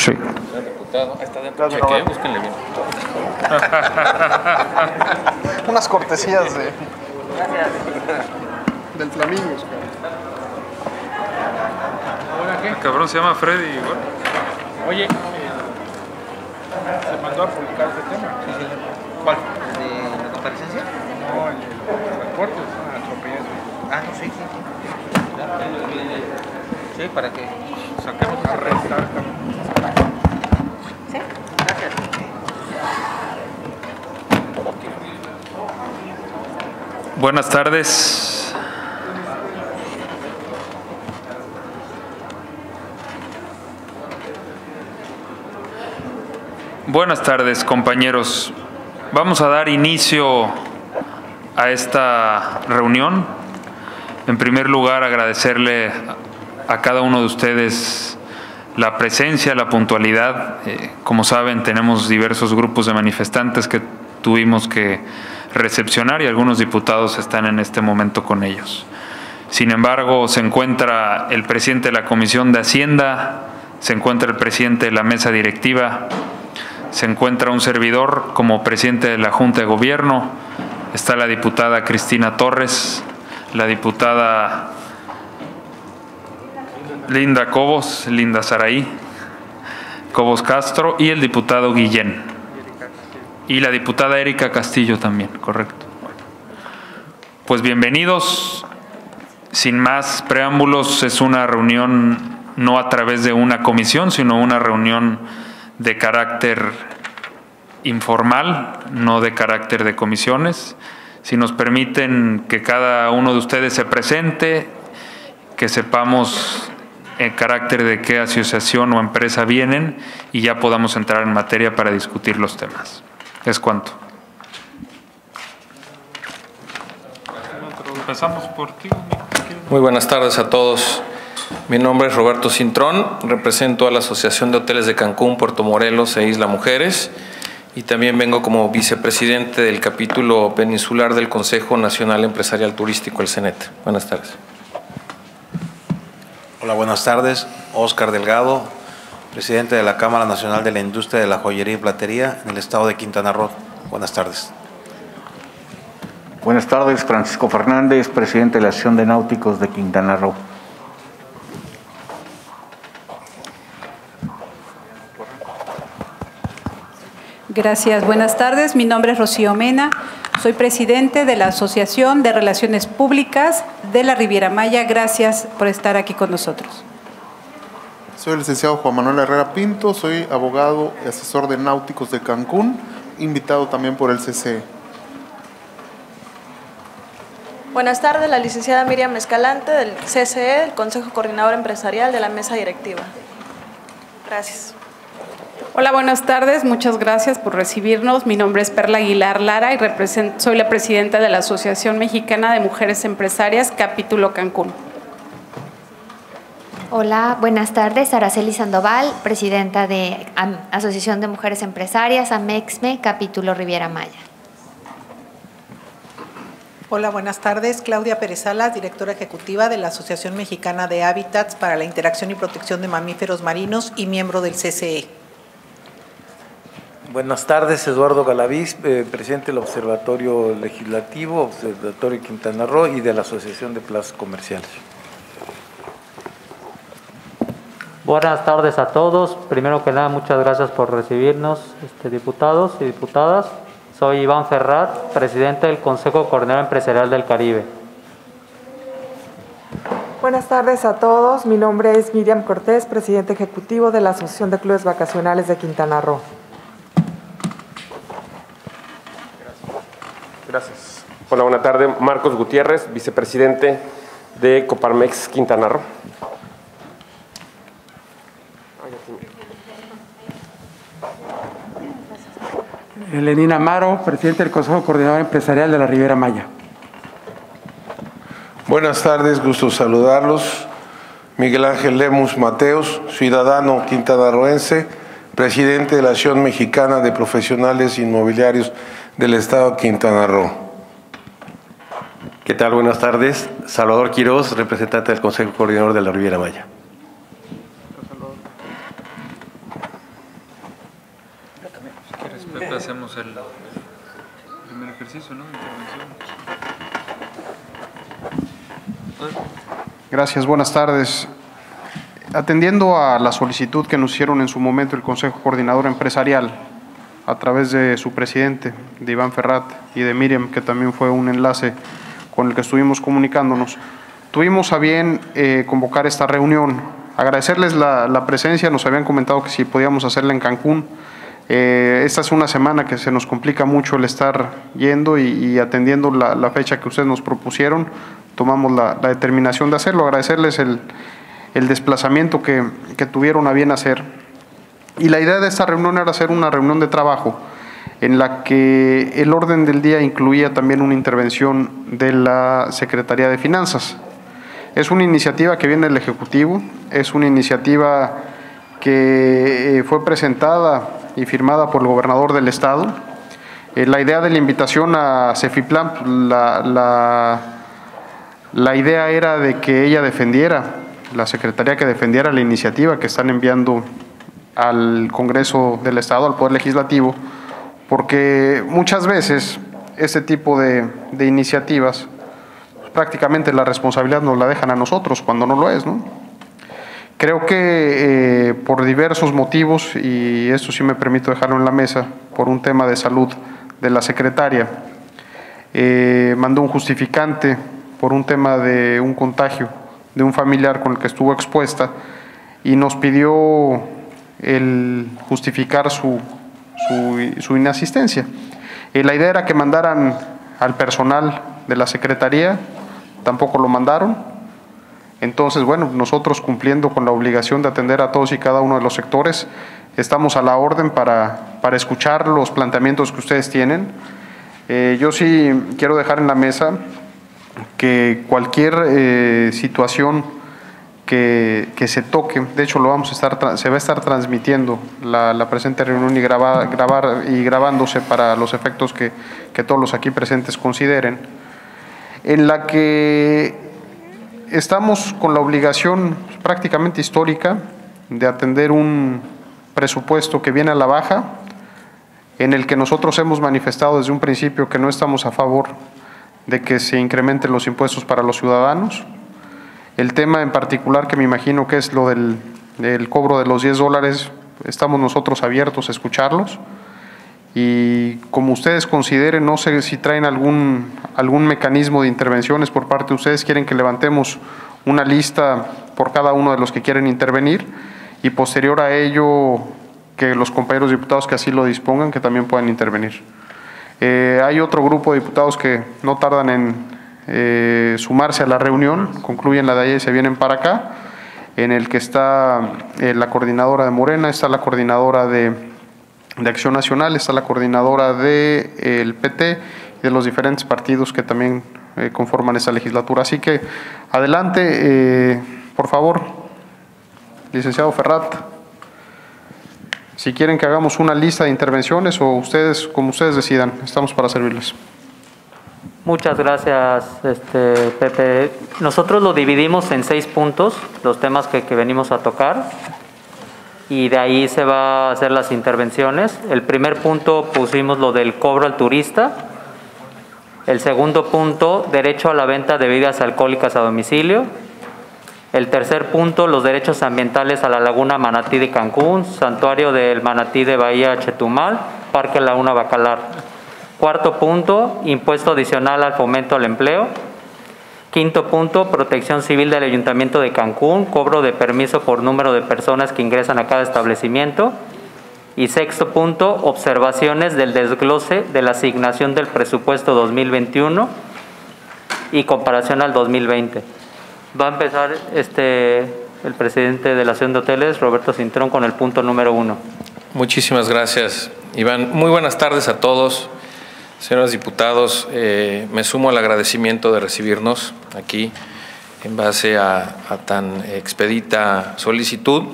Sí. Está dentro. Cheque, búsquenle bien. Unas cortesías de. Del Flamingo. El cabrón se llama Freddy igual. Oye, eh, se mandó a publicar ese tema. ¿Cuál? ¿De la comparecencia? No, el, el transporte es una atropellada. Ah, no, sí, sí. Sí, para que Saquemos a restar. Sí, gracias. Buenas tardes. Buenas tardes, compañeros. Vamos a dar inicio a esta reunión. En primer lugar, agradecerle a cada uno de ustedes la presencia, la puntualidad. Eh, como saben, tenemos diversos grupos de manifestantes que tuvimos que recepcionar y algunos diputados están en este momento con ellos. Sin embargo, se encuentra el presidente de la Comisión de Hacienda, se encuentra el presidente de la mesa directiva, se encuentra un servidor como presidente de la Junta de Gobierno, está la diputada Cristina Torres, la diputada Linda Cobos, Linda Saraí, Cobos Castro y el diputado Guillén. Y la diputada Erika Castillo también, correcto. Pues bienvenidos. Sin más preámbulos, es una reunión no a través de una comisión, sino una reunión de carácter informal, no de carácter de comisiones. Si nos permiten que cada uno de ustedes se presente, que sepamos en carácter de qué asociación o empresa vienen y ya podamos entrar en materia para discutir los temas. Es cuanto. Empezamos por ti. Muy buenas tardes a todos. Mi nombre es Roberto Cintrón, represento a la Asociación de Hoteles de Cancún, Puerto Morelos e Isla Mujeres y también vengo como vicepresidente del capítulo peninsular del Consejo Nacional Empresarial Turístico, el CENET. Buenas tardes. Hola, buenas tardes. Oscar Delgado, presidente de la Cámara Nacional de la Industria de la Joyería y Platería en el estado de Quintana Roo. Buenas tardes. Buenas tardes, Francisco Fernández, presidente de la Asociación de Náuticos de Quintana Roo. Gracias, buenas tardes. Mi nombre es Rocío Mena, soy presidente de la Asociación de Relaciones Públicas de la Riviera Maya. Gracias por estar aquí con nosotros. Soy el licenciado Juan Manuel Herrera Pinto, soy abogado y asesor de náuticos de Cancún, invitado también por el. CCE. Buenas tardes, la licenciada Miriam Escalante del CCE, el Consejo Coordinador Empresarial de la Mesa Directiva. Gracias. Hola, buenas tardes. Muchas gracias por recibirnos. Mi nombre es Perla Aguilar Lara y soy la presidenta de la Asociación Mexicana de Mujeres Empresarias, capítulo Cancún. Hola, buenas tardes. Araceli Sandoval, presidenta de Asociación de Mujeres Empresarias, AMEXME, capítulo Riviera Maya. Hola, buenas tardes. Claudia Pérez Salas, directora ejecutiva de la Asociación Mexicana de Hábitats para la Interacción y Protección de Mamíferos Marinos y miembro del. CCE. Buenas tardes, Eduardo Galaviz, eh, presidente del Observatorio Legislativo, Observatorio Quintana Roo y de la Asociación de Plazas Comerciales. Buenas tardes a todos. Primero que nada, muchas gracias por recibirnos, este, diputados y diputadas. Soy Iván Ferrat, presidente del Consejo Coordinador Empresarial del Caribe. Buenas tardes a todos. Mi nombre es Miriam Cortés, presidente ejecutivo de la Asociación de Clubes Vacacionales de Quintana Roo. Gracias. Hola, buena tarde. Marcos Gutiérrez, vicepresidente de Coparmex Quintana Roo. Elenina Amaro, presidente del Consejo Coordinador Empresarial de la Riviera Maya. Buenas tardes, gusto saludarlos. Miguel Ángel Lemus Mateos, ciudadano quintanarroense, presidente de la Asociación Mexicana de Profesionales Inmobiliarios del Estado Quintana Roo. ¿Qué tal? Buenas tardes. Salvador Quirós, representante del Consejo Coordinador de la Riviera Maya. hacemos el primer ejercicio, ¿no? Intervención. Gracias, buenas tardes. Atendiendo a la solicitud que nos hicieron en su momento el Consejo Coordinador Empresarial a través de su presidente, de Iván Ferrat, y de Miriam, que también fue un enlace con el que estuvimos comunicándonos, tuvimos a bien eh, convocar esta reunión. Agradecerles la, la presencia, nos habían comentado que si podíamos hacerla en Cancún. Eh, esta es una semana que se nos complica mucho el estar yendo y, y atendiendo la, la, fecha que ustedes nos propusieron. Tomamos la, la determinación de hacerlo. Agradecerles el, el desplazamiento que, que, tuvieron a bien hacer. Y la idea de esta reunión era hacer una reunión de trabajo en la que el orden del día incluía también una intervención de la Secretaría de Finanzas. Es una iniciativa que viene del Ejecutivo, es una iniciativa que eh, fue presentada y firmada por el gobernador del Estado. Eh, la idea de la invitación a Cefiplan, la, la, la idea era de que ella defendiera, la Secretaría que defendiera la iniciativa que están enviando al Congreso del Estado, al Poder Legislativo, porque muchas veces este tipo de, de iniciativas, pues, prácticamente la responsabilidad nos la dejan a nosotros cuando no lo es, ¿no? Creo que eh, por diversos motivos, y esto sí me permito dejarlo en la mesa, por un tema de salud de la secretaria, eh, mandó un justificante por un tema de un contagio de un familiar con el que estuvo expuesta y nos pidió el justificar su, su, inasistencia. Eh, la idea era que mandaran al personal de la Secretaría, tampoco lo mandaron. Entonces, bueno, nosotros cumpliendo con la obligación de atender a todos y cada uno de los sectores, estamos a la orden para, para escuchar los planteamientos que ustedes tienen. Eh, yo sí quiero dejar en la mesa que cualquier eh, situación que, se toque, de hecho lo vamos a estar, se va a estar transmitiendo la, presente reunión y grabar, grabar y grabándose para los efectos que, que todos los aquí presentes consideren, en la que estamos con la obligación prácticamente histórica de atender un presupuesto que viene a la baja, en el que nosotros hemos manifestado desde un principio que no estamos a favor de que se incrementen los impuestos para los ciudadanos. El tema en particular que me imagino que es lo del, cobro de los 10 dólares, estamos nosotros abiertos a escucharlos y como ustedes consideren, no sé si traen algún, algún mecanismo de intervenciones por parte de ustedes, quieren que levantemos una lista por cada uno de los que quieren intervenir y posterior a ello que los compañeros diputados que así lo dispongan que también puedan intervenir. Eh, hay otro grupo de diputados que no tardan en eh, sumarse a la reunión, concluyen la de ayer y se vienen para acá, en el que está eh, la coordinadora de Morena, está la coordinadora de, de Acción Nacional, está la coordinadora del de, el PT y de los diferentes partidos que también conforman esa legislatura. Así que adelante, por favor, licenciado Ferrat si quieren que hagamos una lista de intervenciones o ustedes, como ustedes decidan, estamos para servirles. Muchas gracias, este, Pepe. Nosotros lo dividimos en seis puntos, los temas que, que venimos a tocar, y de ahí se va a hacer las intervenciones. El primer punto pusimos lo del cobro al turista. El segundo punto, derecho a la venta de bebidas alcohólicas a domicilio. El tercer punto, los derechos ambientales a la Laguna Manatí de Cancún, Santuario del Manatí de Bahía Chetumal, Parque Laguna Bacalar. Cuarto punto, impuesto adicional al fomento al empleo. Quinto punto, protección civil del Ayuntamiento de Cancún, cobro de permiso por número de personas que ingresan a cada establecimiento. Y sexto punto, observaciones del desglose de la asignación del presupuesto 2021 y comparación al 2020. Va a empezar este, el presidente de la Asociación de Hoteles, Roberto Cintrón, con el punto número uno. Muchísimas gracias, Iván. Muy buenas tardes a todos. Señores diputados, eh, me sumo al agradecimiento de recibirnos aquí en base a, tan expedita solicitud.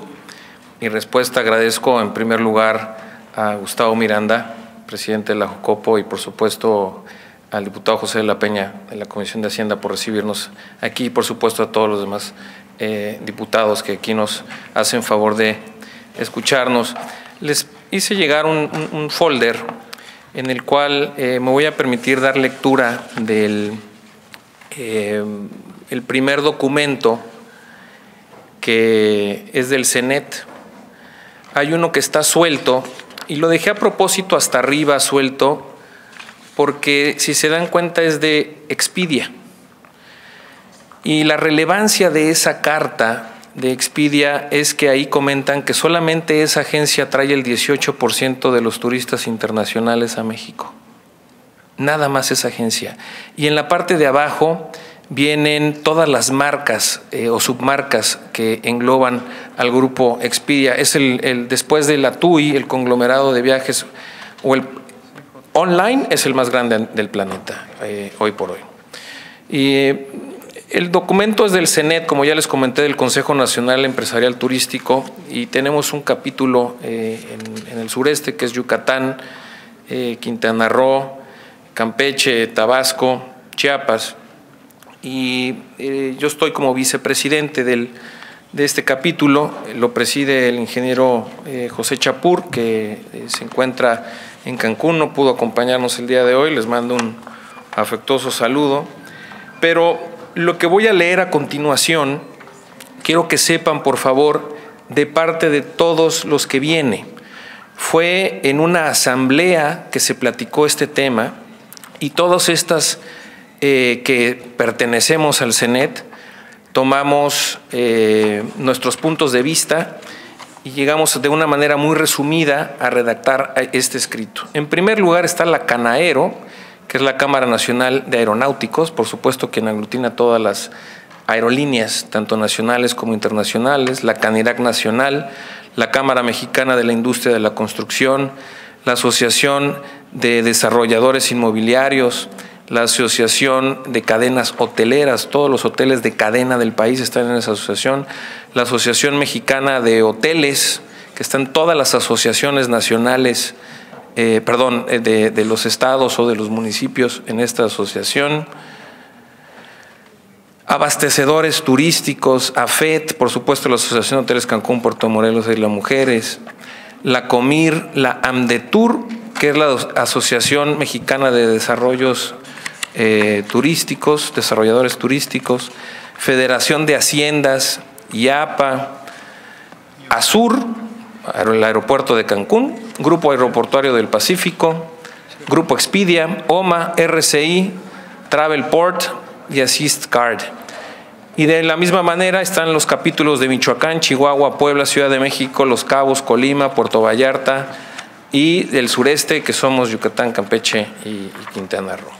Mi respuesta agradezco en primer lugar a Gustavo Miranda, presidente de la Jocopo, y por supuesto al diputado José de la Peña de la Comisión de Hacienda por recibirnos aquí y por supuesto a todos los demás eh, diputados que aquí nos hacen favor de escucharnos. Les hice llegar un folder en el cual eh, me voy a permitir dar lectura del eh, el primer documento que es del CENET. Hay uno que está suelto y lo dejé a propósito hasta arriba suelto porque si se dan cuenta es de Expedia. Y la relevancia de esa carta de Expedia es que ahí comentan que solamente esa agencia trae el 18% de los turistas internacionales a México. Nada más esa agencia. Y en la parte de abajo vienen todas las marcas eh, o submarcas que engloban al grupo Expedia. Es el, después de la TUI, el conglomerado de viajes o el online es el más grande del planeta eh, hoy por hoy. Y el documento es del CENET, como ya les comenté, del Consejo Nacional Empresarial Turístico, y tenemos un capítulo eh, en, el sureste, que es Yucatán, eh, Quintana Roo, Campeche, Tabasco, Chiapas. Y eh, yo estoy como vicepresidente del, de este capítulo, lo preside el ingeniero José Chapur, que se encuentra en Cancún, no pudo acompañarnos el día de hoy, les mando un afectuoso saludo. Pero lo que voy a leer a continuación, quiero que sepan, por favor, de parte de todos los que viene. Fue en una asamblea que se platicó este tema y todas estas eh, que pertenecemos al CENET tomamos eh, nuestros puntos de vista y llegamos de una manera muy resumida a redactar este escrito. En primer lugar está la Canaero, que es la Cámara Nacional de Aeronáuticos, por supuesto quien aglutina todas las aerolíneas, tanto nacionales como internacionales, la Canirac Nacional, la Cámara Mexicana de la Industria de la Construcción, la Asociación de Desarrolladores Inmobiliarios, la Asociación de Cadenas Hoteleras, todos los hoteles de cadena del país están en esa asociación, la Asociación Mexicana de Hoteles, que están todas las asociaciones nacionales eh, perdón, eh, de, los estados o de los municipios en esta asociación. Abastecedores turísticos, AFET, por supuesto la Asociación de Hoteles Cancún, Puerto Morelos y las Mujeres, la COMIR, la AMDETUR, que es la Asociación Mexicana de Desarrollos eh, Turísticos, Desarrolladores Turísticos, Federación de Haciendas, IAPA, ASUR, el aeropuerto de Cancún, Grupo Aeroportuario del Pacífico, Grupo Expedia, OMA, RCI, Travelport y Assist Card. Y de la misma manera están los capítulos de Michoacán, Chihuahua, Puebla, Ciudad de México, Los Cabos, Colima, Puerto Vallarta y del sureste, que somos Yucatán, Campeche y Quintana Roo.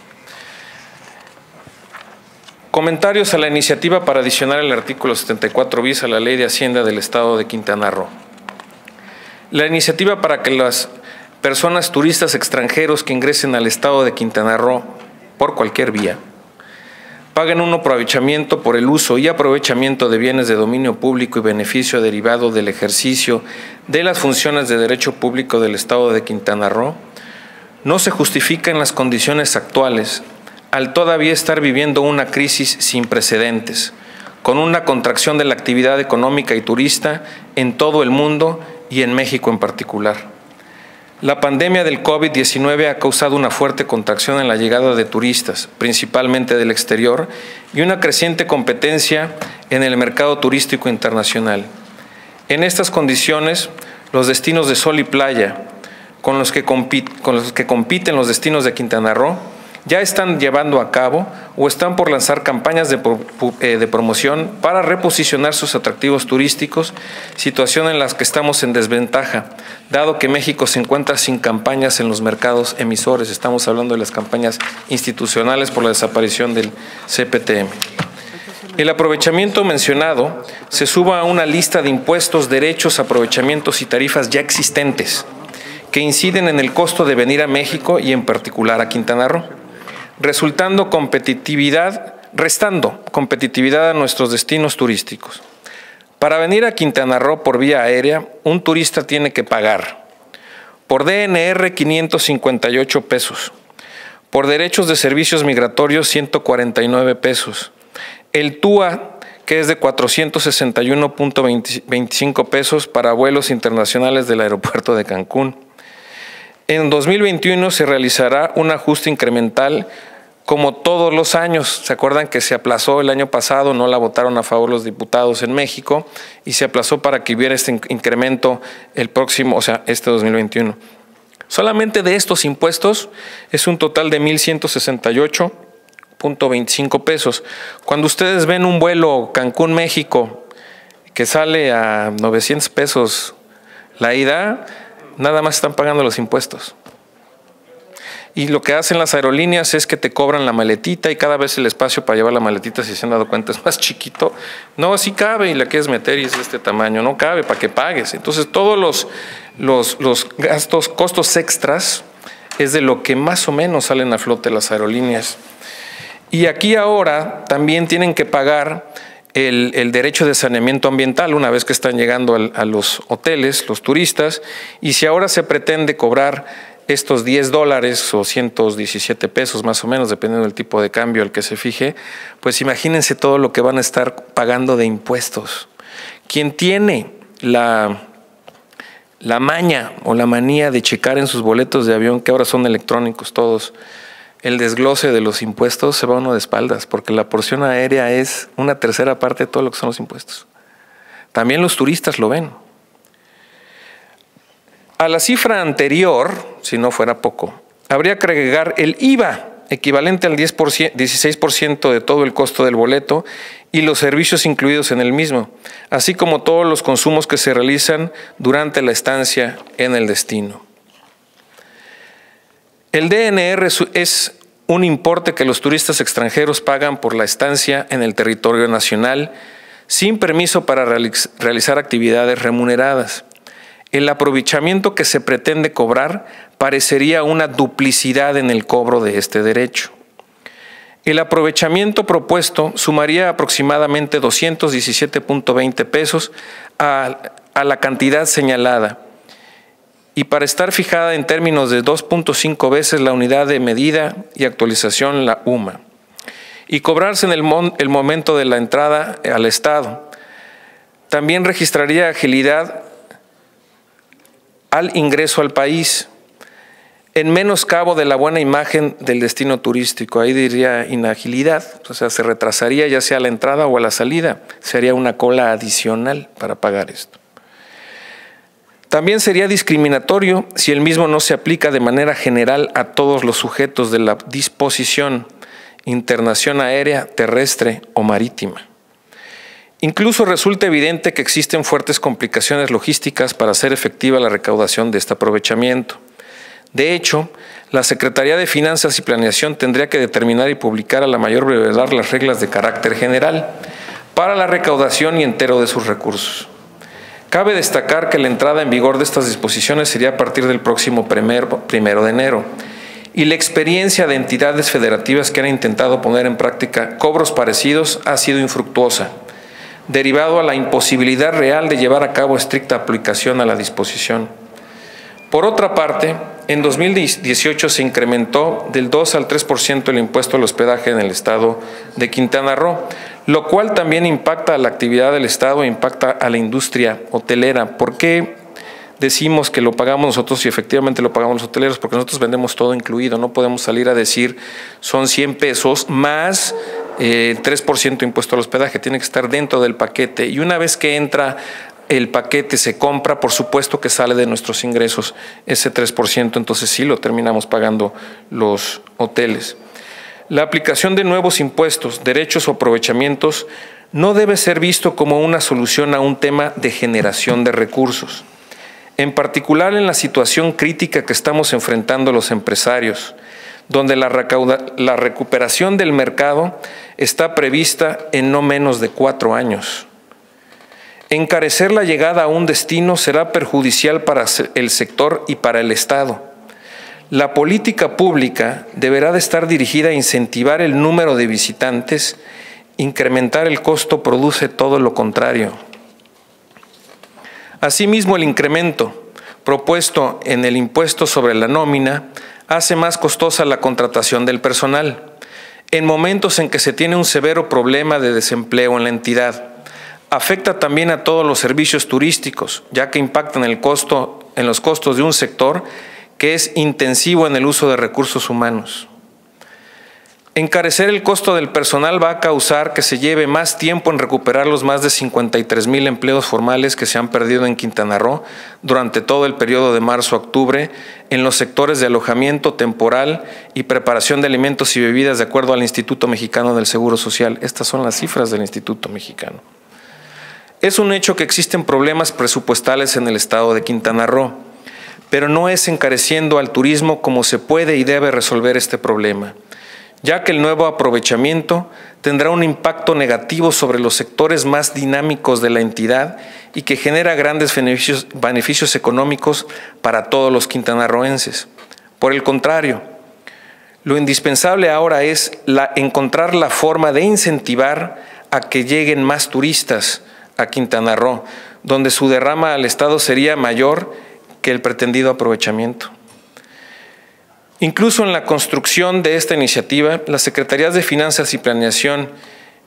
Comentarios a la iniciativa para adicionar el artículo 74 bis a la Ley de Hacienda del Estado de Quintana Roo. La iniciativa para que las personas turistas extranjeros que ingresen al estado de Quintana Roo por cualquier vía paguen un aprovechamiento por el uso y aprovechamiento de bienes de dominio público y beneficio derivado del ejercicio de las funciones de derecho público del Estado de Quintana Roo, no se justifica en las condiciones actuales, al todavía estar viviendo una crisis sin precedentes, con una contracción de la actividad económica y turista en todo el mundo y en México en particular. La pandemia del COVID-19 ha causado una fuerte contracción en la llegada de turistas, principalmente del exterior, y una creciente competencia en el mercado turístico internacional. En estas condiciones, los destinos de sol y playa, con los que, compiten los destinos de Quintana Roo, ya están llevando a cabo o están por lanzar campañas eh, de, promoción para reposicionar sus atractivos turísticos, situación en la que estamos en desventaja, dado que México se encuentra sin campañas en los mercados emisores. Estamos hablando de las campañas institucionales por la desaparición del CPTM. El aprovechamiento mencionado se suba a una lista de impuestos, derechos, aprovechamientos y tarifas ya existentes que inciden en el costo de venir a México y en particular a Quintana Roo resultando competitividad, restando competitividad a nuestros destinos turísticos. Para venir a Quintana Roo por vía aérea, un turista tiene que pagar por DNR 558 pesos, por derechos de servicios migratorios 149 pesos, el TUA que es de 461.25 pesos para vuelos internacionales del aeropuerto de Cancún, En 2021 se realizará un ajuste incremental como todos los años. ¿Se acuerdan que se aplazó el año pasado? No la votaron a favor los diputados en México y se aplazó para que hubiera este incremento el próximo, o sea, este 2021. Solamente de estos impuestos es un total de 1.168.25 pesos. Cuando ustedes ven un vuelo Cancún, México, que sale a 900 pesos la ida, nada más están pagando los impuestos. Y lo que hacen las aerolíneas es que te cobran la maletita y cada vez el espacio para llevar la maletita, si se han dado cuenta, es más chiquito. No, así cabe y la quieres meter y es de este tamaño. No cabe para que pagues. Entonces, todos los, los, los gastos, costos extras, es de lo que más o menos salen a flote las aerolíneas. Y aquí ahora también tienen que pagar el, derecho de saneamiento ambiental una vez que están llegando a los hoteles, los turistas, y si ahora se pretende cobrar estos 10 dólares o 117 pesos más o menos, dependiendo del tipo de cambio al que se fije, pues imagínense todo lo que van a estar pagando de impuestos. Quien tiene la, la maña o la manía de checar en sus boletos de avión, que ahora son electrónicos todos, el desglose de los impuestos se va uno de espaldas, porque la porción aérea es una tercera parte de todo lo que son los impuestos. También los turistas lo ven. A la cifra anterior, si no fuera poco, habría que agregar el IVA, equivalente al 10%, 16% de todo el costo del boleto y los servicios incluidos en el mismo, así como todos los consumos que se realizan durante la estancia en el destino. El DNR es un importe que los turistas extranjeros pagan por la estancia en el territorio nacional sin permiso para realizar actividades remuneradas el aprovechamiento que se pretende cobrar parecería una duplicidad en el cobro de este derecho. El aprovechamiento propuesto sumaría aproximadamente 217.20 pesos a, a, la cantidad señalada y para estar fijada en términos de 2.5 veces la unidad de medida y actualización, la UMA, y cobrarse en el, momento de la entrada al Estado. También registraría agilidad al ingreso al país, en menoscabo de la buena imagen del destino turístico. Ahí diría inagilidad, o sea, se retrasaría ya sea a la entrada o a la salida. Sería una cola adicional para pagar esto. También sería discriminatorio si el mismo no se aplica de manera general a todos los sujetos de la disposición, internación aérea, terrestre o marítima. Incluso resulta evidente que existen fuertes complicaciones logísticas para hacer efectiva la recaudación de este aprovechamiento. De hecho, la Secretaría de Finanzas y Planeación tendría que determinar y publicar a la mayor brevedad las reglas de carácter general para la recaudación y entero de sus recursos. Cabe destacar que la entrada en vigor de estas disposiciones sería a partir del próximo primero de enero y la experiencia de entidades federativas que han intentado poner en práctica cobros parecidos ha sido infructuosa derivado a la imposibilidad real de llevar a cabo estricta aplicación a la disposición. Por otra parte, en 2018 se incrementó del 2 al 3% el impuesto al hospedaje en el estado de Quintana Roo, lo cual también impacta a la actividad del estado e impacta a la industria hotelera. ¿Por qué decimos que lo pagamos nosotros y efectivamente lo pagamos los hoteleros? Porque nosotros vendemos todo incluido, no podemos salir a decir son 100 pesos más el 3% impuesto al hospedaje, tiene que estar dentro del paquete. Y una vez que entra el paquete, se compra, por supuesto que sale de nuestros ingresos ese 3%, entonces sí lo terminamos pagando los hoteles. La aplicación de nuevos impuestos, derechos o aprovechamientos no debe ser visto como una solución a un tema de generación de recursos. En particular en la situación crítica que estamos enfrentando los empresarios, donde la, la recuperación del mercado está prevista en no menos de cuatro años. Encarecer la llegada a un destino será perjudicial para el sector y para el Estado. La política pública deberá de estar dirigida a incentivar el número de visitantes, incrementar el costo produce todo lo contrario. Asimismo, el incremento propuesto en el impuesto sobre la nómina hace más costosa la contratación del personal, en momentos en que se tiene un severo problema de desempleo en la entidad. Afecta también a todos los servicios turísticos, ya que impactan el costo, en los costos de un sector que es intensivo en el uso de recursos humanos. Encarecer el costo del personal va a causar que se lleve más tiempo en recuperar los más de 53 mil empleos formales que se han perdido en Quintana Roo durante todo el periodo de marzo a octubre en los sectores de alojamiento temporal y preparación de alimentos y bebidas de acuerdo al Instituto Mexicano del Seguro Social. Estas son las cifras del Instituto Mexicano. Es un hecho que existen problemas presupuestales en el estado de Quintana Roo, pero no es encareciendo al turismo como se puede y debe resolver este problema ya que el nuevo aprovechamiento tendrá un impacto negativo sobre los sectores más dinámicos de la entidad y que genera grandes beneficios, económicos para todos los quintanarroenses. Por el contrario, lo indispensable ahora es encontrar la forma de incentivar a que lleguen más turistas a Quintana Roo, donde su derrama al Estado sería mayor el pretendido aprovechamiento. Incluso en la construcción de esta iniciativa, las Secretarías de Finanzas y Planeación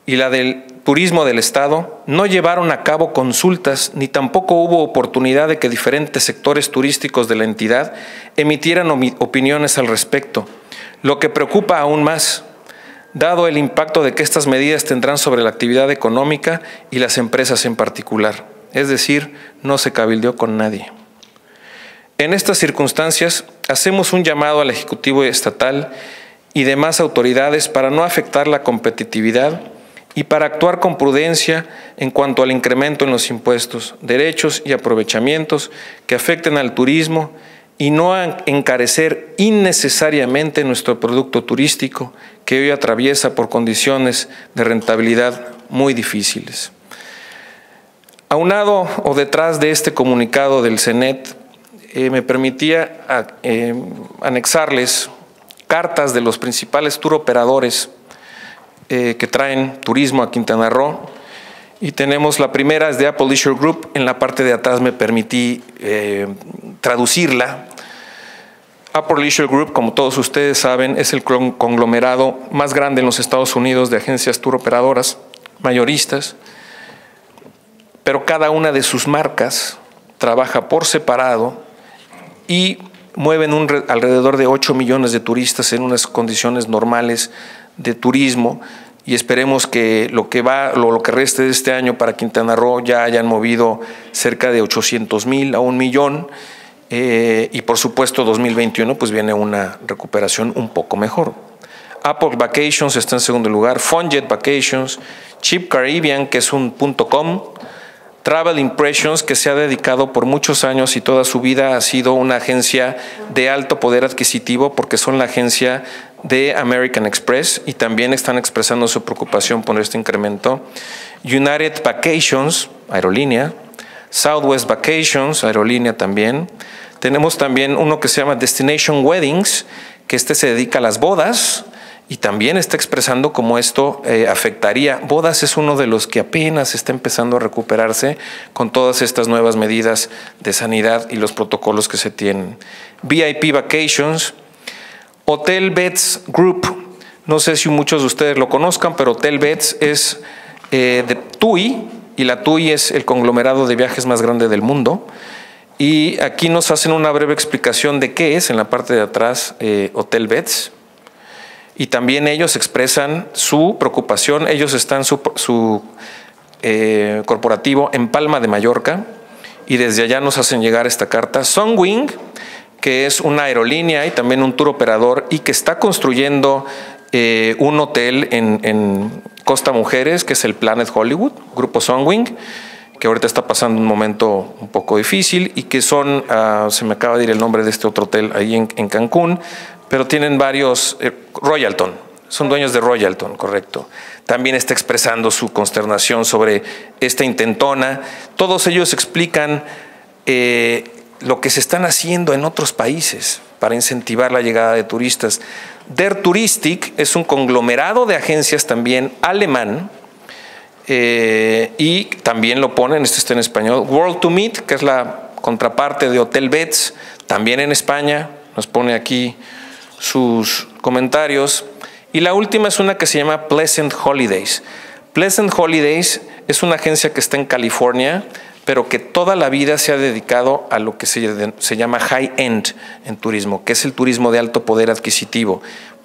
y la del Turismo del Estado no llevaron a cabo consultas ni tampoco hubo oportunidad de que diferentes sectores turísticos de la entidad emitieran opiniones al respecto, lo que preocupa aún más, dado el impacto de que estas medidas tendrán sobre la actividad económica y las empresas en particular. Es decir, no se cabildeó con nadie. En estas circunstancias, hacemos un llamado al Ejecutivo Estatal y demás autoridades para no afectar la competitividad y para actuar con prudencia en cuanto al incremento en los impuestos, derechos y aprovechamientos que afecten al turismo y no encarecer innecesariamente nuestro producto turístico que hoy atraviesa por condiciones de rentabilidad muy difíciles. Aunado o detrás de este comunicado del CENET, eh, me permitía eh, anexarles cartas de los principales tour operadores eh, que traen turismo a Quintana Roo. Y tenemos la primera es de Apple Leisure Group. En la parte de atrás me permití traducirla. Apple Leisure Group, como todos ustedes saben, es el conglomerado más grande en los Estados Unidos de agencias tour operadoras, mayoristas, pero cada una de sus marcas trabaja por separado y mueven un, alrededor de 8 millones de turistas en unas condiciones normales de turismo y esperemos que lo que va, lo, que reste de este año para Quintana Roo ya hayan movido cerca de 800 mil a un millón eh, y por supuesto 2021 pues viene una recuperación un poco mejor. Apple Vacations está en segundo lugar, Funjet Vacations, Chip Caribbean que es un punto .com, Travel Impressions, que se ha dedicado por muchos años y toda su vida ha sido una agencia de alto poder adquisitivo porque son la agencia de American Express y también están expresando su preocupación por este incremento. United Vacations, aerolínea. Southwest Vacations, aerolínea también. Tenemos también uno que se llama Destination Weddings, que este se dedica a las bodas y también está expresando cómo esto eh, afectaría. Bodas es uno de los que apenas está empezando a recuperarse con todas estas nuevas medidas de sanidad y los protocolos que se tienen. VIP Vacations, Hotel Beds Group, no sé si muchos de ustedes lo conozcan, pero Hotel Beds es eh, de TUI y la TUI es el conglomerado de viajes más grande del mundo. Y aquí nos hacen una breve explicación de qué es en la parte de atrás eh, Hotel Beds y también ellos expresan su preocupación. Ellos están su, su eh, corporativo en Palma de Mallorca y desde allá nos hacen llegar esta carta. Sunwing, que es una aerolínea y también un tour operador y que está construyendo eh, un hotel en, Costa Mujeres, que es el Planet Hollywood, Grupo Sunwing que ahorita está pasando un momento un poco difícil y que son, ah, se me acaba de ir el nombre de este otro hotel ahí en, en Cancún, pero tienen varios, eh, Royalton, son dueños de Royalton, correcto. También está expresando su consternación sobre esta intentona. Todos ellos explican eh, lo que se están haciendo en otros países para incentivar la llegada de turistas. Der Touristik es un conglomerado de agencias también alemán, eh, y también lo ponen, esto está en español, World to Meet, que es la contraparte de Hotel Beds, también en España, nos pone aquí sus comentarios. Y la última es una que se llama Pleasant Holidays. Pleasant Holidays es una agencia que está en California, pero que toda la vida se ha dedicado a lo que se, se llama high-end en turismo, que es el turismo de alto poder adquisitivo.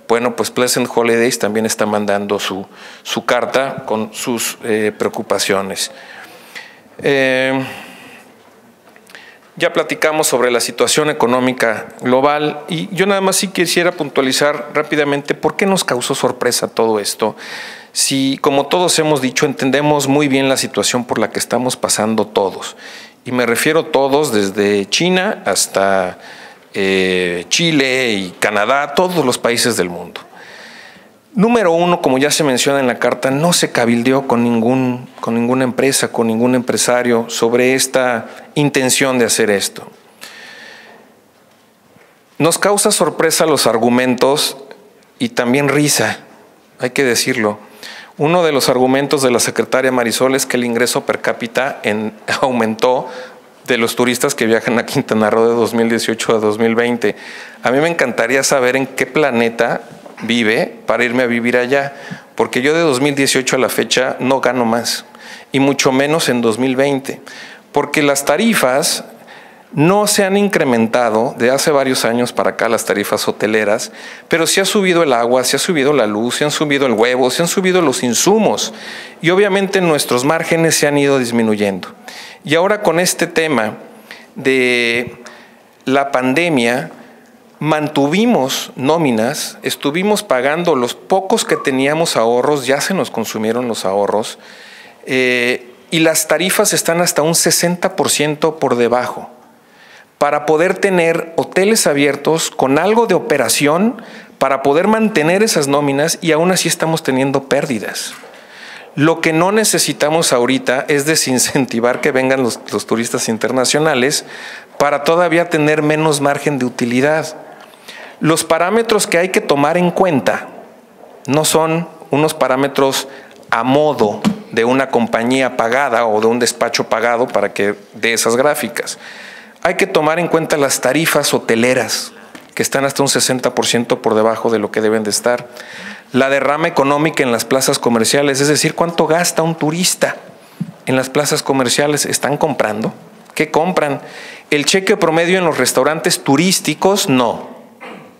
Bueno, pues Pleasant Holidays también está mandando su, su carta con sus eh, preocupaciones. Eh, ya platicamos sobre la situación económica global y yo nada más sí quisiera puntualizar rápidamente por qué nos causó sorpresa todo esto. Si, como todos hemos dicho, entendemos muy bien la situación por la que estamos pasando todos. Y me refiero todos, desde China hasta eh, Chile y Canadá, todos los países del mundo. Número uno, como ya se menciona en la carta, no se cabildeó con, ningún, con ninguna empresa, con ningún empresario sobre esta intención de hacer esto. Nos causa sorpresa los argumentos y también risa, hay que decirlo. Uno de los argumentos de la secretaria Marisol es que el ingreso per cápita en, aumentó de los turistas que viajan a Quintana Roo de 2018 a 2020. A mí me encantaría saber en qué planeta vive para irme a vivir allá, porque yo de 2018 a la fecha no gano más, y mucho menos en 2020, porque las tarifas no se han incrementado de hace varios años para acá las tarifas hoteleras, pero se ha subido el agua, se ha subido la luz, se han subido el huevo, se han subido los insumos y obviamente nuestros márgenes se han ido disminuyendo. Y ahora con este tema de la pandemia, mantuvimos nóminas, estuvimos pagando los pocos que teníamos ahorros, ya se nos consumieron los ahorros, eh, y las tarifas están hasta un 60% por debajo, para poder tener hoteles abiertos con algo de operación, para poder mantener esas nóminas y aún así estamos teniendo pérdidas. Lo que no necesitamos ahorita es desincentivar que vengan los, turistas internacionales para todavía tener menos margen de utilidad. Los parámetros que hay que tomar en cuenta no son unos parámetros a modo de una compañía pagada o de un despacho pagado para que dé esas gráficas. Hay que tomar en cuenta las tarifas hoteleras, que están hasta un 60% por debajo de lo que deben de estar la derrama económica en las plazas comerciales, es decir, cuánto gasta un turista en las plazas comerciales, ¿están comprando? ¿Qué compran? El cheque promedio en los restaurantes turísticos, no.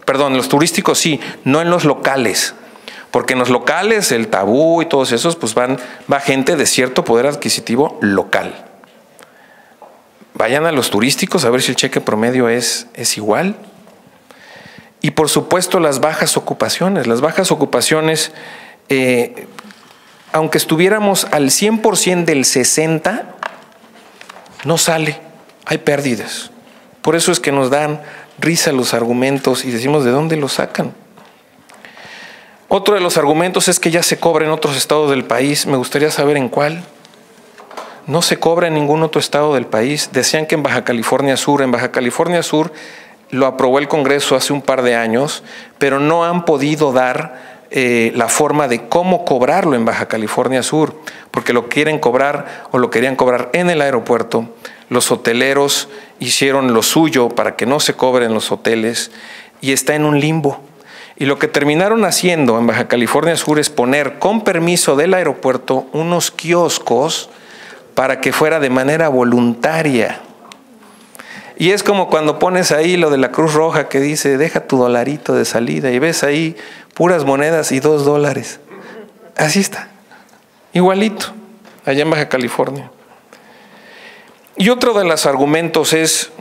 Perdón, los turísticos sí, no en los locales. Porque en los locales, el tabú y todos esos, pues van, va gente de cierto poder adquisitivo local. Vayan a los turísticos a ver si el cheque promedio es, es igual. Y por supuesto las bajas ocupaciones. Las bajas ocupaciones, eh, aunque estuviéramos al 100% del 60%, no sale, hay pérdidas. Por eso es que nos dan risa los argumentos y decimos, ¿de dónde los sacan? Otro de los argumentos es que ya se cobra en otros estados del país. Me gustaría saber en cuál. No se cobra en ningún otro estado del país. Decían que en Baja California Sur, en Baja California Sur lo aprobó el Congreso hace un par de años, pero no han podido dar eh, la forma de cómo cobrarlo en Baja California Sur, porque lo quieren cobrar o lo querían cobrar en el aeropuerto. Los hoteleros hicieron lo suyo para que no se cobren los hoteles y está en un limbo. Y lo que terminaron haciendo en Baja California Sur es poner con permiso del aeropuerto unos kioscos para que fuera de manera voluntaria. Y es como cuando pones ahí lo de la Cruz Roja que dice, deja tu dolarito de salida y ves ahí puras monedas y dos dólares. Así está, igualito, allá en Baja California. Y otro de los argumentos es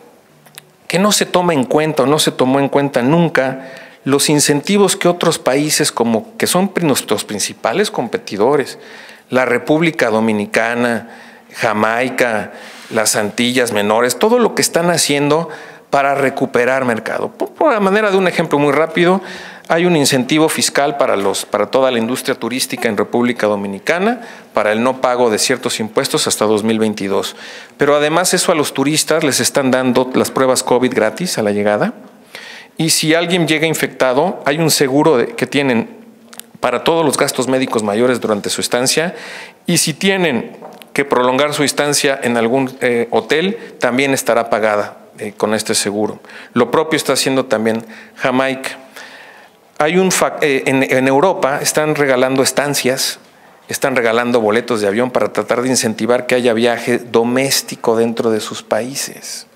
que no se toma en cuenta o no se tomó en cuenta nunca los incentivos que otros países como que son nuestros principales competidores, la República Dominicana, Jamaica, las Antillas menores, todo lo que están haciendo para recuperar mercado. Por, la manera de un ejemplo muy rápido, hay un incentivo fiscal para, los, para toda la industria turística en República Dominicana para el no pago de ciertos impuestos hasta 2022. Pero además eso a los turistas les están dando las pruebas COVID gratis a la llegada. Y si alguien llega infectado, hay un seguro que tienen para todos los gastos médicos mayores durante su estancia. Y si tienen que prolongar su estancia en algún eh, hotel también estará pagada eh, con este seguro. Lo propio está haciendo también Jamaica. Hay un eh, en, Europa están regalando estancias están regalando boletos de avión para tratar de incentivar que haya viaje doméstico dentro de sus países.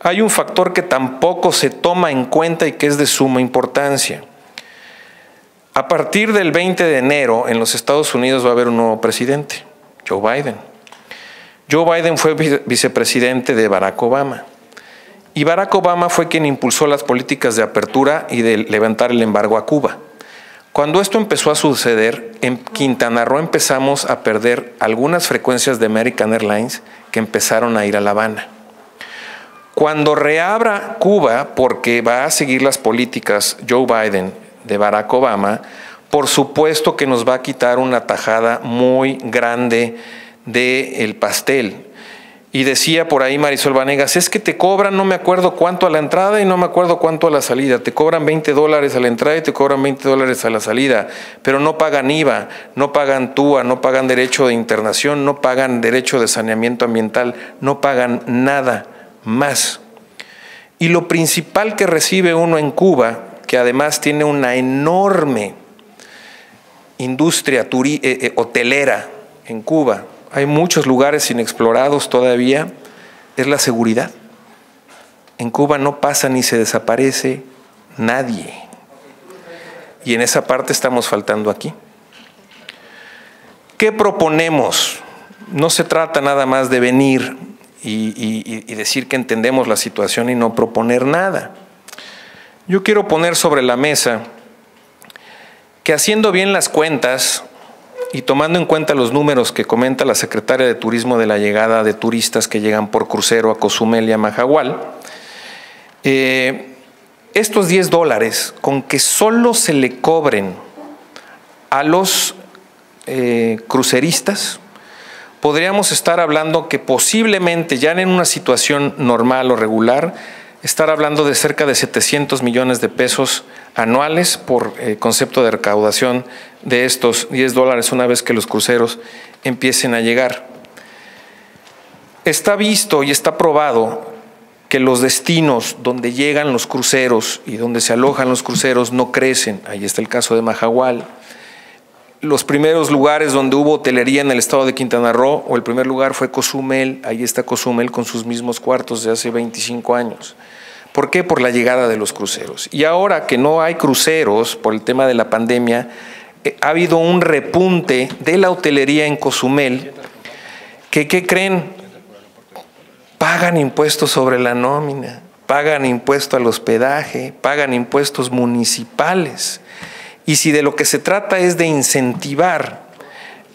Hay un factor que tampoco se toma en cuenta y que es de suma importancia. A partir del 20 de enero en los Estados Unidos va a haber un nuevo presidente, Joe Biden. Joe Biden fue vicepresidente de Barack Obama. Y Barack Obama fue quien impulsó las políticas de apertura y de levantar el embargo a Cuba. Cuando esto empezó a suceder, en Quintana Roo empezamos a perder algunas frecuencias de American Airlines que empezaron a ir a La Habana. Cuando reabra Cuba, porque va a seguir las políticas Joe Biden de Barack Obama, por supuesto que nos va a quitar una tajada muy grande del pastel. Y decía por ahí Marisol Vanegas, es que te cobran no me acuerdo cuánto a la entrada y no me acuerdo cuánto a la salida. Te cobran 20 dólares a la entrada y te cobran 20 dólares a la salida, pero no pagan IVA, no pagan TUA, no pagan derecho de internación, no pagan derecho de saneamiento ambiental, no pagan nada más. Y lo principal que recibe uno en Cuba, que además tiene una enorme industria eh, eh, hotelera en Cuba, hay muchos lugares inexplorados todavía, es la seguridad. En Cuba no pasa ni se desaparece nadie. Y en esa parte estamos faltando aquí. ¿Qué proponemos? No se trata nada más de venir y, decir que entendemos la situación y no proponer nada. Yo quiero poner sobre la mesa que haciendo bien las cuentas, y tomando en cuenta los números que comenta la secretaria de Turismo de la llegada de turistas que llegan por crucero a Cozumel y a Majahual, eh, estos 10 dólares, con que solo se le cobren a los eh, cruceristas, podríamos estar hablando que posiblemente ya en una situación normal o regular, estar hablando de cerca de 700 millones de pesos anuales por eh, concepto de recaudación de estos 10 dólares una vez que los cruceros empiecen a llegar. Está visto y está probado que los destinos donde llegan los cruceros y donde se alojan los cruceros no crecen. Ahí está el caso de Majahual. Los primeros lugares donde hubo hotelería en el estado de Quintana Roo, o el primer lugar fue Cozumel, ahí está Cozumel con sus mismos cuartos de hace 25 años. ¿Por qué? Por la llegada de los cruceros. Y ahora que no hay cruceros por el tema de la pandemia, eh, ha habido un repunte de la hotelería en Cozumel, que ¿qué creen? Pagan impuestos sobre la nómina, pagan impuesto al hospedaje, pagan impuestos municipales. Y si de lo que se trata es de incentivar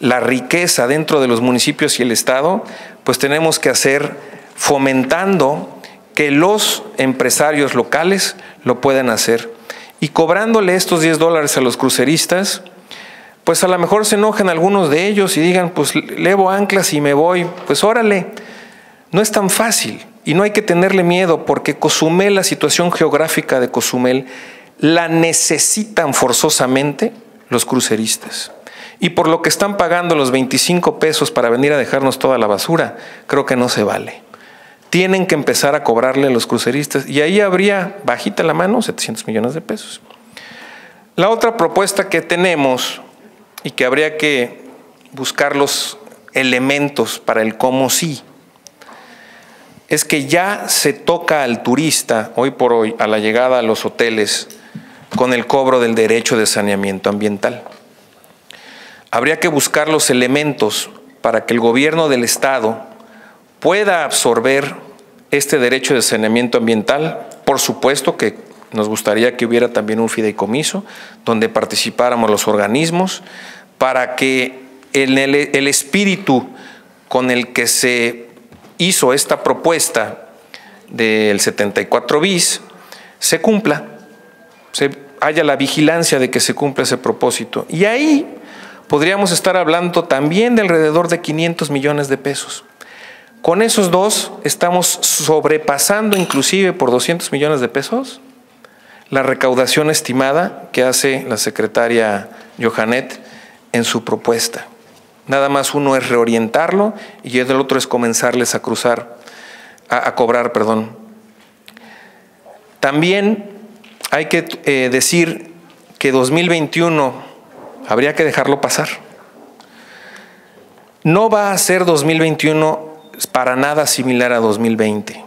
la riqueza dentro de los municipios y el Estado, pues tenemos que hacer fomentando que los empresarios locales lo puedan hacer. Y cobrándole estos 10 dólares a los cruceristas, pues a lo mejor se enojen algunos de ellos y digan, pues levo anclas y me voy. Pues órale, no es tan fácil y no hay que tenerle miedo porque Cozumel, la situación geográfica de Cozumel, la necesitan forzosamente los cruceristas. Y por lo que están pagando los 25 pesos para venir a dejarnos toda la basura, creo que no se vale tienen que empezar a cobrarle a los cruceristas y ahí habría, bajita la mano, 700 millones de pesos. La otra propuesta que tenemos y que habría que buscar los elementos para el cómo sí, es que ya se toca al turista hoy por hoy a la llegada a los hoteles con el cobro del derecho de saneamiento ambiental. Habría que buscar los elementos para que el gobierno del Estado pueda absorber este derecho de saneamiento ambiental. Por supuesto que nos gustaría que hubiera también un fideicomiso donde participáramos los organismos para que el, el espíritu con el que se hizo esta propuesta del 74 bis se cumpla, haya la vigilancia de que se cumpla ese propósito. Y ahí podríamos estar hablando también de alrededor de 500 millones de pesos. Con esos dos estamos sobrepasando inclusive por 200 millones de pesos la recaudación estimada que hace la secretaria Johanet en su propuesta. Nada más uno es reorientarlo y el otro es comenzarles a cruzar, a, cobrar, perdón. También hay que eh, decir que 2021 habría que dejarlo pasar No va a ser 2021 para nada similar a 2020.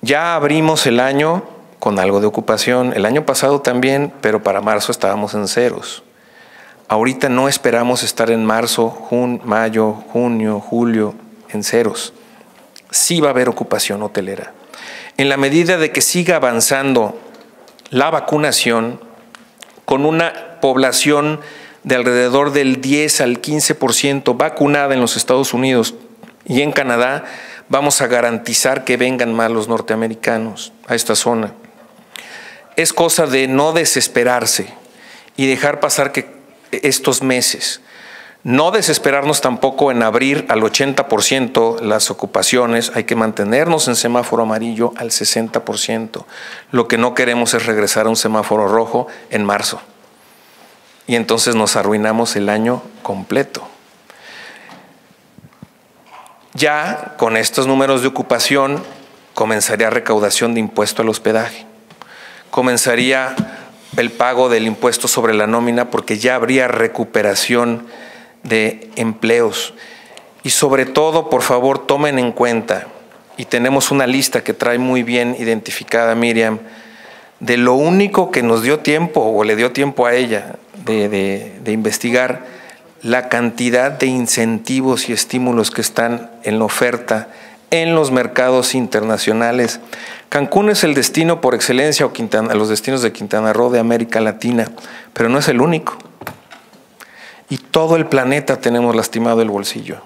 Ya abrimos el año con algo de ocupación, el año pasado también, pero para marzo estábamos en ceros. Ahorita no esperamos estar en marzo, mayo, junio, julio en ceros. Sí va a haber ocupación hotelera. En la medida de que siga avanzando la vacunación con una población de alrededor del 10 al 15% vacunada en los Estados Unidos y en Canadá, vamos a garantizar que vengan más los norteamericanos a esta zona. Es cosa de no desesperarse y dejar pasar que estos meses. No desesperarnos tampoco en abrir al 80% las ocupaciones, hay que mantenernos en semáforo amarillo al 60%. Lo que no queremos es regresar a un semáforo rojo en marzo. Y entonces nos arruinamos el año completo. Ya con estos números de ocupación comenzaría recaudación de impuesto al hospedaje. Comenzaría el pago del impuesto sobre la nómina porque ya habría recuperación de empleos. Y sobre todo, por favor, tomen en cuenta, y tenemos una lista que trae muy bien identificada Miriam, de lo único que nos dio tiempo o le dio tiempo a ella de, de, investigar, la cantidad de incentivos y estímulos que están en la oferta en los mercados internacionales. Cancún es el destino por excelencia, o Quintana, los destinos de Quintana Roo de América Latina, pero no es el único. Y todo el planeta tenemos lastimado el bolsillo.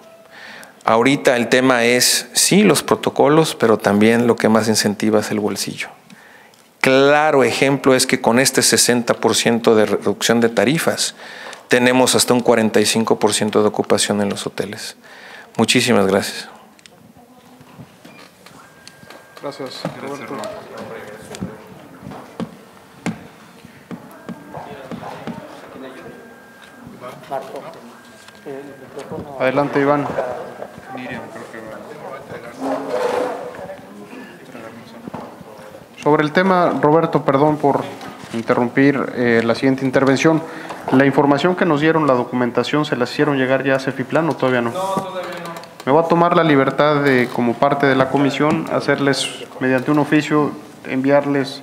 Ahorita el tema es, sí, los protocolos, pero también lo que más incentiva es el bolsillo. Claro ejemplo es que con este 60% de reducción de tarifas, tenemos hasta un 45% de ocupación en los hoteles. Muchísimas gracias. Gracias, Roberto. Adelante, Iván. Sobre el tema, Roberto, perdón por interrumpir eh, la siguiente intervención. La información que nos dieron, la documentación, ¿se la hicieron llegar ya a Cefiplan o todavía no? No, todavía no. Me voy a tomar la libertad de, como parte de la comisión, hacerles, mediante un oficio, enviarles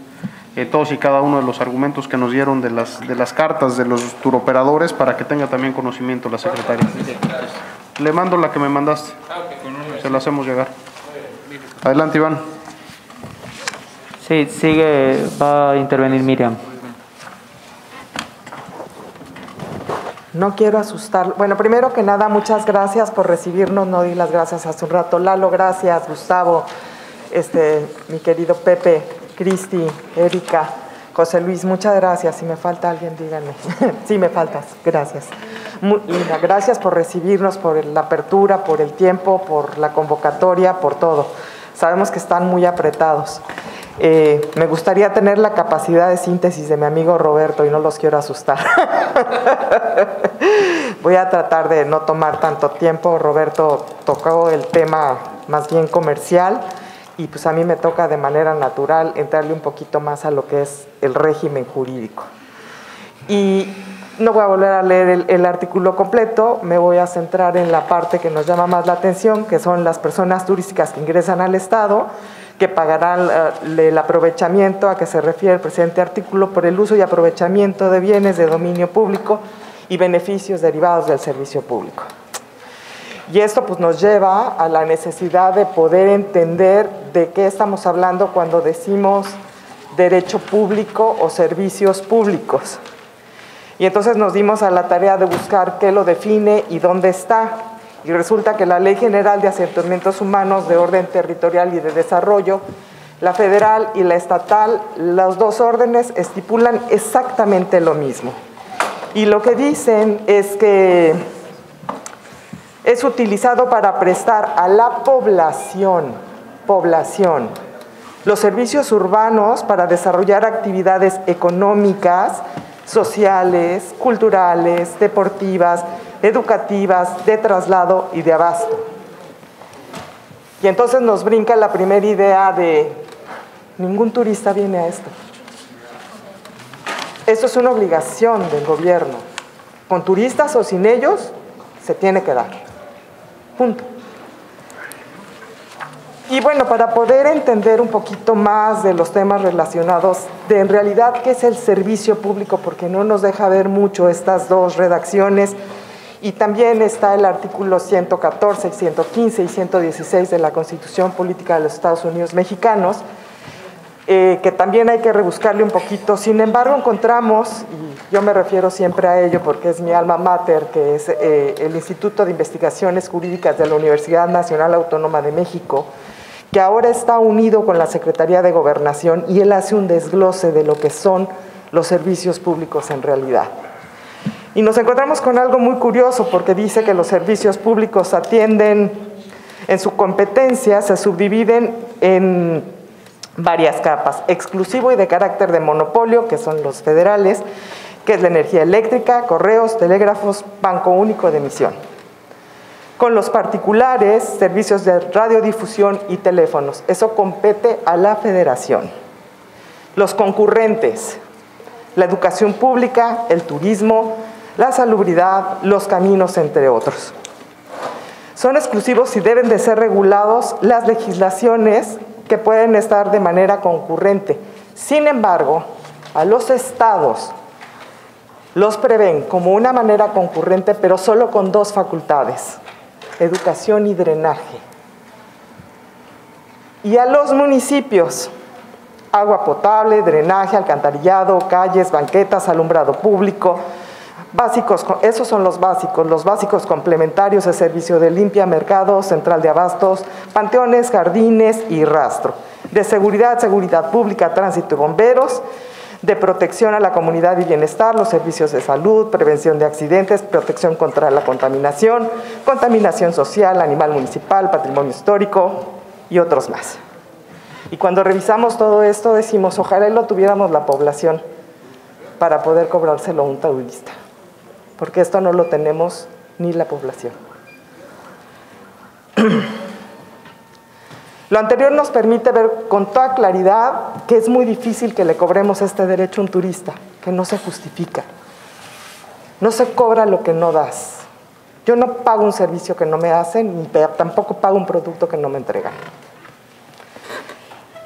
eh, todos y cada uno de los argumentos que nos dieron de las, de las cartas de los turoperadores para que tenga también conocimiento la secretaria. Le mando la que me mandaste. Se la hacemos llegar. Adelante, Iván. Sí, sigue, va a intervenir Miriam. No quiero asustar. Bueno, primero que nada, muchas gracias por recibirnos. No di las gracias hace un rato. Lalo, gracias. Gustavo, este, mi querido Pepe, Cristi, Erika, José Luis, muchas gracias. Si me falta alguien, díganme. sí, me faltas. Gracias. Muy, gracias por recibirnos, por la apertura, por el tiempo, por la convocatoria, por todo. Sabemos que están muy apretados. Eh, me gustaría tener la capacidad de síntesis de mi amigo Roberto y no los quiero asustar. Voy a tratar de no tomar tanto tiempo. Roberto tocó el tema más bien comercial y pues a mí me toca de manera natural entrarle un poquito más a lo que es el régimen jurídico. Y no voy a volver a leer el, el, artículo completo, me voy a centrar en la parte que nos llama más la atención, que son las personas turísticas que ingresan al Estado que pagarán el aprovechamiento a que se refiere el presente artículo por el uso y aprovechamiento de bienes de dominio público y beneficios derivados del servicio público. Y esto pues, nos lleva a la necesidad de poder entender de qué estamos hablando cuando decimos derecho público o servicios públicos. Y entonces nos dimos a la tarea de buscar qué lo define y dónde está. Y resulta que la Ley General de Asentamientos Humanos de Orden Territorial y de Desarrollo, la federal y la estatal, los dos órdenes estipulan exactamente lo mismo. Y lo que dicen es que es utilizado para prestar a la población, población, los servicios urbanos para desarrollar actividades económicas, sociales, culturales, deportivas, educativas, de traslado y de abasto. Y entonces nos brinca la primera idea de ningún turista viene a esto. Esto es una obligación del gobierno. Con turistas o sin ellos, se tiene que dar. Punto. Y bueno, para poder entender un poquito más de los temas relacionados de en realidad qué es el servicio público, porque no nos deja ver mucho estas dos redacciones, y también está el artículo 114, 115 y 116 de la Constitución Política de los Estados Unidos Mexicanos, eh, que también hay que rebuscarle un poquito. Sin embargo, encontramos, y yo me refiero siempre a ello porque es mi alma mater, que es eh, el Instituto de Investigaciones Jurídicas de la Universidad Nacional Autónoma de México, que ahora está unido con la Secretaría de Gobernación y él hace un desglose de lo que son los servicios públicos en realidad. Y nos encontramos con algo muy curioso porque dice que los servicios públicos atienden en su competencia, se subdividen en varias capas, exclusivo y de carácter de monopolio, que son los federales, que es la energía eléctrica, correos, telégrafos, banco único de emisión. Con los particulares, servicios de radiodifusión y teléfonos. Eso compete a la federación. Los concurrentes, la educación pública, el turismo, la salubridad, los caminos, entre otros. Son exclusivos y deben de ser regulados las legislaciones que pueden estar de manera concurrente. Sin embargo, a los estados los prevén como una manera concurrente, pero solo con dos facultades, educación y drenaje. Y a los municipios, agua potable, drenaje, alcantarillado, calles, banquetas, alumbrado público, Básicos, esos son los básicos, los básicos complementarios de servicio de limpia, mercado, central de abastos, panteones, jardines y rastro. De seguridad, seguridad pública, tránsito y bomberos, de protección a la comunidad y bienestar, los servicios de salud, prevención de accidentes, protección contra la contaminación, contaminación social, animal municipal, patrimonio histórico y otros más. Y cuando revisamos todo esto decimos, ojalá lo tuviéramos la población para poder cobrárselo a un turista porque esto no lo tenemos ni la población. Lo anterior nos permite ver con toda claridad que es muy difícil que le cobremos este derecho a un turista, que no se justifica. No se cobra lo que no das. Yo no pago un servicio que no me hacen, ni tampoco pago un producto que no me entregan.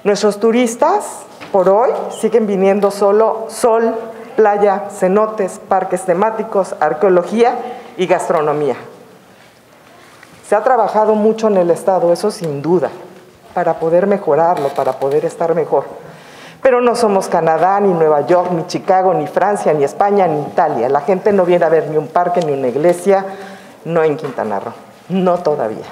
Nuestros turistas, por hoy, siguen viniendo solo sol, playa, cenotes, parques temáticos, arqueología y gastronomía. Se ha trabajado mucho en el Estado, eso sin duda, para poder mejorarlo, para poder estar mejor. Pero no somos Canadá, ni Nueva York, ni Chicago, ni Francia, ni España, ni Italia. La gente no viene a ver ni un parque, ni una iglesia, no en Quintana Roo, no todavía.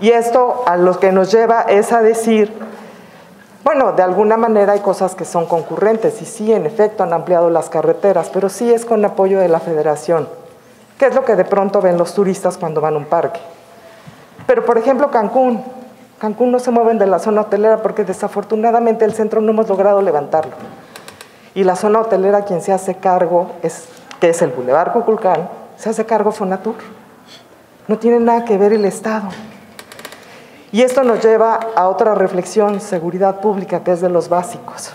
Y esto a lo que nos lleva es a decir bueno, de alguna manera hay cosas que son concurrentes y sí, en efecto, han ampliado las carreteras, pero sí es con apoyo de la federación. ¿Qué es lo que de pronto ven los turistas cuando van a un parque? Pero, por ejemplo, Cancún. Cancún no se mueven de la zona hotelera porque desafortunadamente el centro no hemos logrado levantarlo. Y la zona hotelera quien se hace cargo, es, que es el Boulevard Cuculcán, se hace cargo Fonatur. No tiene nada que ver el Estado. Y esto nos lleva a otra reflexión, seguridad pública, que es de los básicos.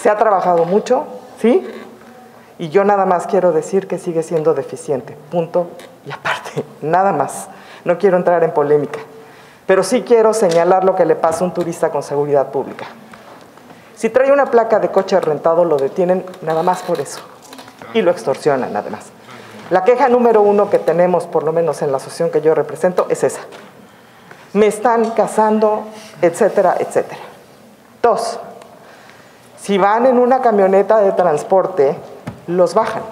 Se ha trabajado mucho, ¿sí? Y yo nada más quiero decir que sigue siendo deficiente, punto y aparte, nada más. No quiero entrar en polémica, pero sí quiero señalar lo que le pasa a un turista con seguridad pública. Si trae una placa de coche rentado, lo detienen nada más por eso y lo extorsionan además. La queja número uno que tenemos, por lo menos en la asociación que yo represento, es esa me están casando, etcétera, etcétera. Dos, si van en una camioneta de transporte, los bajan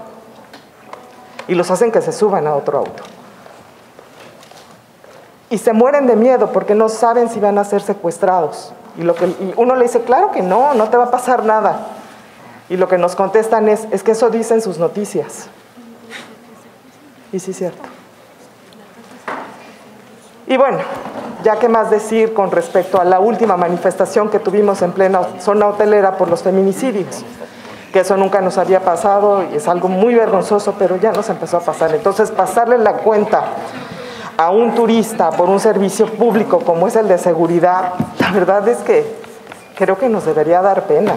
y los hacen que se suban a otro auto. Y se mueren de miedo porque no saben si van a ser secuestrados. Y, lo que, uno le dice, claro que no, no te va a pasar nada. Y lo que nos contestan es, es que eso dicen sus noticias. Y sí es cierto. Y bueno, ya que más decir con respecto a la última manifestación que tuvimos en plena zona hotelera por los feminicidios, que eso nunca nos había pasado y es algo muy vergonzoso, pero ya nos empezó a pasar. Entonces, pasarle la cuenta a un turista por un servicio público como es el de seguridad, la verdad es que creo que nos debería dar pena.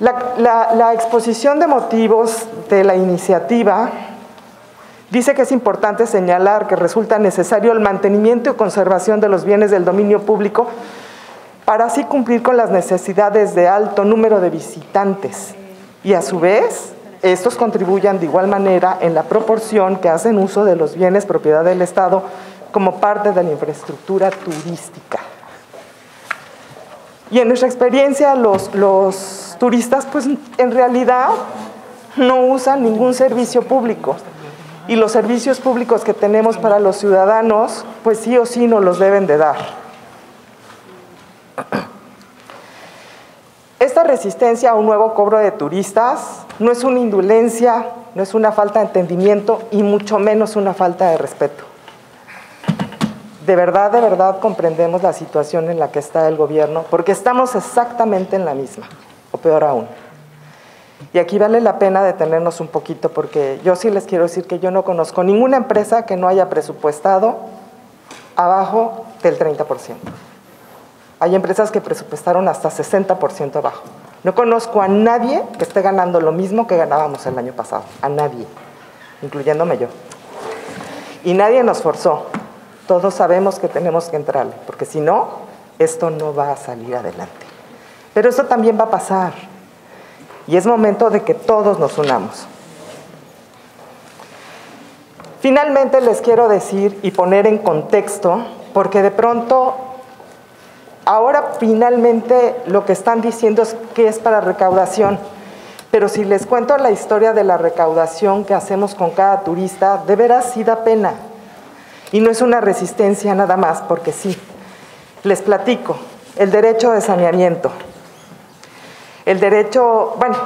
La, la- la exposición de motivos de la iniciativa dice que es importante señalar que resulta necesario el mantenimiento y conservación de los bienes del dominio público para así cumplir con las necesidades de alto número de visitantes y a su vez estos contribuyan de igual manera en la proporción que hacen uso de los bienes propiedad del Estado como parte de la infraestructura turística. Y en nuestra experiencia los, los turistas pues en realidad no usan ningún servicio público y los servicios públicos que tenemos para los ciudadanos pues sí o sí nos los deben de dar. Esta resistencia a un nuevo cobro de turistas no es una indolencia, no es una falta de entendimiento y mucho menos una falta de respeto. De verdad, de verdad comprendemos la situación en la que está el gobierno porque estamos exactamente en la misma, o peor aún. Y aquí vale la pena detenernos un poquito porque yo sí les quiero decir que yo no conozco ninguna empresa que no haya presupuestado abajo del 30%. Hay empresas que presupuestaron hasta 60% abajo. No conozco a nadie que esté ganando lo mismo que ganábamos el año pasado. A nadie, incluyéndome yo. Y nadie nos forzó. Todos sabemos que tenemos que entrarle, porque si no, esto no va a salir adelante. Pero eso también va a pasar. Y es momento de que todos nos unamos. Finalmente les quiero decir y poner en contexto, porque de pronto, ahora finalmente lo que están diciendo es que es para recaudación. Pero si les cuento la historia de la recaudación que hacemos con cada turista, de veras sí da pena. Y no es una resistencia nada más, porque sí. Les platico, el derecho de saneamiento. El derecho, bueno,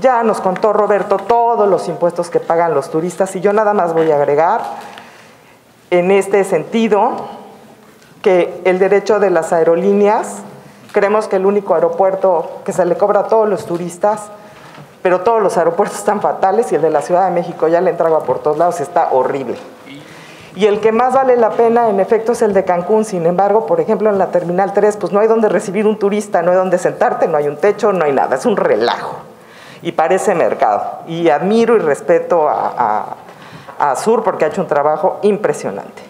ya nos contó Roberto todos los impuestos que pagan los turistas y yo nada más voy a agregar en este sentido que el derecho de las aerolíneas, creemos que el único aeropuerto que se le cobra a todos los turistas, pero todos los aeropuertos están fatales y el de la Ciudad de México ya le entra agua por todos lados, está horrible. Y el que más vale la pena, en efecto, es el de Cancún. Sin embargo, por ejemplo, en la Terminal 3, pues no hay donde recibir un turista, no hay donde sentarte, no hay un techo, no hay nada. Es un relajo. Y parece mercado. Y admiro y respeto a, a, a Sur porque ha hecho un trabajo impresionante.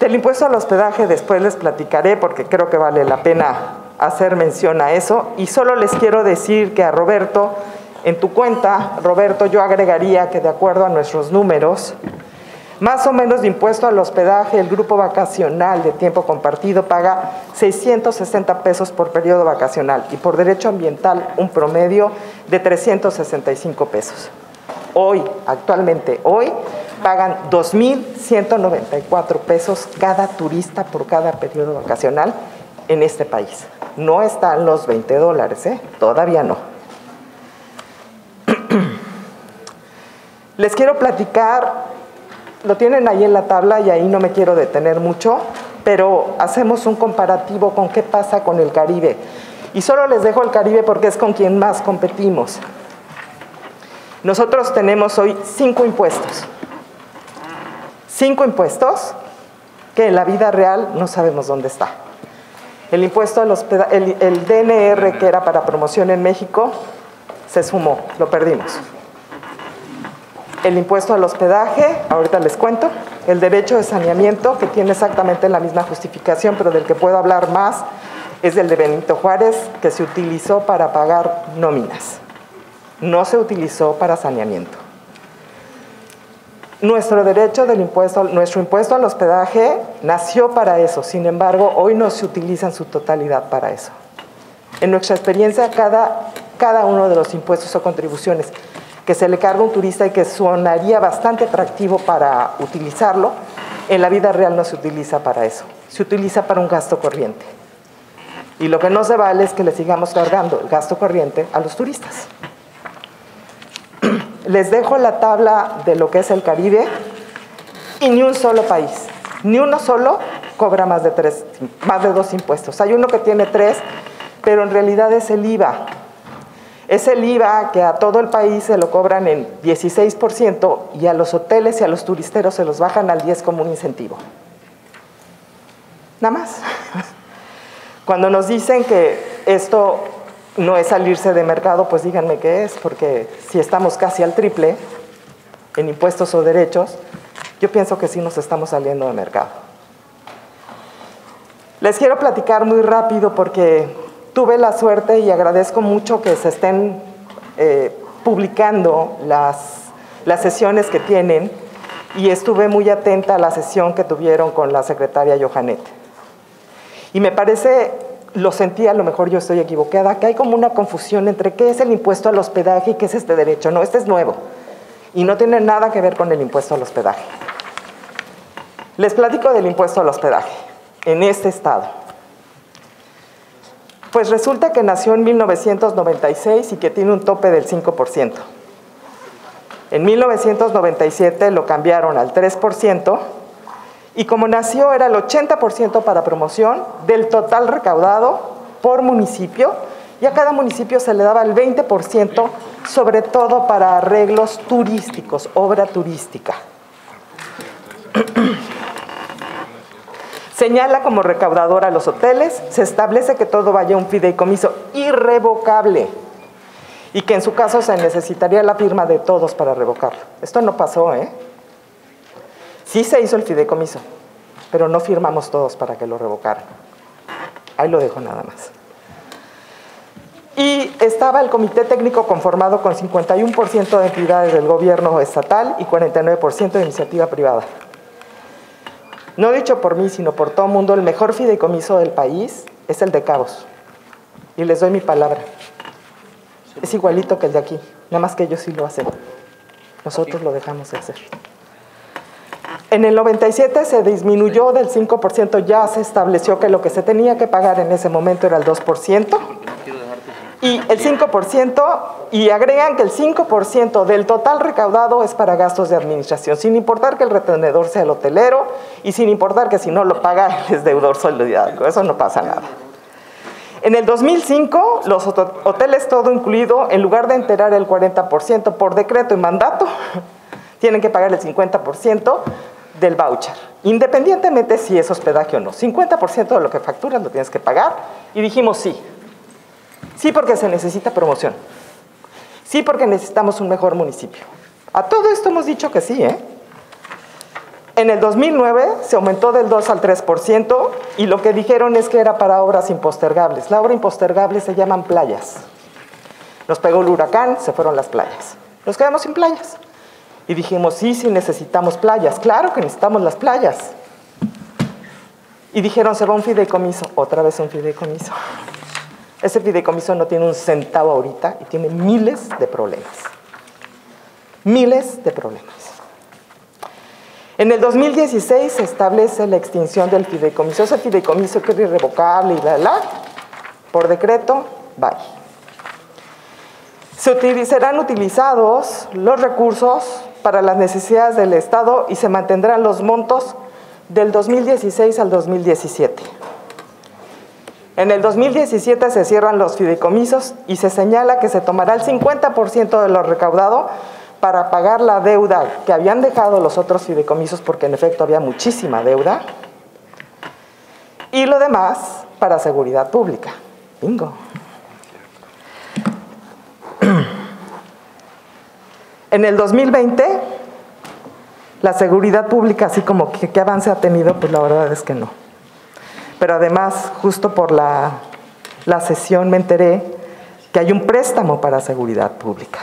Del impuesto al hospedaje después les platicaré porque creo que vale la pena hacer mención a eso. Y solo les quiero decir que a Roberto, en tu cuenta, Roberto, yo agregaría que de acuerdo a nuestros números, más o menos de impuesto al hospedaje, el grupo vacacional de tiempo compartido paga 660 pesos por periodo vacacional y por derecho ambiental un promedio de 365 pesos. Hoy, actualmente, hoy, pagan 2.194 pesos cada turista por cada periodo vacacional en este país. No están los 20 dólares, ¿eh? todavía no. Les quiero platicar lo tienen ahí en la tabla y ahí no me quiero detener mucho, pero hacemos un comparativo con qué pasa con el Caribe. Y solo les dejo el Caribe porque es con quien más competimos. Nosotros tenemos hoy cinco impuestos. Cinco impuestos que en la vida real no sabemos dónde está. El impuesto al el, el DNR que era para promoción en México se sumó, lo perdimos el impuesto al hospedaje, ahorita les cuento, el derecho de saneamiento, que tiene exactamente la misma justificación, pero del que puedo hablar más, es el de Benito Juárez, que se utilizó para pagar nóminas, no se utilizó para saneamiento. Nuestro derecho del impuesto, nuestro impuesto al hospedaje nació para eso, sin embargo, hoy no se utiliza en su totalidad para eso. En nuestra experiencia, cada, cada uno de los impuestos o contribuciones que se le carga a un turista y que sonaría bastante atractivo para utilizarlo, en la vida real no se utiliza para eso, se utiliza para un gasto corriente. Y lo que no se vale es que le sigamos cargando el gasto corriente a los turistas. Les dejo la tabla de lo que es el Caribe y ni un solo país, ni uno solo cobra más de, tres, más de dos impuestos. Hay uno que tiene tres, pero en realidad es el IVA. Es el IVA que a todo el país se lo cobran en 16% y a los hoteles y a los turisteros se los bajan al 10 como un incentivo. Nada más. Cuando nos dicen que esto no es salirse de mercado, pues díganme qué es, porque si estamos casi al triple en impuestos o derechos, yo pienso que sí nos estamos saliendo de mercado. Les quiero platicar muy rápido porque tuve la suerte y agradezco mucho que se estén eh, publicando las, las sesiones que tienen y estuve muy atenta a la sesión que tuvieron con la secretaria Johanet. Y me parece, lo sentí, a lo mejor yo estoy equivocada, que hay como una confusión entre qué es el impuesto al hospedaje y qué es este derecho. No, este es nuevo y no tiene nada que ver con el impuesto al hospedaje. Les platico del impuesto al hospedaje en este estado. Pues resulta que nació en 1996 y que tiene un tope del 5%. En 1997 lo cambiaron al 3% y como nació era el 80% para promoción del total recaudado por municipio y a cada municipio se le daba el 20%, sobre todo para arreglos turísticos, obra turística. Señala como recaudador a los hoteles, se establece que todo vaya a un fideicomiso irrevocable y que en su caso se necesitaría la firma de todos para revocarlo. Esto no pasó, ¿eh? Sí se hizo el fideicomiso, pero no firmamos todos para que lo revocaran. Ahí lo dejo nada más. Y estaba el comité técnico conformado con 51% de entidades del gobierno estatal y 49% de iniciativa privada. No dicho por mí, sino por todo el mundo, el mejor fideicomiso del país es el de Cabos. Y les doy mi palabra. Es igualito que el de aquí, nada más que ellos sí lo hacen. Nosotros lo dejamos de hacer. En el 97 se disminuyó del 5%, ya se estableció que lo que se tenía que pagar en ese momento era el 2%. Y el 5%, y agregan que el 5% del total recaudado es para gastos de administración, sin importar que el retenedor sea el hotelero y sin importar que si no lo paga es deudor solidario. Eso no pasa nada. En el 2005, los hoteles todo incluido, en lugar de enterar el 40% por decreto y mandato, tienen que pagar el 50% del voucher, independientemente si es hospedaje o no. 50% de lo que facturas lo tienes que pagar y dijimos sí. Sí porque se necesita promoción. Sí porque necesitamos un mejor municipio. A todo esto hemos dicho que sí, ¿eh? En el 2009 se aumentó del 2 al 3% y lo que dijeron es que era para obras impostergables. La obra impostergable se llaman playas. Nos pegó el huracán, se fueron las playas. Nos quedamos sin playas. Y dijimos, sí, sí necesitamos playas. Claro que necesitamos las playas. Y dijeron, se va un fideicomiso. Otra vez un fideicomiso. Ese fideicomiso no tiene un centavo ahorita y tiene miles de problemas. Miles de problemas. En el 2016 se establece la extinción del fideicomiso. Ese fideicomiso que es irrevocable y la, la, por decreto, bye. Se serán utilizados los recursos para las necesidades del Estado y se mantendrán los montos del 2016 al 2017. En el 2017 se cierran los fideicomisos y se señala que se tomará el 50% de lo recaudado para pagar la deuda que habían dejado los otros fideicomisos, porque en efecto había muchísima deuda, y lo demás para seguridad pública. Bingo. En el 2020, la seguridad pública, así como que qué avance ha tenido, pues la verdad es que no. Pero además, justo por la, la sesión me enteré que hay un préstamo para seguridad pública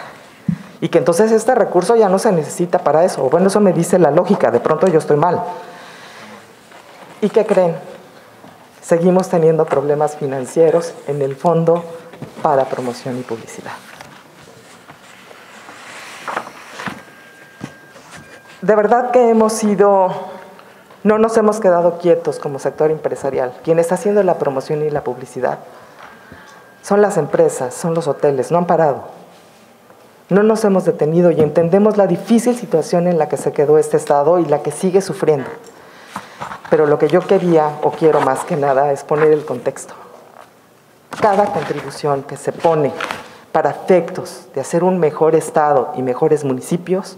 y que entonces este recurso ya no se necesita para eso. Bueno, eso me dice la lógica, de pronto yo estoy mal. ¿Y qué creen? Seguimos teniendo problemas financieros en el fondo para promoción y publicidad. De verdad que hemos sido, no nos hemos quedado quietos como sector empresarial. Quien está haciendo la promoción y la publicidad son las empresas, son los hoteles, no han parado. No nos hemos detenido y entendemos la difícil situación en la que se quedó este Estado y la que sigue sufriendo. Pero lo que yo quería o quiero más que nada es poner el contexto. Cada contribución que se pone para efectos de hacer un mejor Estado y mejores municipios,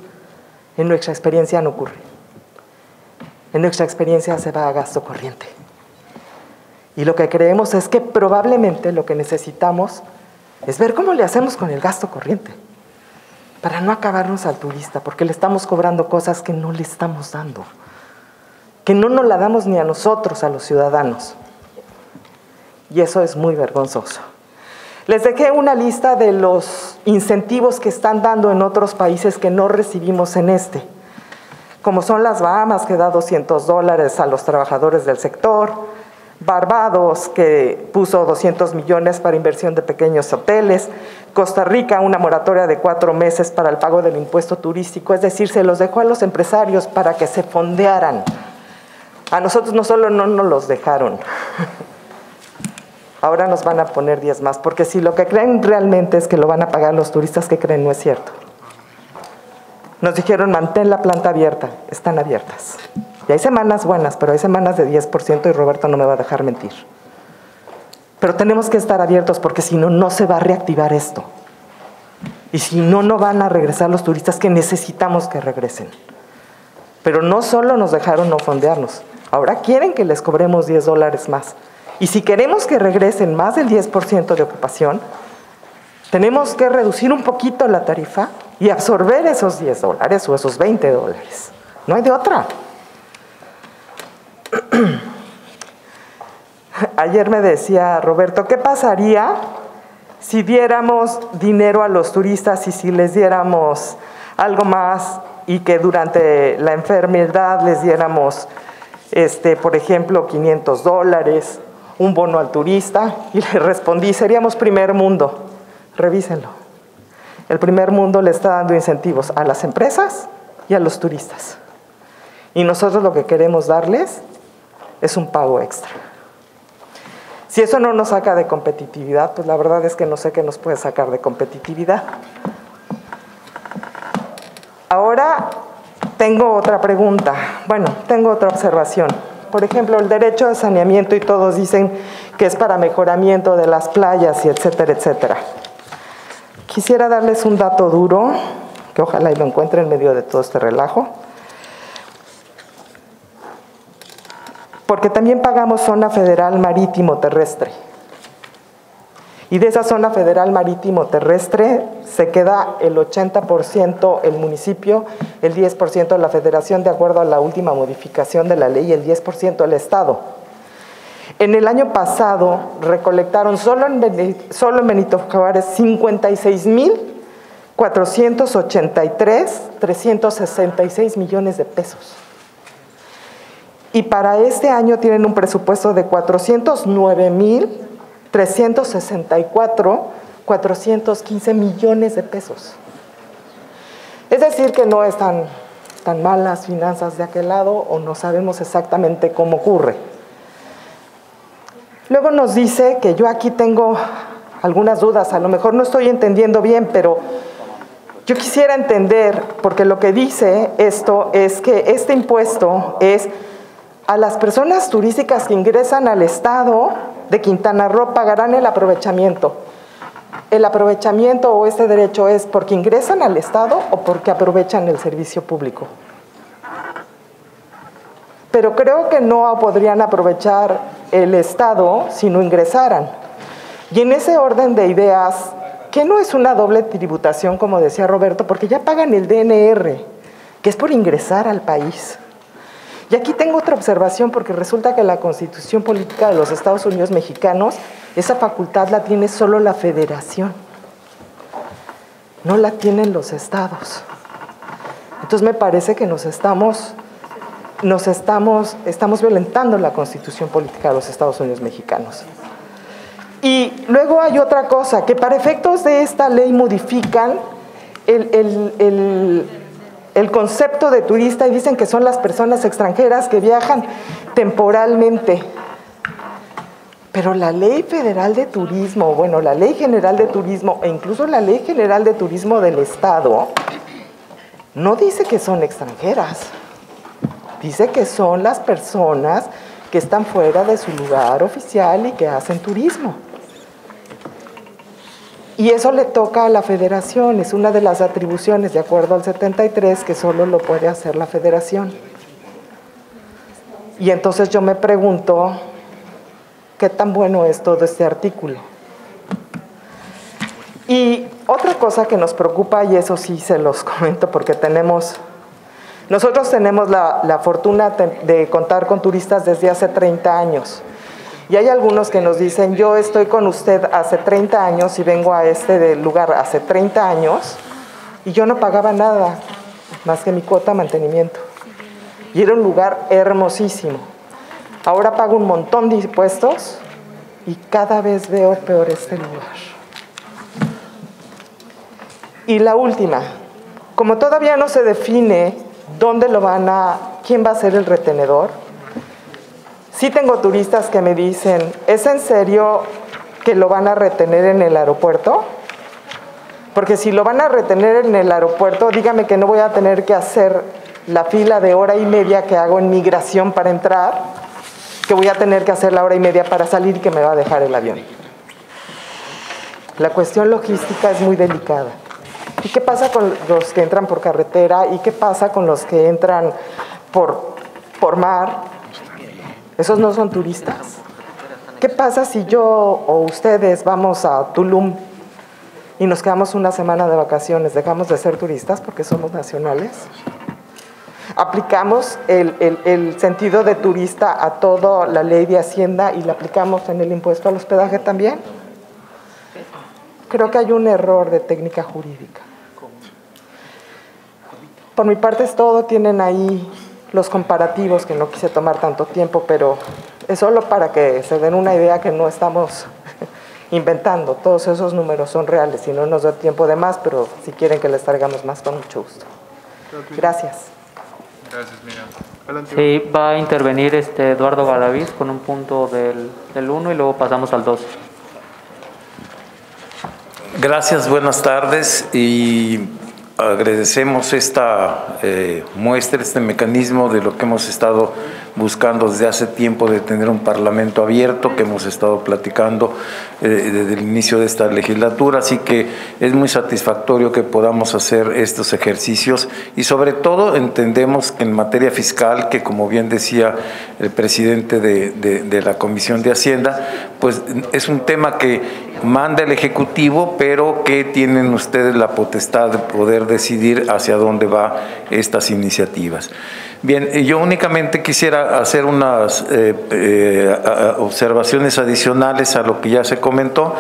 en nuestra experiencia no ocurre. En nuestra experiencia se va a gasto corriente. Y lo que creemos es que probablemente lo que necesitamos es ver cómo le hacemos con el gasto corriente para no acabarnos al turista, porque le estamos cobrando cosas que no le estamos dando, que no nos la damos ni a nosotros, a los ciudadanos. Y eso es muy vergonzoso. Les dejé una lista de los incentivos que están dando en otros países que no recibimos en este, como son las Bahamas, que da 200 dólares a los trabajadores del sector, Barbados, que puso 200 millones para inversión de pequeños hoteles, Costa Rica, una moratoria de cuatro meses para el pago del impuesto turístico, es decir, se los dejó a los empresarios para que se fondearan. A nosotros no solo no nos los dejaron, ahora nos van a poner 10 más, porque si lo que creen realmente es que lo van a pagar los turistas que creen, no es cierto. Nos dijeron, mantén la planta abierta, están abiertas. Y hay semanas buenas, pero hay semanas de 10% y Roberto no me va a dejar mentir. Pero tenemos que estar abiertos porque si no, no se va a reactivar esto. Y si no, no van a regresar los turistas que necesitamos que regresen. Pero no solo nos dejaron no fondearnos, ahora quieren que les cobremos 10 dólares más. Y si queremos que regresen más del 10% de ocupación, tenemos que reducir un poquito la tarifa y absorber esos 10 dólares o esos 20 dólares. No hay de otra. Ayer me decía Roberto, ¿qué pasaría si diéramos dinero a los turistas y si les diéramos algo más y que durante la enfermedad les diéramos, este, por ejemplo, 500 dólares, un bono al turista? Y le respondí, seríamos primer mundo. Revísenlo. El primer mundo le está dando incentivos a las empresas y a los turistas. Y nosotros lo que queremos darles es un pago extra. Si eso no nos saca de competitividad, pues la verdad es que no sé qué nos puede sacar de competitividad. Ahora tengo otra pregunta, bueno, tengo otra observación. Por ejemplo, el derecho de saneamiento y todos dicen que es para mejoramiento de las playas y etcétera, etcétera. Quisiera darles un dato duro, que ojalá y lo encuentre en medio de todo este relajo. porque también pagamos zona federal marítimo terrestre. Y de esa zona federal marítimo terrestre se queda el 80% el municipio, el 10% la federación de acuerdo a la última modificación de la ley y el 10% el Estado. En el año pasado recolectaron solo en, Benito Juárez 56 366 millones de pesos y para este año tienen un presupuesto de 409 mil 364 415 millones de pesos. Es decir, que no están tan mal las finanzas de aquel lado o no sabemos exactamente cómo ocurre. Luego nos dice que yo aquí tengo algunas dudas, a lo mejor no estoy entendiendo bien, pero yo quisiera entender, porque lo que dice esto es que este impuesto es a las personas turísticas que ingresan al estado de Quintana Roo pagarán el aprovechamiento. El aprovechamiento o este derecho es porque ingresan al estado o porque aprovechan el servicio público. Pero creo que no podrían aprovechar el estado si no ingresaran. Y en ese orden de ideas, que no es una doble tributación, como decía Roberto, porque ya pagan el DNR, que es por ingresar al país. Y aquí tengo otra observación porque resulta que la constitución política de los Estados Unidos mexicanos, esa facultad la tiene solo la federación, no la tienen los estados. Entonces me parece que nos estamos, nos estamos, estamos violentando la constitución política de los Estados Unidos mexicanos. Y luego hay otra cosa, que para efectos de esta ley modifican el, el, el el concepto de turista y dicen que son las personas extranjeras que viajan temporalmente. Pero la ley federal de turismo, bueno, la ley general de turismo e incluso la ley general de turismo del Estado no dice que son extranjeras. Dice que son las personas que están fuera de su lugar oficial y que hacen turismo. Y eso le toca a la federación, es una de las atribuciones, de acuerdo al 73, que solo lo puede hacer la federación. Y entonces yo me pregunto, ¿qué tan bueno es todo este artículo? Y otra cosa que nos preocupa, y eso sí se los comento porque tenemos, nosotros tenemos la, fortuna de contar con turistas desde hace 30 años. Y hay algunos que nos dicen, yo estoy con usted hace 30 años y vengo a este lugar hace 30 años y yo no pagaba nada más que mi cuota de mantenimiento. Y era un lugar hermosísimo. Ahora pago un montón de impuestos y cada vez veo peor este lugar. Y la última, como todavía no se define dónde lo van a, quién va a ser el retenedor, sí tengo turistas que me dicen, ¿es en serio que lo van a retener en el aeropuerto? Porque si lo van a retener en el aeropuerto, dígame que no voy a tener que hacer la fila de hora y media que hago en migración para entrar, que voy a tener que hacer la hora y media para salir y que me va a dejar el avión. La cuestión logística es muy delicada. ¿Y qué pasa con los que entran por carretera? ¿Y qué pasa con los que entran por, por mar? ¿Esos no son turistas? ¿Qué pasa si yo o ustedes vamos a Tulum y nos quedamos una semana de vacaciones? ¿Dejamos de ser turistas porque somos nacionales? aplicamos el, el, el, sentido de turista a toda la ley de Hacienda y la aplicamos en el impuesto al hospedaje también? Creo que hay un error de técnica jurídica. Por mi parte es todo, tienen ahí los comparativos que no quise tomar tanto tiempo, pero es solo para que se den una idea que no estamos inventando. Todos esos números son reales y no nos da tiempo de más, pero si quieren que les traigamos más, con mucho gusto. Gracias. Gracias, Miriam. Sí, va a intervenir este Eduardo Galaviz con un punto del 1 y luego pasamos al 2. Gracias, buenas tardes y agradecemos esta eh, muestra, este mecanismo de lo que hemos estado buscando desde hace tiempo de tener un parlamento abierto que hemos estado platicando eh, desde el inicio de esta legislatura, así que es muy satisfactorio que podamos hacer estos ejercicios. Y sobre todo entendemos que en materia fiscal, que como bien decía el presidente de, la Comisión de Hacienda, pues es un tema que manda el Ejecutivo, pero que tienen ustedes la potestad de poder decidir hacia dónde va estas iniciativas. Bien, yo únicamente quisiera hacer unas eh, eh, observaciones adicionales a lo que ya se comentó.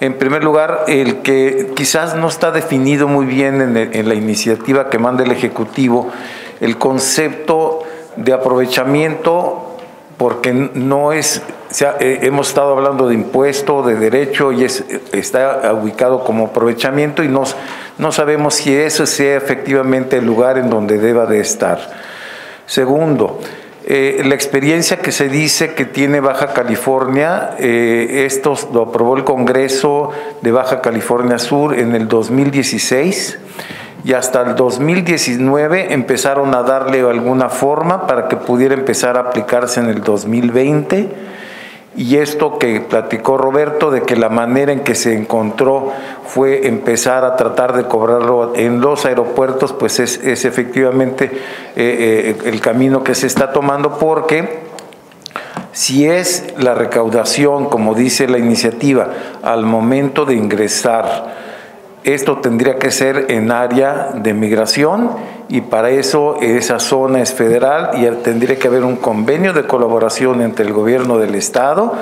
En primer lugar, el que quizás no está definido muy bien en, en la iniciativa que manda el Ejecutivo el concepto de aprovechamiento porque no es, eh, hemos estado hablando de impuesto, de derecho y es, está ubicado como aprovechamiento y no, no sabemos si ese sea efectivamente el lugar en donde deba de estar. Segundo, eh, la experiencia que se dice que tiene Baja California, eh, esto lo aprobó el Congreso de Baja California Sur en el 2016 y hasta el 2019 empezaron a darle alguna forma para que pudiera empezar a aplicarse en el 2020 y esto que platicó Roberto de que la manera en que se encontró fue empezar a tratar de cobrarlo en los aeropuertos, pues es, efectivamente eh, eh, el camino que se está tomando porque si es la recaudación, como dice la iniciativa, al momento de ingresar, esto tendría que ser en área de migración y para eso esa zona es federal y tendría que haber un convenio de colaboración entre el gobierno del estado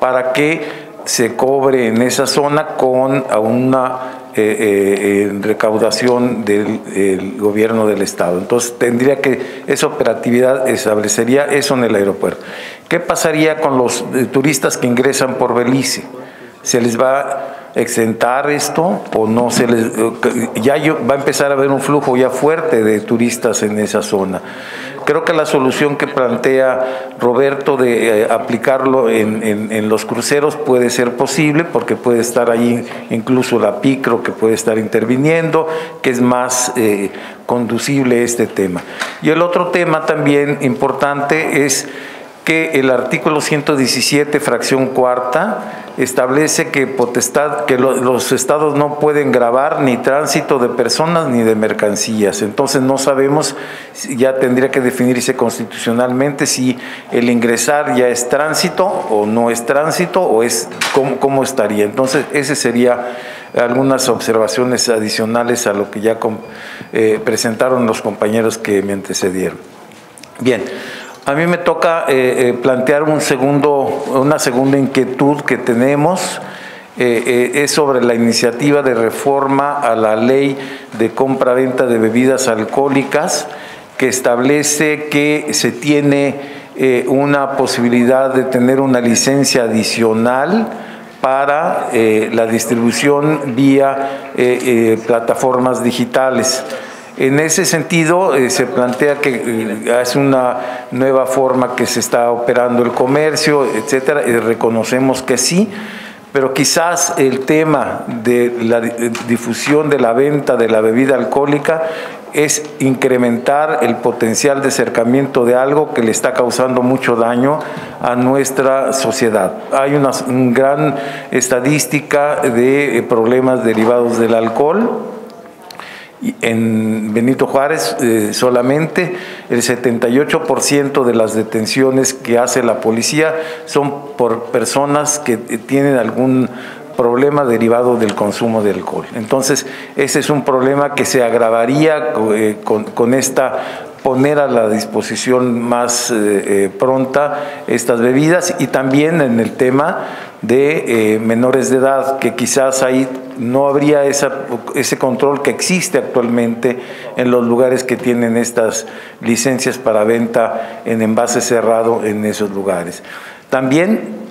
para que se cobre en esa zona con una eh, eh, recaudación del, gobierno del estado. Entonces tendría que esa operatividad establecería eso en el aeropuerto. ¿Qué pasaría con los eh, turistas que ingresan por Belice? ¿Se les va exentar esto o no se les ya va a empezar a haber un flujo ya fuerte de turistas en esa zona. Creo que la solución que plantea Roberto de eh, aplicarlo en, en, los cruceros puede ser posible porque puede estar ahí incluso la PICRO que puede estar interviniendo, que es más eh, conducible este tema. Y el otro tema también importante es que el artículo 117, fracción cuarta, establece que potestad que lo- los estados no pueden grabar ni tránsito de personas ni de mercancías. Entonces no sabemos, ya tendría que definirse constitucionalmente si el ingresar ya es tránsito o no es tránsito o es cómo, cómo estaría. Entonces ese sería algunas observaciones adicionales a lo que ya eh, presentaron los compañeros que me antecedieron. Bien, a mí me toca eh, eh, plantear un segundo, una segunda inquietud que tenemos. eh, es sobre la iniciativa de reforma a la ley de compra-venta de bebidas alcohólicas que establece que se tiene una posibilidad de tener una licencia adicional para la distribución vía plataformas digitales. En ese sentido, eh, se plantea que eh, es una nueva forma que se está operando el comercio, etcétera, y reconocemos que sí, pero quizás el tema de la di- difusión de la venta de la bebida alcohólica es incrementar el potencial de acercamiento de algo que le está causando mucho daño a nuestra sociedad. Hay una gran estadística de eh, problemas derivados del alcohol, En Benito Juárez eh, solamente el 78% de las detenciones que hace la policía son por personas que eh, tienen algún problema derivado del consumo de alcohol. Entonces, ese es un problema que se agravaría eh, con esta poner a la disposición más eh, eh, pronta estas bebidas y también en el tema de eh, menores de edad, que quizás ahí no habría esa, ese control que existe actualmente en los lugares que tienen estas licencias para venta en envase cerrado en esos lugares. También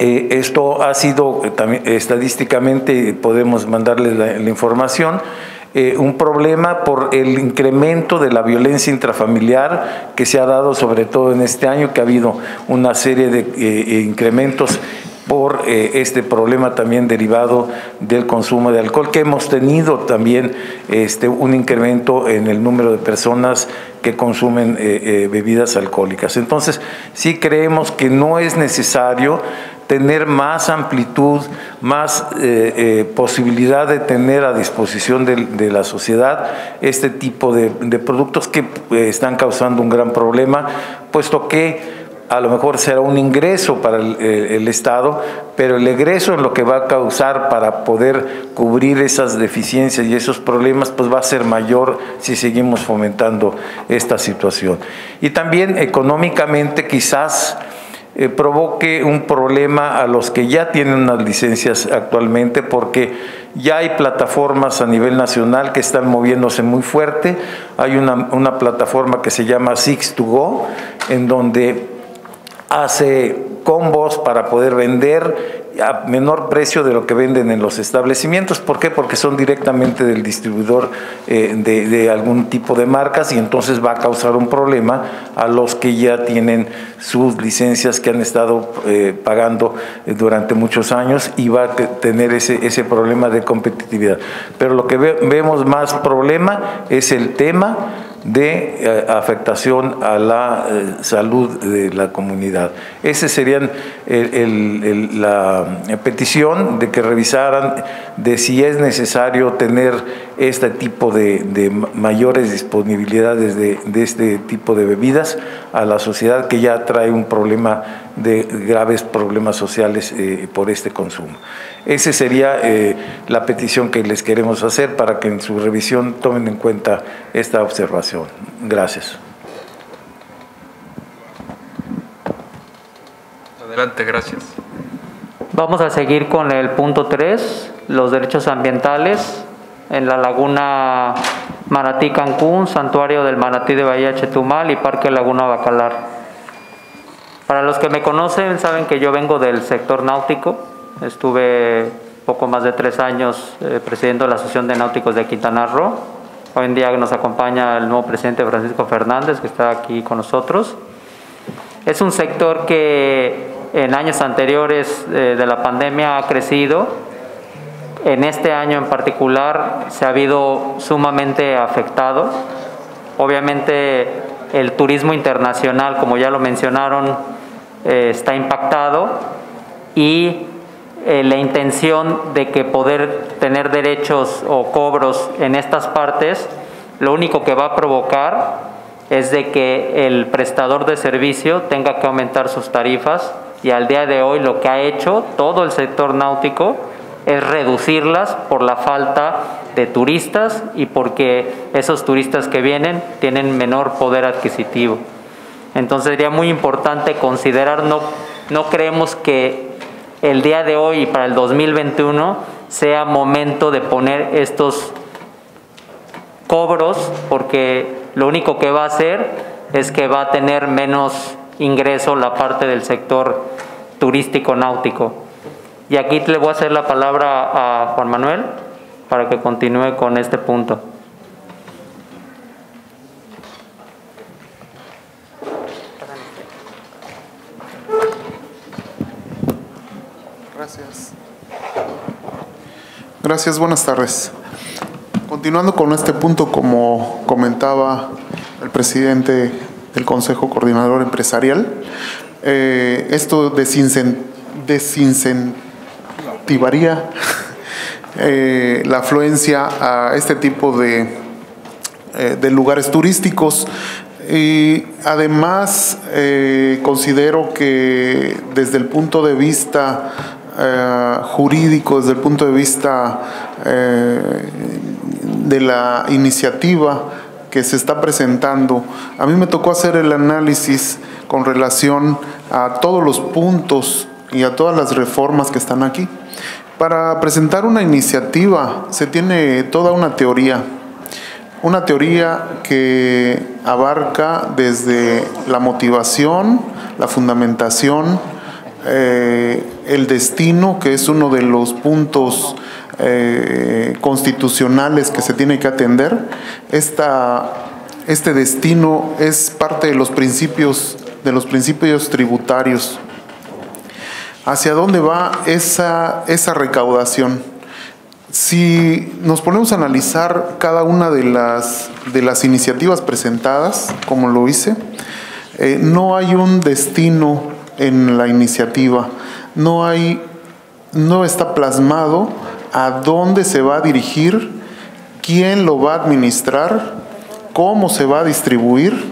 esto ha sido estadísticamente, podemos mandarles la información, eh, un problema por el incremento de la violencia intrafamiliar que se ha dado sobre todo en este año, que ha habido una serie de eh, incrementos por eh, este problema también derivado del consumo de alcohol, que hemos tenido también este, un incremento en el número de personas que consumen eh, eh, bebidas alcohólicas. Entonces, sí creemos que no es necesario tener más amplitud, más eh, eh, posibilidad de tener a disposición de, la sociedad este tipo de, productos que eh, están causando un gran problema, puesto que a lo mejor será un ingreso para el, el- Estado, pero el egreso en lo que va a causar para poder cubrir esas deficiencias y esos problemas, pues va a ser mayor si seguimos fomentando esta situación. Y también económicamente quizás eh, provoque un problema a los que ya tienen unas licencias actualmente porque ya hay plataformas a nivel nacional que están moviéndose muy fuerte. Hay una, una plataforma que se llama Six to Go, en donde hace combos para poder vender a menor precio de lo que venden en los establecimientos. ¿Por qué? Porque son directamente del distribuidor eh, de, algún tipo de marcas y entonces va a causar un problema a los que ya tienen sus licencias que han estado eh, pagando eh, durante muchos años y va a te- tener ese, ese problema de competitividad. Pero lo que ve- vemos más problema es el tema de eh, afectación a la eh, salud de la comunidad. El- el- la petición de que revisaran de si es necesario tener este tipo de, de ma- mayores disponibilidades de, de este tipo de bebidas a la sociedad que ya trae un problema de graves problemas sociales eh, por este consumo. Esa sería eh, la petición que les queremos hacer para que en su revisión tomen en cuenta esta observación. Gracias. Adelante, gracias. Vamos a seguir con el punto 3, los derechos ambientales en la laguna Manatí Cancún, Santuario del Manatí de Bahía Chetumal y Parque Laguna Bacalar. Para los que me conocen, saben que yo vengo del sector náutico. Estuve poco más de tres años eh, presidiendo la Asociación de Náuticos de Quintana Roo. Hoy en día nos acompaña el nuevo presidente Francisco Fernández, que está aquí con nosotros. Es un sector que en años anteriores eh, de la pandemia ha crecido. En este año en particular se ha habido sumamente afectado. Obviamente el turismo internacional, como ya lo mencionaron, eh, está impactado y eh, la intención de que poder tener derechos o cobros en estas partes, lo único que va a provocar es de que el prestador de servicio tenga que aumentar sus tarifas y al día de hoy lo que ha hecho todo el sector náutico es reducirlas por la falta de turistas y porque esos turistas que vienen tienen menor poder adquisitivo. Entonces sería muy importante considerar, no, no creemos que el día de hoy para el 2021 sea momento de poner estos cobros porque lo único que va a hacer es que va a tener menos ingreso la parte del sector turístico náutico. Y aquí le voy a hacer la palabra a Juan Manuel para que continúe con este punto. Gracias. Gracias, buenas tardes. Continuando con este punto, como comentaba el presidente del Consejo Coordinador Empresarial, eh, esto desincen- desincentivaría eh, la afluencia a este tipo de, eh, de lugares turísticos. Y además eh, considero que desde el punto de vista jurídico, desde el punto de vista de la iniciativa que se está presentando, a mí me tocó hacer el análisis con relación a todos los puntos y a todas las reformas que están aquí. Para presentar una iniciativa se tiene toda una teoría, una teoría que abarca desde la motivación, la fundamentación, eh, el destino, que es uno de los puntos eh, constitucionales que se tiene que atender. Esta, este destino es parte de los principios, de los principios tributarios. ¿Hacia dónde va esa, recaudación? Si nos ponemos a analizar cada una de las, de las iniciativas presentadas, como lo hice, eh, no hay un destino en la iniciativa, no hay, no está plasmado a dónde se va a dirigir, quién lo va a administrar, cómo se va a distribuir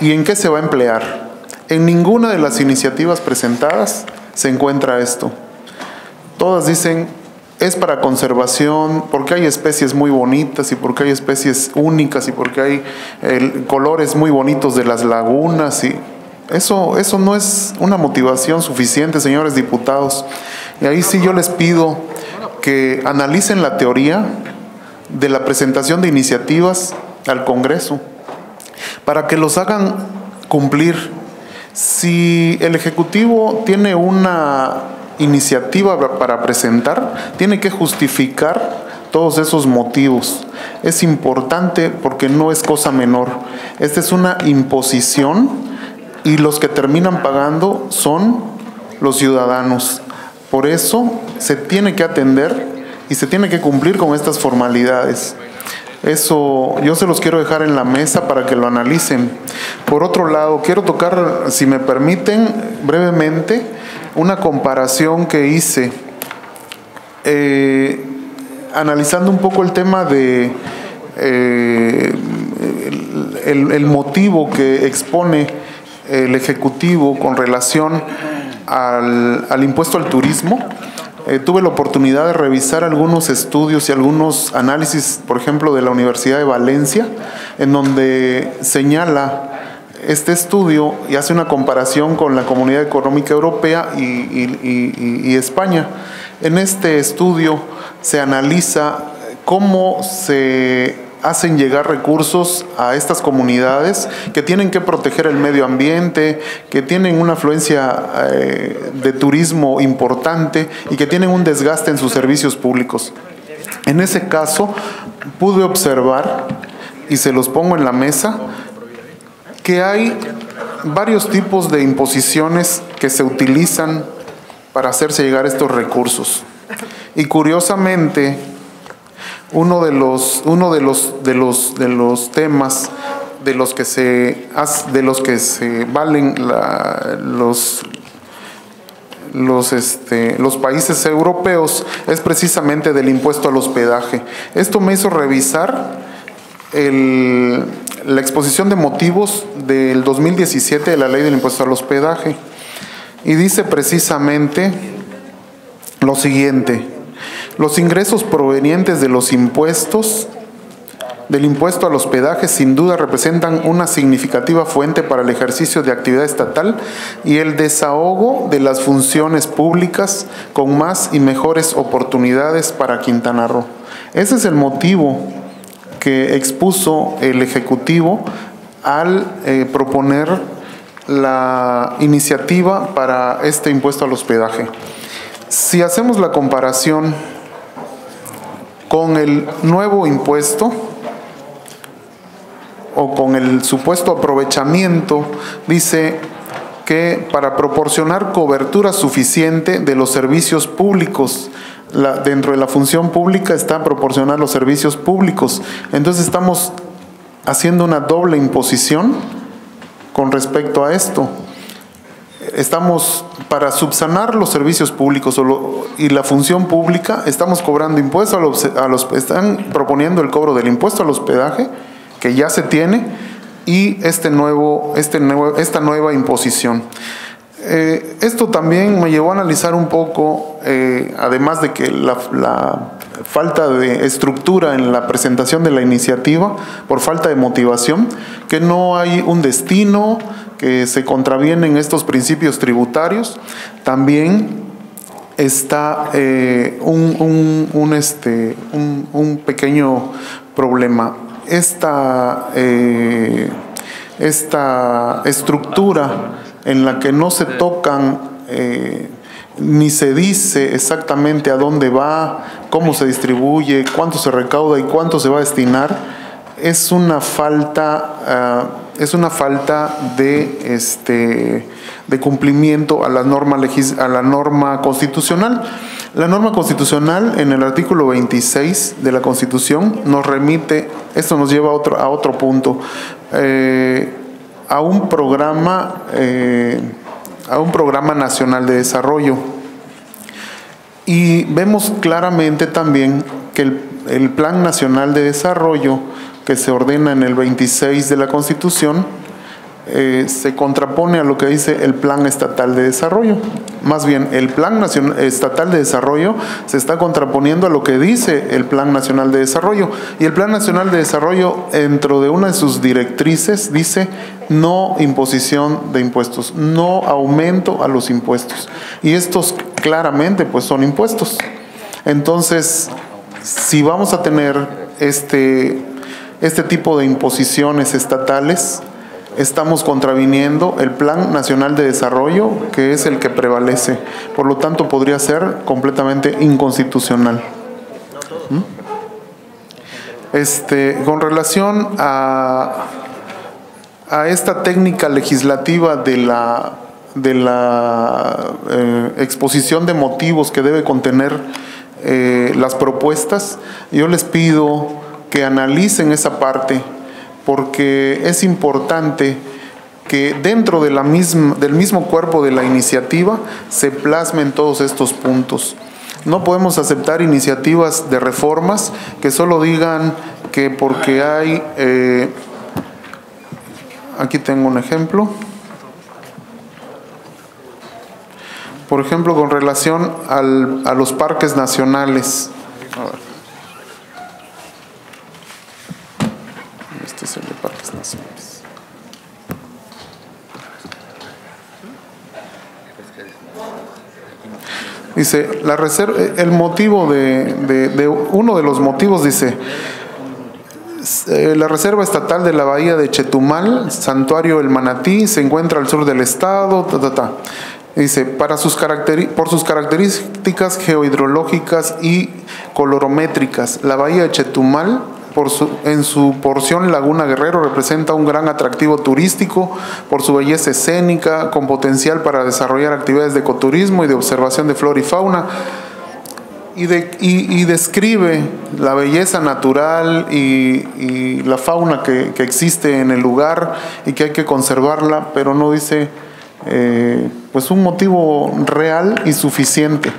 y en qué se va a emplear. En ninguna de las iniciativas presentadas se encuentra esto. Todas dicen es para conservación, porque hay especies muy bonitas y porque hay especies únicas y porque hay colores muy bonitos de las lagunas y eso, eso no es una motivación suficiente, señores diputados. Y ahí sí yo les pido que analicen la teoría de la presentación de iniciativas al Congreso para que los hagan cumplir. Si el Ejecutivo tiene una iniciativa para presentar, tiene que justificar todos esos motivos. Es importante porque no es cosa menor. Esta es una imposición y los que terminan pagando son los ciudadanos. Por eso se tiene que atender y se tiene que cumplir con estas formalidades. Eso yo se los quiero dejar en la mesa para que lo analicen. Por otro lado, quiero tocar, si me permiten, brevemente, una comparación que hice eh, analizando un poco el tema de eh, el, el motivo que expone el Ejecutivo con relación al, al impuesto al turismo. Eh, tuve la oportunidad de revisar algunos estudios y algunos análisis, por ejemplo, de la Universidad de Valencia, en donde señala este estudio y hace una comparación con la Comunidad Económica Europea y, y- España. En este estudio se analiza cómo se hacen llegar recursos a estas comunidades que tienen que proteger el medio ambiente, que tienen una afluencia eh, de turismo importante y que tienen un desgaste en sus servicios públicos. En ese caso, pude observar, y se los pongo en la mesa, que hay varios tipos de imposiciones que se utilizan para hacerse llegar estos recursos. Y curiosamente, uno de los, uno de los, de los, de los temas de los que se, de los que se valen la- los, los, este, los países europeos es precisamente del impuesto al hospedaje. Esto me hizo revisar el- la exposición de motivos del 2017 de la ley del impuesto al hospedaje y dice precisamente lo siguiente, los ingresos provenientes de los impuestos del impuesto al hospedaje sin duda representan una significativa fuente para el ejercicio de actividad estatal y el desahogo de las funciones públicas con más y mejores oportunidades para Quintana Roo. Ese es el motivo que expuso el Ejecutivo al eh, proponer la iniciativa para este impuesto al hospedaje. Si hacemos la comparación con el nuevo impuesto, o con el supuesto aprovechamiento, dice que para proporcionar cobertura suficiente de los servicios públicos, dentro de la función pública está proporcionar los servicios públicos. Entonces estamos haciendo una doble imposición con respecto a esto. Estamos, para subsanar los servicios públicos y la función pública, estamos cobrando impuestos a los, a los- están proponiendo el cobro del impuesto al hospedaje, que ya se tiene, y este nuevo, este nuevo, esta nueva imposición. Eh, esto también me llevó a analizar un poco, eh, además de que la falta de estructura en la presentación de la iniciativa, por falta de motivación, que no hay un destino, que se contravienen estos principios tributarios, también está eh, un, un- este, un pequeño problema. Esta, eh, esta estructura en la que no se tocan eh, ni se dice exactamente a dónde va, cómo se distribuye, cuánto se recauda y cuánto se va a destinar, es una falta, ah, es una falta de, este, de cumplimiento a la, norma legis- a la norma constitucional. La norma constitucional en el artículo 26 de la Constitución nos remite, esto nos lleva a otro, a otro punto, eh, a un programa, eh, a un programa nacional de desarrollo. Y vemos claramente también que el, el Plan Nacional de Desarrollo que se ordena en el 26 de la Constitución eh, se contrapone a lo que dice el Plan Estatal de Desarrollo. Más bien, el Plan Nacional, Estatal de Desarrollo se está contraponiendo a lo que dice el Plan Nacional de Desarrollo. Y el Plan Nacional de Desarrollo, dentro de una de sus directrices, dice no imposición de impuestos, no aumento a los impuestos. Y estos claramente pues son impuestos. Entonces, si vamos a tener este, este tipo de imposiciones estatales, estamos contraviniendo el Plan Nacional de Desarrollo, que es el que prevalece. Por lo tanto, podría ser completamente inconstitucional. ¿Mm? Este, con relación a, a esta técnica legislativa de la, de la eh, exposición de motivos que debe contener eh, las propuestas, yo les pido que analicen esa parte porque es importante que dentro del mismo cuerpo de la iniciativa se plasmen todos estos puntos. No podemos aceptar iniciativas de reformas que solo digan que porque hay, eh, aquí tengo un ejemplo, por ejemplo con relación al- a los parques nacionales. A ver. Este de parques nacionales. Dice, la reserva, el motivo de, de- uno de los motivos dice, eh, la Reserva Estatal de la Bahía de Chetumal, Santuario El Manatí, se encuentra al sur del estado, ta, ta, ta. Dice, para sus por sus características geohidrológicas y colorométricas, la Bahía de Chetumal, en su porción Laguna Guerrero, representa un gran atractivo turístico por su belleza escénica, con potencial para desarrollar actividades de ecoturismo y de observación de flora y fauna y, de- y- y describe la belleza natural y, la fauna que, que existe en el lugar y que hay que conservarla, pero no dice eh, pues un motivo real y suficiente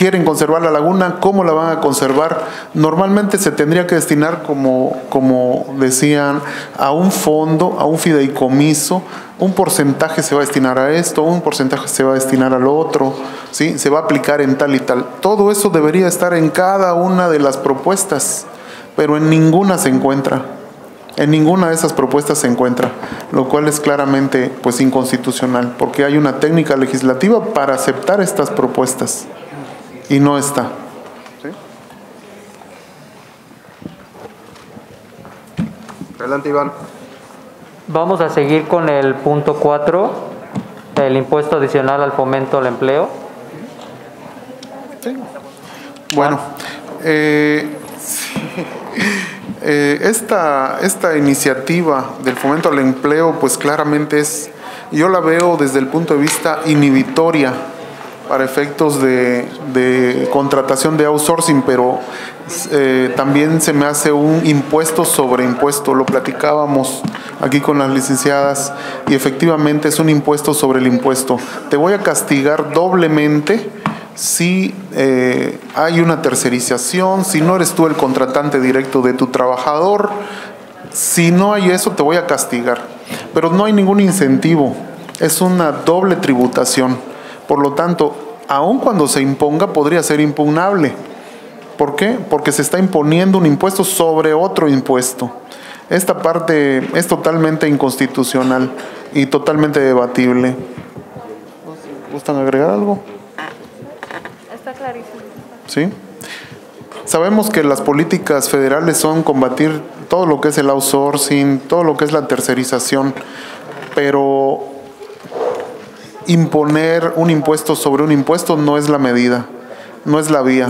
quieren conservar la laguna, ¿cómo la van a conservar? Normalmente se tendría que destinar, como, como decían, a un fondo, a un fideicomiso, un porcentaje se va a destinar a esto, un porcentaje se va a destinar al otro, ¿sí? se va a aplicar en tal y tal. Todo eso debería estar en cada una de las propuestas, pero en ninguna se encuentra. En ninguna de esas propuestas se encuentra, lo cual es claramente pues inconstitucional, porque hay una técnica legislativa para aceptar estas propuestas y no está. Adelante, Iván. Vamos a seguir con el punto 4, el impuesto adicional al fomento al empleo. Bueno, eh, eh, esta, esta iniciativa del fomento al empleo, pues claramente es, yo la veo desde el punto de vista inhibitoria para efectos de, contratación de outsourcing, pero eh, también se me hace un impuesto sobre impuesto, lo platicábamos aquí con las licenciadas y efectivamente es un impuesto sobre el impuesto. Te voy a castigar doblemente si eh, hay una tercerización, si no eres tú el contratante directo de tu trabajador, si no hay eso te voy a castigar, pero no hay ningún incentivo, es una doble tributación. Por lo tanto, aun cuando se imponga, podría ser impugnable. ¿Por qué? Porque se está imponiendo un impuesto sobre otro impuesto. Esta parte es totalmente inconstitucional y totalmente debatible. ¿Gustan agregar algo? Está clarísimo. ¿Sí? Sabemos que las políticas federales son combatir todo lo que es el outsourcing, todo lo que es la tercerización, pero imponer un impuesto sobre un impuesto no es la medida, no es la vía.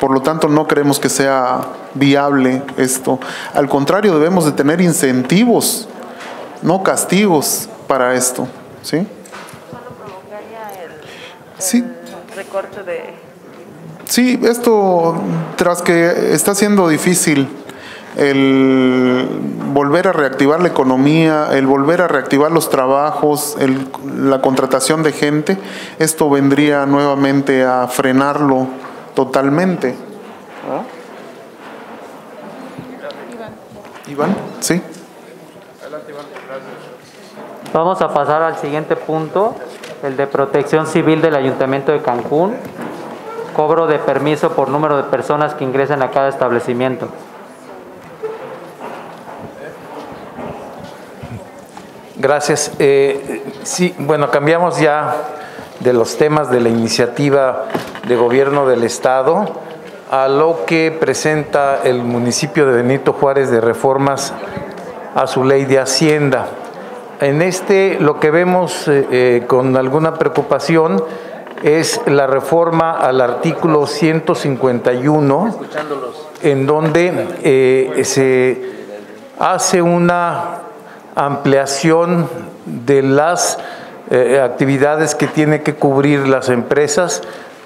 Por lo tanto, no creemos que sea viable esto. Al contrario, debemos de tener incentivos, no castigos para esto. ¿Sí? Sí. recorte de... Sí, esto, tras que está siendo difícil el volver a reactivar la economía, el volver a reactivar los trabajos, el, la contratación de gente, esto vendría nuevamente a frenarlo totalmente. ¿Ah? Iván, sí. Vamos a pasar al siguiente punto, el de protección civil del Ayuntamiento de Cancún, cobro de permiso por número de personas que ingresan a cada establecimiento. Gracias. Eh, sí, bueno, cambiamos ya de los temas de la iniciativa de gobierno del Estado a lo que presenta el municipio de Benito Juárez de reformas a su ley de Hacienda. En este lo que vemos eh, eh, con alguna preocupación es la reforma al artículo 151, en donde se hace una ampliación de las eh, actividades que tiene que cubrir las empresas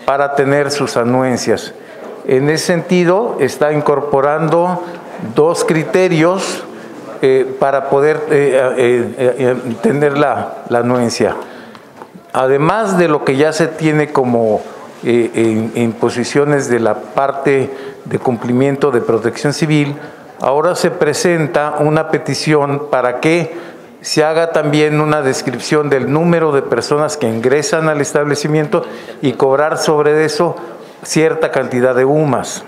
para tener sus anuencias. En ese sentido, está incorporando dos criterios eh, para poder eh, tener la, la, anuencia. Además de lo que ya se tiene como imposiciones de la parte de cumplimiento de protección civil, Ahora se presenta una petición para que se haga también una descripción del número de personas que ingresan al establecimiento y cobrar sobre eso cierta cantidad de UMAS,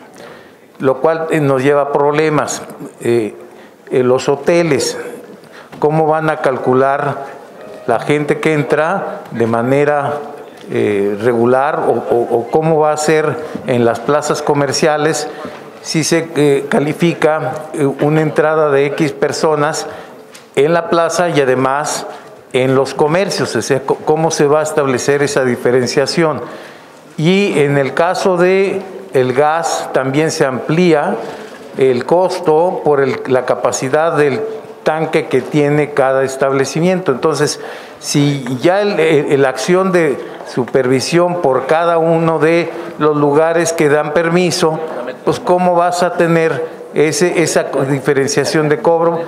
lo cual eh, nos lleva a problemas. Eh, en los hoteles, ¿cómo van a calcular la gente que entra de manera eh, regular o cómo va a ser en las plazas comerciales si se eh, califica eh, una entrada de X personas en la plaza y además en los comercios, o sea, cómo se va a establecer esa diferenciación. Y en el caso de el gas también se amplía el costo por la capacidad del tanque que tiene cada establecimiento. Entonces, si ya la acción de supervisión por cada uno de los lugares que dan permiso, pues cómo vas a tener ese, esa diferenciación de cobro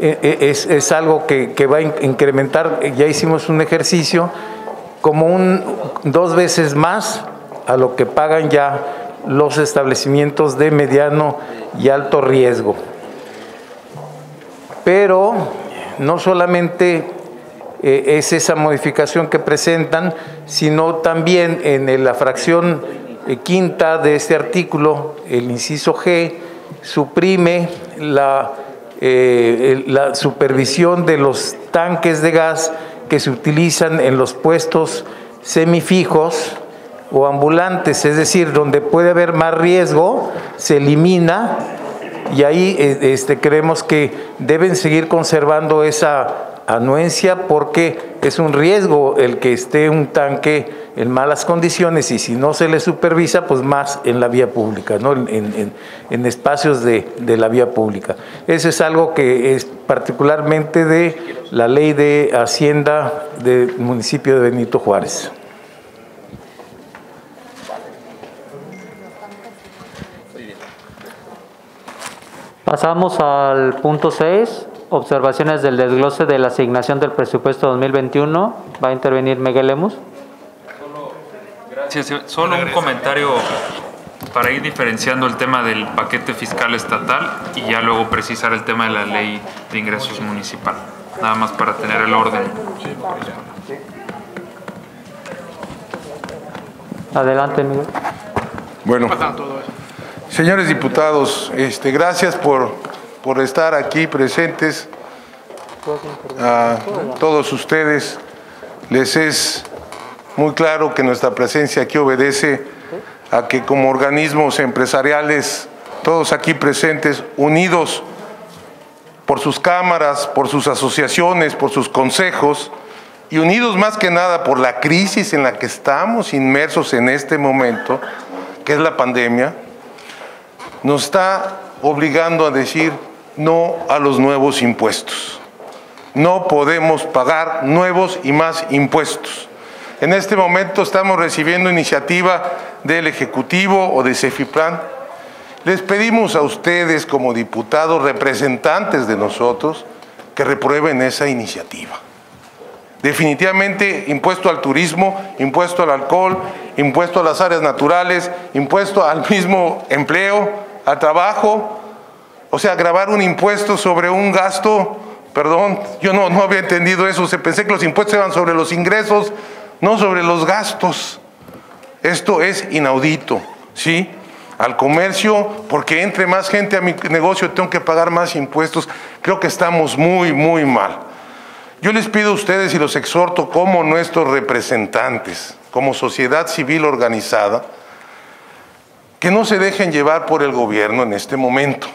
eh, eh, es, es algo que, que va a in- incrementar, ya hicimos un ejercicio, como un, dos veces más a lo que pagan ya los establecimientos de mediano y alto riesgo. Pero no solamente eh, es esa modificación que presentan, sino también en la fracción quinta de este artículo, el inciso G, suprime la, eh, la supervisión de los tanques de gas que se utilizan en los puestos semifijos o ambulantes, es decir, donde puede haber más riesgo, se elimina y ahí eh, este, creemos que deben seguir conservando esa anuencia porque es un riesgo el que esté un tanque en malas condiciones y si no se le supervisa, pues más en la vía pública, ¿no? en, en- en espacios de, de la vía pública. Eso es algo que es particularmente de la ley de Hacienda del municipio de Benito Juárez. Pasamos al punto 6, observaciones del desglose de la asignación del presupuesto 2021. Va a intervenir Miguel Lemus. Gracias. Solo un comentario para ir diferenciando el tema del paquete fiscal estatal y ya luego precisar el tema de la ley de ingresos municipal. Nada más para tener el orden. Adelante, Miguel. Bueno, señores diputados, este, gracias por, por estar aquí presentes. A todos ustedes les es muy claro que nuestra presencia aquí obedece a que como organismos empresariales, todos aquí presentes, unidos por sus cámaras, por sus asociaciones, por sus consejos, y unidos más que nada por la crisis en la que estamos inmersos en este momento, que es la pandemia, nos está obligando a decir no a los nuevos impuestos. No podemos pagar nuevos y más impuestos. En este momento estamos recibiendo iniciativa del Ejecutivo o de Cefiplan. Les pedimos a ustedes como diputados representantes de nosotros que reprueben esa iniciativa. Definitivamente impuesto al turismo, impuesto al alcohol, impuesto a las áreas naturales, impuesto al mismo empleo, al trabajo. O sea, grabar un impuesto sobre un gasto, perdón, yo no, no había entendido eso, pensé que los impuestos eran sobre los ingresos, no sobre los gastos. Esto es inaudito, ¿sí? Al comercio, porque entre más gente a mi negocio tengo que pagar más impuestos. Creo que estamos muy, muy mal. Yo les pido a ustedes y los exhorto como nuestros representantes, como sociedad civil organizada, que no se dejen llevar por el gobierno en este momento.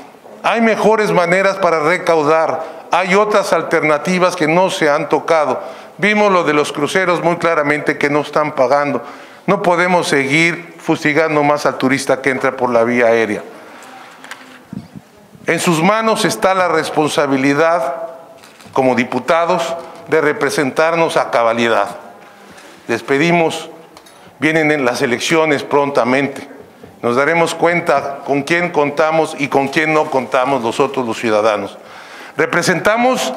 Hay mejores maneras para recaudar, hay otras alternativas que no se han tocado. Vimos lo de los cruceros muy claramente que no están pagando. No podemos seguir fustigando más al turista que entra por la vía aérea. En sus manos está la responsabilidad como diputados de representarnos a cabalidad. Les pedimos, vienen en las elecciones prontamente, nos daremos cuenta con quién contamos y con quién no contamos nosotros los ciudadanos. Representamos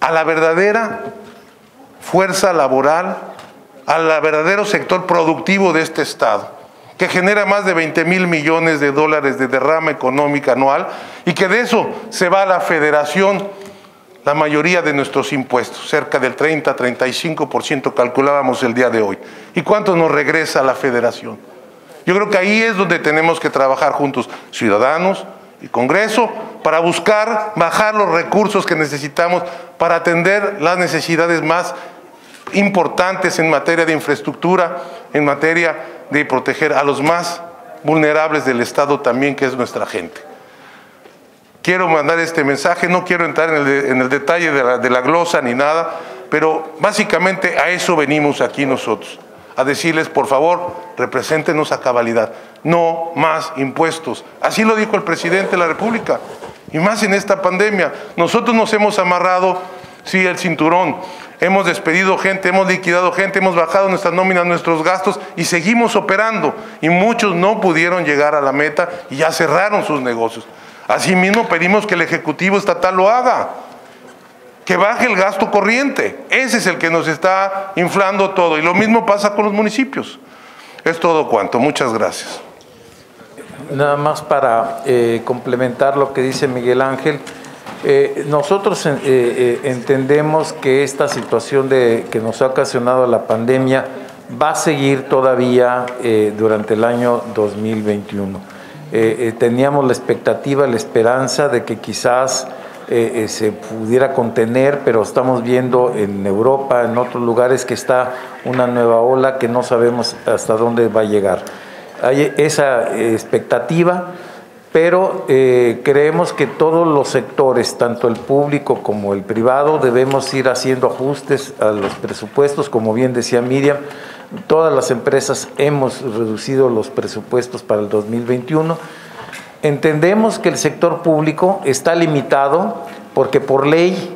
a la verdadera fuerza laboral, al verdadero sector productivo de este Estado, que genera más de 20 mil millones de dólares de derrama económica anual y que de eso se va a la federación la mayoría de nuestros impuestos, cerca del 30-35% calculábamos el día de hoy. ¿Y cuánto nos regresa a la federación? Yo creo que ahí es donde tenemos que trabajar juntos, ciudadanos y Congreso, para buscar bajar los recursos que necesitamos para atender las necesidades más en materia de infraestructura, en materia de proteger a los más vulnerables del Estado también, que es nuestra gente. Quiero mandar este mensaje, no quiero entrar en el, de- en el detalle de la, de la glosa ni nada, pero básicamente a eso venimos aquí nosotros, a decirles, por favor, represéntenos a cabalidad, no más impuestos. Así lo dijo el presidente de la República, y más en esta pandemia. Nosotros nos hemos amarrado, sí, el cinturón, hemos despedido gente, hemos liquidado gente, hemos bajado nuestras nóminas, nuestros gastos y seguimos operando. Y muchos no pudieron llegar a la meta y ya cerraron sus negocios. Asimismo, pedimos que el Ejecutivo Estatal lo haga, que baje el gasto corriente. Ese es el que nos está inflando todo. Y lo mismo pasa con los municipios. Es todo cuanto. Muchas gracias. Nada más para eh, complementar lo que dice Miguel Ángel. Eh, nosotros eh, eh, entendemos que esta situación de, que nos ha ocasionado la pandemia va a seguir todavía durante el año 2021. Eh, eh, teníamos la expectativa, la esperanza de que quizás se pudiera contener, pero estamos viendo en Europa, en otros lugares, que está una nueva ola que no sabemos hasta dónde va a llegar. Hay esa expectativa, pero eh, creemos que todos los sectores, tanto el público como el privado, debemos ir haciendo ajustes a los presupuestos, como bien decía Miriam, todas las empresas hemos reducido los presupuestos para el 2021. Entendemos que el sector público está limitado porque por ley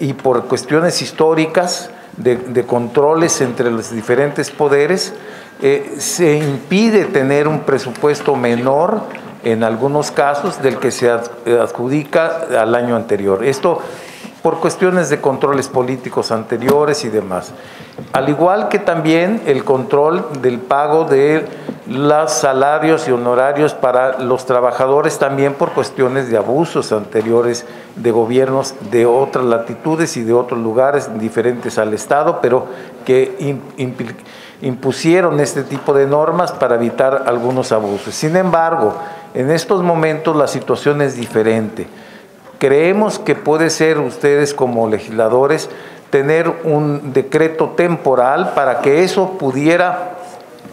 y por cuestiones históricas de, controles entre los diferentes poderes, eh, se impide tener un presupuesto menor en algunos casos del que se ad- adjudica al año anterior. Esto por cuestiones de controles políticos anteriores y demás. Al igual que también el control del pago de los salarios y honorarios para los trabajadores también por cuestiones de abusos anteriores de gobiernos de otras latitudes y de otros lugares diferentes al Estado, pero que impusieron este tipo de normas para evitar algunos abusos. Sin embargo, en estos momentos la situación es diferente. Creemos que puede ser ustedes como legisladores tener un decreto temporal para que eso pudiera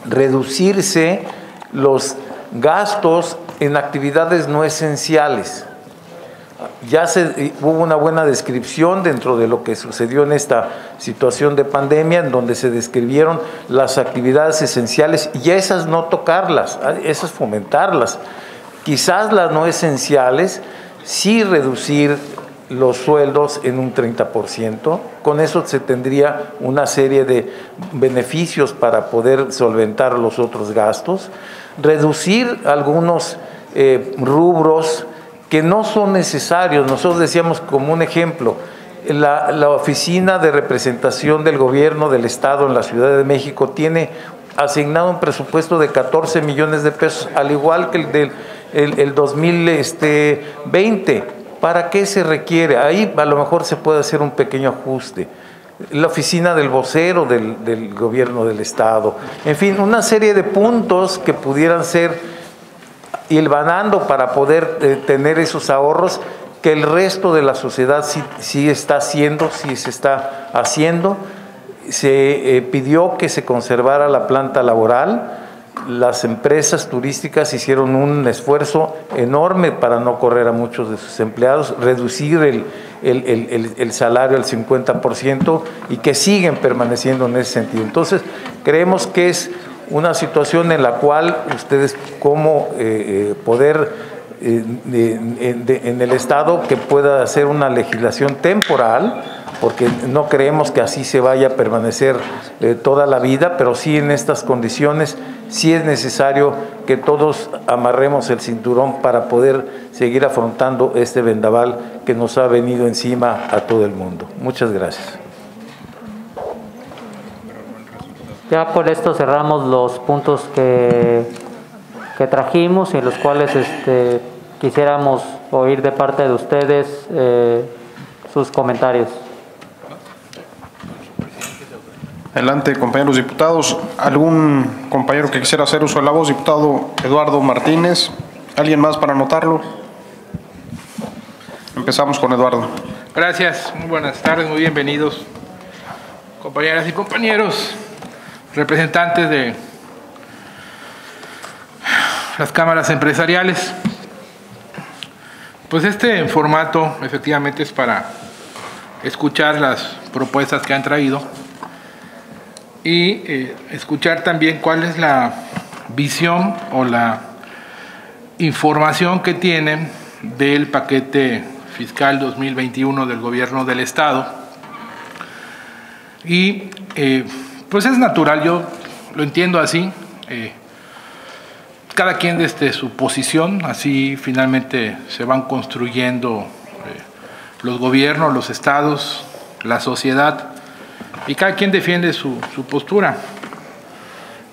reducirse los gastos en actividades no esenciales. Ya se, hubo una buena descripción dentro de lo que sucedió en esta situación de pandemia, en donde se describieron las actividades esenciales y esas no tocarlas, esas fomentarlas. Quizás las no esenciales sí reducir los sueldos en un 30%. Con eso se tendría una serie de beneficios para poder solventar los otros gastos. Reducir algunos eh, rubros que no son necesarios. Nosotros decíamos como un ejemplo, la, la oficina de representación del gobierno del Estado en la Ciudad de México tiene asignado un presupuesto de 14 millones de pesos, al igual que el del el, el 2020. ¿Para qué se requiere? Ahí a lo mejor se puede hacer un pequeño ajuste. La oficina del vocero del, del gobierno del Estado. En fin, una serie de puntos que pudieran ser hilvanando para poder eh, tener esos ahorros que el resto de la sociedad sí, sí está haciendo, sí se está haciendo. Se eh, pidió que se conservara la planta laboral. Las empresas turísticas hicieron un esfuerzo enorme para no correr a muchos de sus empleados, reducir el, el, el, el salario al 50% y que siguen permaneciendo en ese sentido. Entonces, creemos que es una situación en la cual ustedes como eh, eh, poder eh, en el Estado que pueda hacer una legislación temporal, porque no creemos que así se vaya a permanecer eh, toda la vida, pero sí en estas condiciones, sí es necesario que todos amarremos el cinturón para poder seguir afrontando este vendaval que nos ha venido encima a todo el mundo. Muchas gracias. Ya con esto cerramos los puntos que, trajimos y los cuales este, quisiéramos oír de parte de ustedes eh, sus comentarios. Adelante, compañeros diputados. ¿Algún compañero que quisiera hacer uso de la voz? Diputado Eduardo Martínez. ¿Alguien más para anotarlo? Empezamos con Eduardo. Gracias, muy buenas tardes, muy bienvenidos, compañeras y compañeros, representantes de las cámaras empresariales. Pues este formato efectivamente es para escuchar las propuestas que han traído y eh, escuchar también cuál es la visión o la información que tienen del paquete fiscal 2021 del gobierno del estado. Y eh, pues es natural yo lo entiendo así eh, cada quien desde su posición, así finalmente se van construyendo los gobiernos, los estados, la sociedad, y cada quien defiende su, su postura.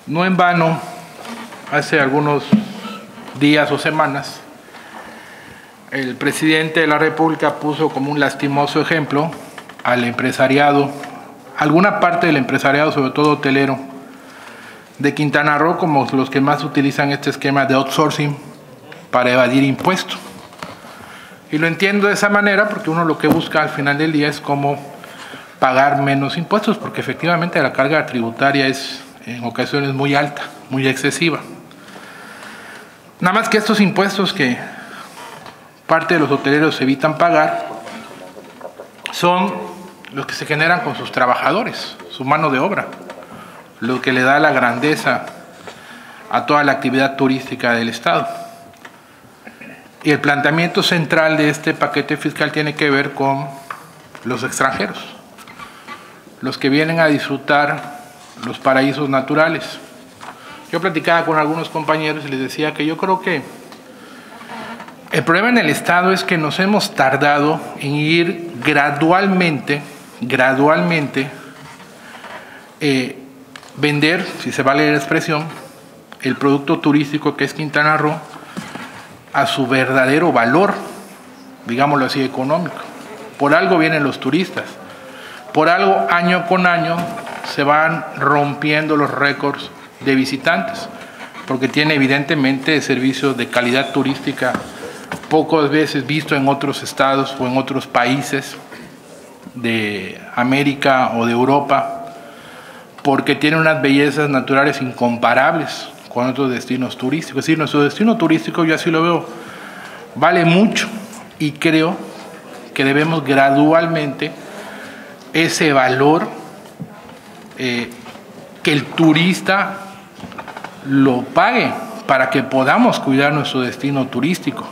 No en vano, hace algunos días o semanas, el presidente de la República puso como un lastimoso ejemplo al empresariado, alguna parte del empresariado, sobre todo hotelero, de Quintana Roo como los que más utilizan este esquema de outsourcing para evadir impuestos. Y lo entiendo de esa manera porque uno lo que busca al final del día es cómo pagar menos impuestos, porque efectivamente la carga tributaria es en ocasiones muy alta, muy excesiva. Nada más que estos impuestos que parte de los hoteleros evitan pagar son los que se generan con sus trabajadores, su mano de obra, lo que le da la grandeza a toda la actividad turística del Estado. Y el planteamiento central de este paquete fiscal tiene que ver con los extranjeros, los que vienen a disfrutar los paraísos naturales. Yo platicaba con algunos compañeros y les decía que yo creo que el problema en el Estado es que nos hemos tardado en ir gradualmente, gradualmente, eh, vender, si se vale la expresión, el producto turístico que es Quintana Roo a su verdadero valor, digámoslo así, económico. Por algo vienen los turistas. Por algo, año con año, se van rompiendo los récords de visitantes, porque tiene evidentemente servicios de calidad turística pocas veces visto en otros estados o en otros países de América o de Europa, porque tiene unas bellezas naturales incomparables con otros destinos turísticos. Es decir, nuestro destino turístico, yo así lo veo, vale mucho y creo que debemos gradualmente ese valor eh, que el turista lo pague para que podamos cuidar nuestro destino turístico.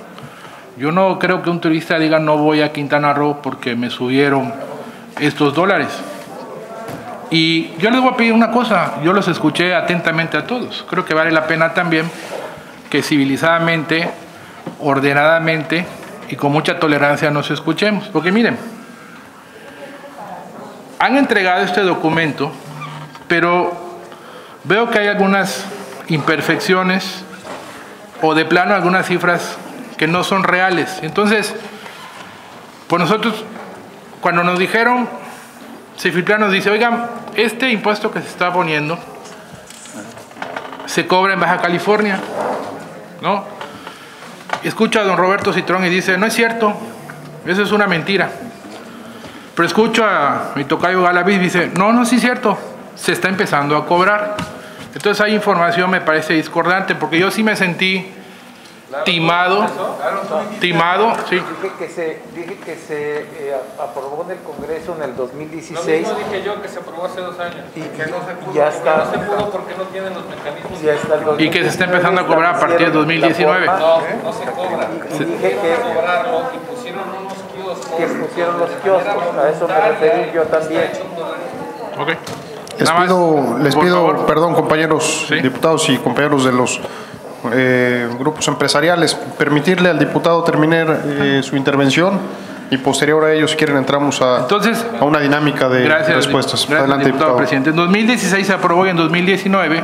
Yo no creo que un turista diga no voy a Quintana Roo porque me subieron estos dólares. Y yo les voy a pedir una cosa, yo los escuché atentamente a todos. Creo que vale la pena también que civilizadamente, ordenadamente y con mucha tolerancia nos escuchemos. Porque miren, han entregado este documento, pero veo que hay algunas imperfecciones o de plano algunas cifras que no son reales. Entonces, pues nosotros, cuando nos dijeron, Cifriplan nos dice, oigan, este impuesto que se está poniendo se cobra en Baja California, ¿no? Escucho a don Roberto Citrón y dice, no es cierto, eso es una mentira. Pero escucho a mi tocayo Galaviz y dice, no, no, sí es cierto, se está empezando a cobrar. Entonces hay información, me parece discordante, porque yo sí me sentí timado, timado, sí. Dije que se, dije que se eh, aprobó en el Congreso en el 2016. Lo mismo dije yo que se aprobó hace dos años. Y, que no se pudo, ya está. no se pudo porque no tienen los mecanismos. Ya está el Y que se está empezando a cobrar a partir de 2019. No, no se cobra. Y dije que cobrarlo y pusieron unos. Que pusieron los kioscos, a eso me referí yo también. Ok. Les pido, les pido perdón, compañeros diputados y compañeros de los eh, grupos empresariales, permitirle al diputado terminar eh, su intervención y posterior a ello, si quieren, entramos a, Entonces, a una dinámica de Gracias, respuestas. gracias, Adelante, diputado diputado. presidente. En 2016 se aprobó y en 2019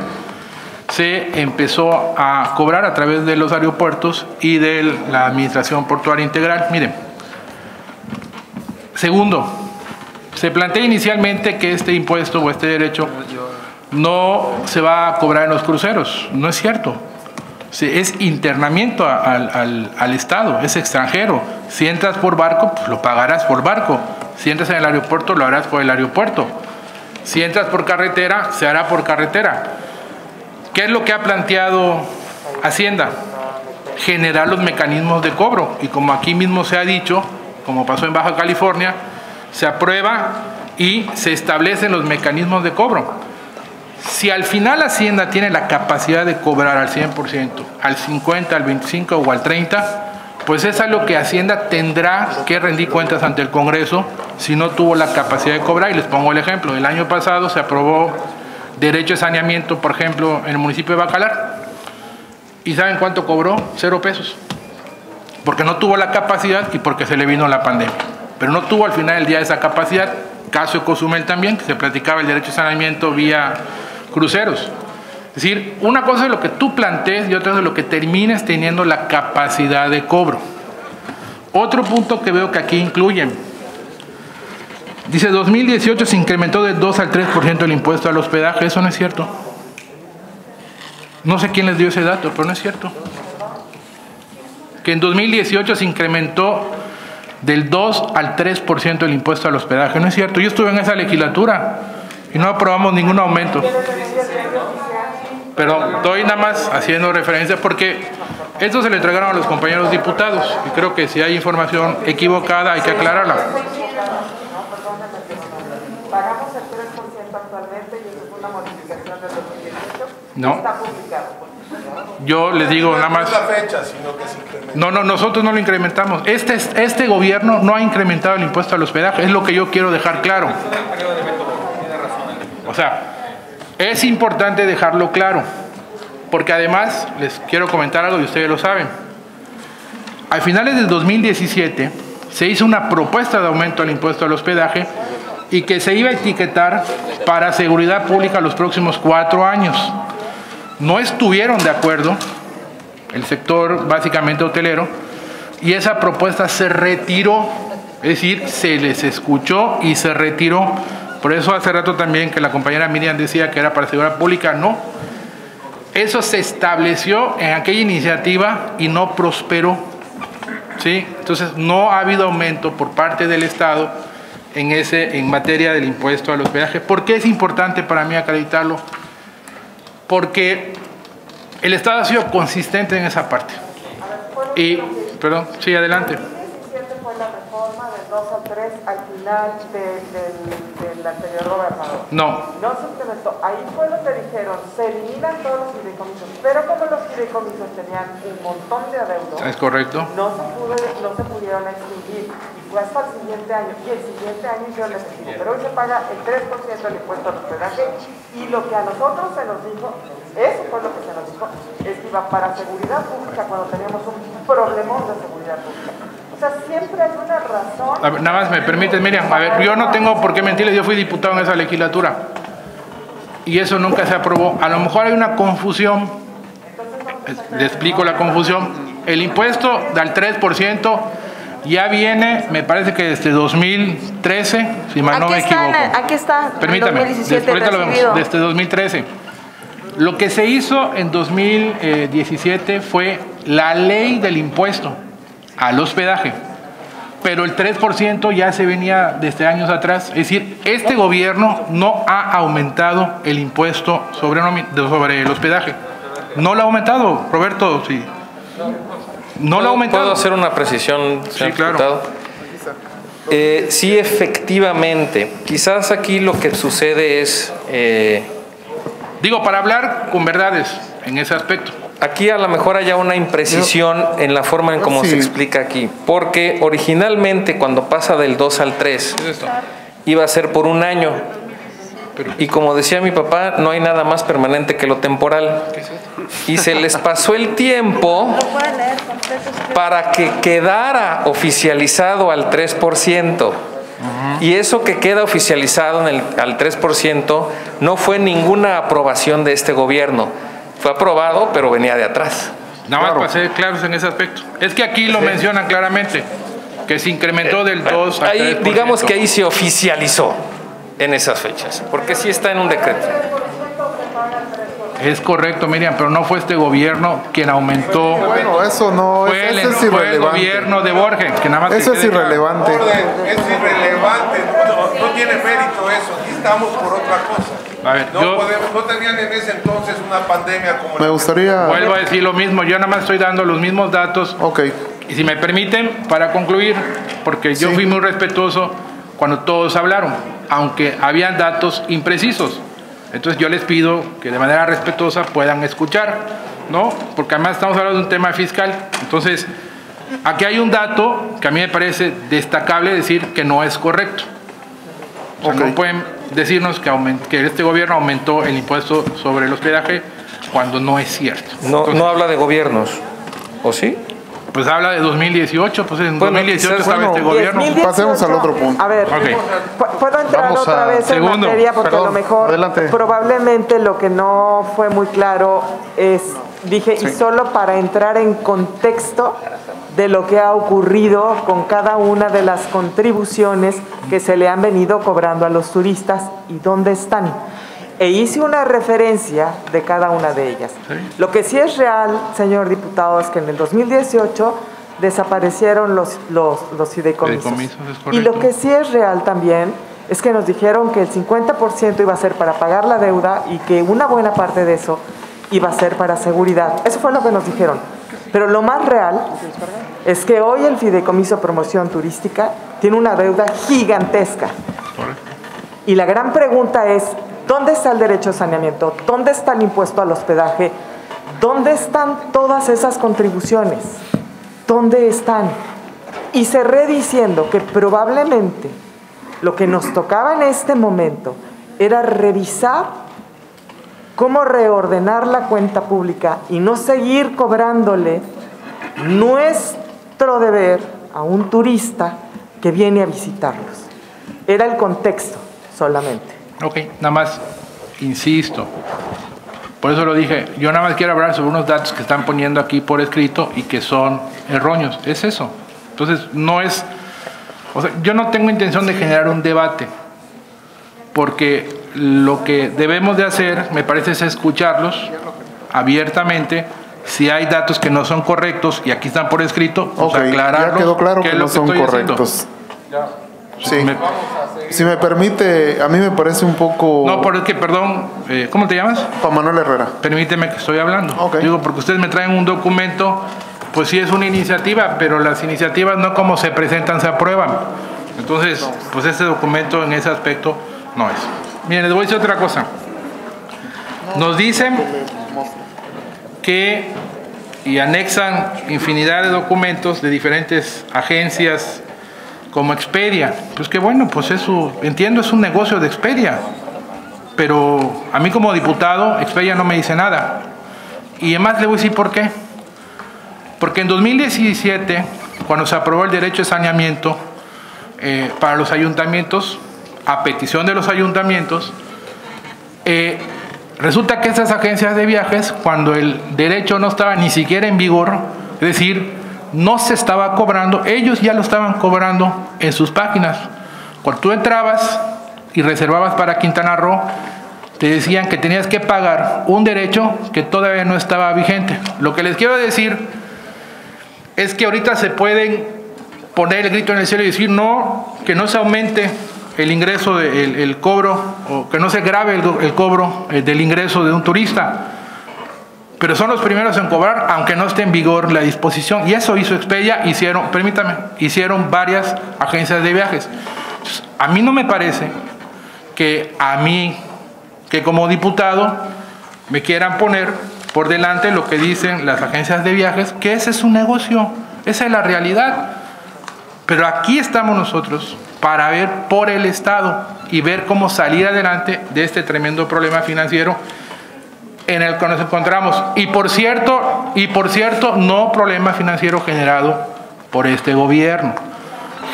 se empezó a cobrar a través de los aeropuertos y de la Administración Portuaria Integral. Miren, segundo, se plantea inicialmente que este impuesto o este derecho no se va a cobrar en los cruceros. No es cierto. Es internamiento al, al- al Estado, es extranjero. Si entras por barco, pues lo pagarás por barco. Si entras en el aeropuerto, lo harás por el aeropuerto. Si entras por carretera, se hará por carretera. ¿Qué es lo que ha planteado Hacienda? Generar los mecanismos de cobro. Y como aquí mismo se ha dicho, como pasó en Baja California, se aprueba y se establecen los mecanismos de cobro. Si al final Hacienda tiene la capacidad de cobrar al 100%, al 50, al 25 o al 30, pues es algo que Hacienda tendrá que rendir cuentas ante el Congreso si no tuvo la capacidad de cobrar. Y les pongo el ejemplo. El año pasado se aprobó derecho de saneamiento, por ejemplo, en el municipio de Bacalar. ¿Y saben cuánto cobró? Cero pesos. Porque no tuvo la capacidad y porque se le vino la pandemia. Pero no tuvo al final del día esa capacidad. Caso de Cozumel también, que se platicaba el derecho de saneamiento vía cruceros. Es decir, una cosa es lo que tú plantees y otra es lo que termines teniendo la capacidad de cobro. Otro punto que veo que aquí incluyen. Dice, 2018 se incrementó del 2 al 3% el impuesto al hospedaje. Eso no es cierto. No sé quién les dio ese dato, pero no es cierto. Que en 2018 se incrementó del 2 al 3% el impuesto al hospedaje. No es cierto. Yo estuve en esa legislatura y no aprobamos ningún aumento. Pero estoy nada más haciendo referencia porque esto se le entregaron a los compañeros diputados y creo que si hay información equivocada hay que aclararla. Pagamos el 3% actualmente y eso fue una modificación del 2018. No. Yo les digo nada más. No es la fecha, sino que se incrementa. No, no, nosotros no lo incrementamos. Este, este gobierno no ha incrementado el impuesto al hospedaje, es lo que yo quiero dejar claro. O sea, es importante dejarlo claro, porque además les quiero comentar algo y ustedes lo saben. A finales del 2017 se hizo una propuesta de aumento al impuesto al hospedaje y que se iba a etiquetar para seguridad pública los próximos cuatro años. No estuvieron de acuerdo el sector básicamente hotelero y esa propuesta se retiró, es decir, se les escuchó y se retiró. Por eso hace rato también que la compañera Miriam decía que era para seguridad pública, no. Eso se estableció en aquella iniciativa y no prosperó. ¿sí? Entonces no ha habido aumento por parte del Estado en, ese, en materia del impuesto al hospedaje. ¿Por qué es importante para mí acreditarlo? Porque el Estado ha sido consistente en esa parte. Y, perdón, sí, adelante. 2017 fue la reforma del 2 al 3 al final de- del, del anterior gobernador. No. No se implementó. Ahí fue donde dijeron, se eliminan todos los fideicomisos. Pero como los fideicomisos tenían un montón de adeudos, Es correcto. no se, pudo, no se pudieron extinguir. Y fue hasta el siguiente año. Y el siguiente año hicieron el extinguir. Pero hoy se paga el 3% del impuesto al hospedaje. Y lo que a nosotros se nos dijo, eso fue lo que se nos dijo, es que iba para seguridad pública cuando teníamos un problemón de seguridad pública. Sea, siempre hay una razón. A ver, nada más me permites, Miriam. A ver, yo no tengo por qué mentirles, yo fui diputado en esa legislatura. Y eso nunca se aprobó. A lo mejor hay una confusión. Le explico la confusión. El impuesto del 3% ya viene, me parece que desde 2013, si mal no Aquí me está, equivoco. en- aquí está, Permítame, 2017 des- ahorita lo vemos, desde 2013. Lo que se hizo en 2017 fue la ley del impuesto al hospedaje, pero el 3% ya se venía desde años atrás. Es decir, este gobierno no ha aumentado el impuesto sobre, el hospedaje. No lo ha aumentado, Roberto, sí. No lo ha aumentado. ¿Puedo hacer una precisión, señor claro. diputado? Eh, sí, efectivamente. Quizás aquí lo que sucede es... eh, Digo, para hablar con verdades en ese aspecto. Aquí a lo mejor haya una imprecisión en la forma en cómo se explica aquí, porque originalmente cuando pasa del 2 al 3 iba a ser por un año. Y como decía mi papá, no hay nada más permanente que lo temporal. Y se les pasó el tiempo para que quedara oficializado al 3%. Y eso que queda oficializado en el, al 3% no fue ninguna aprobación de este gobierno. Fue aprobado, pero venía de atrás. Nada más para ser claros en ese aspecto. Es que aquí lo mencionan claramente, que se incrementó del 2 al Ahí, 3%. digamos que ahí se oficializó en esas fechas, porque sí está en un decreto. Es correcto, Miriam, pero no fue este gobierno quien aumentó. Bueno, eso no, fue el, eso es fue el irrelevante. gobierno de Borges, que nada más Eso es irrelevante. Es irrelevante, no, no tiene mérito eso. Aquí estamos por otra cosa. A ver, No, yo podemos- no tenían en ese entonces una pandemia como Me la gustaría. vuelvo a decir lo mismo, yo nada más estoy dando los mismos datos. Ok. Y si me permiten, para concluir, porque yo fui muy respetuoso cuando todos hablaron, aunque habían datos imprecisos. Entonces yo les pido que de manera respetuosa puedan escuchar, ¿no? Porque además estamos hablando de un tema fiscal. Entonces, aquí hay un dato que a mí me parece destacable decir que no es correcto. O sea, no pueden decirnos que, aument- que este gobierno aumentó el impuesto sobre el hospedaje cuando no es cierto. No, no habla de gobiernos, ¿o sí? Pues habla de 2018, pues en Bueno, 2018 quizás, estaba bueno, este gobierno. 2018, Pasemos al otro punto. A ver, Ok. pu- ¿puedo entrar Vamos otra a- vez en Segundo. materia? Porque a Perdón, lo mejor adelante. probablemente lo que no fue muy claro es, dije, y solo para entrar en contexto de lo que ha ocurrido con cada una de las contribuciones que se le han venido cobrando a los turistas y dónde están. E hice una referencia de cada una de ellas. Lo que sí es real, señor diputado, es que en el 2018 desaparecieron los, los, los fideicomisos. Y lo que sí es real también es que nos dijeron que el 50% iba a ser para pagar la deuda y que una buena parte de eso iba a ser para seguridad. Eso fue lo que nos dijeron. Pero lo más real es que hoy el Fideicomiso Promoción Turística tiene una deuda gigantesca. Y la gran pregunta es, ¿dónde está el derecho a saneamiento? ¿Dónde está el impuesto al hospedaje? ¿Dónde están todas esas contribuciones? ¿Dónde están? Y cerré diciendo que probablemente lo que nos tocaba en este momento era revisar cómo reordenar la cuenta pública y no seguir cobrándole nuestro deber a un turista que viene a visitarlos. Era el contexto solamente. Ok, nada más, insisto. Por eso lo dije, yo nada más quiero hablar sobre unos datos que están poniendo aquí por escrito y que son erróneos. Es eso. Entonces, no es... O sea, yo no tengo intención de generar un debate, porque lo que debemos de hacer, me parece, es escucharlos abiertamente. Si hay datos que no son correctos y aquí están por escrito, pues Ok, ya aclararlos. quedó claro que no son haciendo. Sí. Si me permite, a mí me parece un poco... No, porque, perdón, eh, ¿cómo te llamas? Juan Manuel Herrera. Permíteme que estoy hablando. Digo, porque ustedes me traen un documento, pues sí es una iniciativa, pero las iniciativas no como se presentan se aprueban. Entonces, pues este documento en ese aspecto no es. Miren, les voy a decir otra cosa. Nos dicen que y anexan infinidad de documentos de diferentes agencias como Expedia. Pues que bueno, pues eso, entiendo, es un negocio de Expedia. Pero a mí como diputado, Expedia no me dice nada. Y además le voy a decir por qué. Porque en 2017, cuando se aprobó el derecho de saneamiento eh, para los ayuntamientos, a petición de los ayuntamientos, eh, resulta que esas agencias de viajes, cuando el derecho no estaba ni siquiera en vigor, es decir, no se estaba cobrando, ellos ya lo estaban cobrando en sus páginas. Cuando tú entrabas y reservabas para Quintana Roo, te decían que tenías que pagar un derecho que todavía no estaba vigente. Lo que les quiero decir es que ahorita se pueden poner el grito en el cielo y decir no, que no se aumente el ingreso, de- el, el cobro, o que no se grave el, el cobro eh, del ingreso de un turista. Pero son los primeros en cobrar, aunque no esté en vigor la disposición. Y eso hizo Expedia, hicieron, permítame, hicieron varias agencias de viajes. A mí no me parece que a mí, que como diputado, me quieran poner por delante lo que dicen las agencias de viajes, que ese es un negocio, esa es la realidad. Pero aquí estamos nosotros para ver por el Estado y ver cómo salir adelante de este tremendo problema financiero en el que nos encontramos. Y por cierto, y por cierto, no problema financiero generado por este gobierno,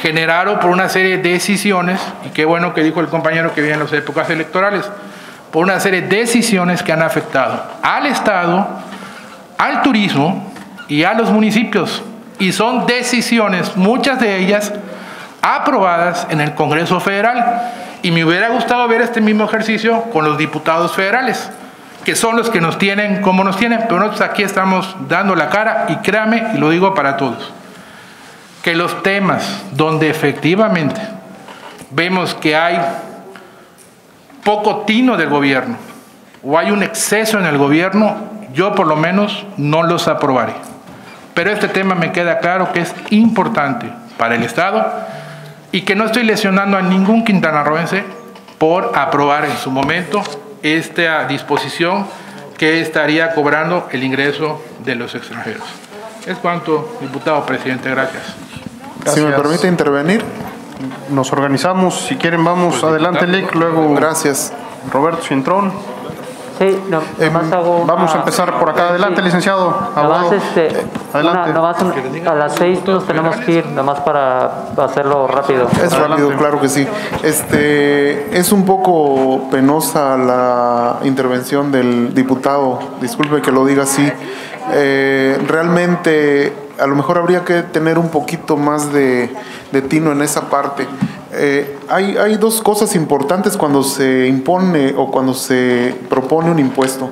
generado por una serie de decisiones, y qué bueno que dijo el compañero que viene en las épocas electorales, por una serie de decisiones que han afectado al Estado, al turismo y a los municipios. Y son decisiones, muchas de ellas aprobadas en el Congreso Federal. Y me hubiera gustado ver este mismo ejercicio con los diputados federales, que son los que nos tienen como nos tienen, pero nosotros aquí estamos dando la cara y créame, y lo digo para todos, que los temas donde efectivamente vemos que hay poco tino del gobierno o hay un exceso en el gobierno, yo por lo menos no los aprobaré. Pero este tema me queda claro que es importante para el Estado y que no estoy lesionando a ningún quintanarroense por aprobar en su momento esta disposición que estaría cobrando el ingreso de los extranjeros. Es cuanto, diputado presidente, gracias. Si me permite intervenir. Nos organizamos, si quieren vamos adelante, Lick, luego... Gracias. Roberto Cintrón. Sí, no, hago una- Vamos a empezar por acá. Adelante, licenciado. Nomás, este, adelante. una- nomás un- a las seis nos tenemos que ir, nomás para hacerlo rápido. Es rápido, claro que sí. Este, es un poco penosa la intervención del diputado, disculpe que lo diga así. Eh, realmente, a lo mejor habría que tener un poquito más de, de tino en esa parte. Eh, hay, dos cosas importantes cuando se impone o cuando se propone un impuesto.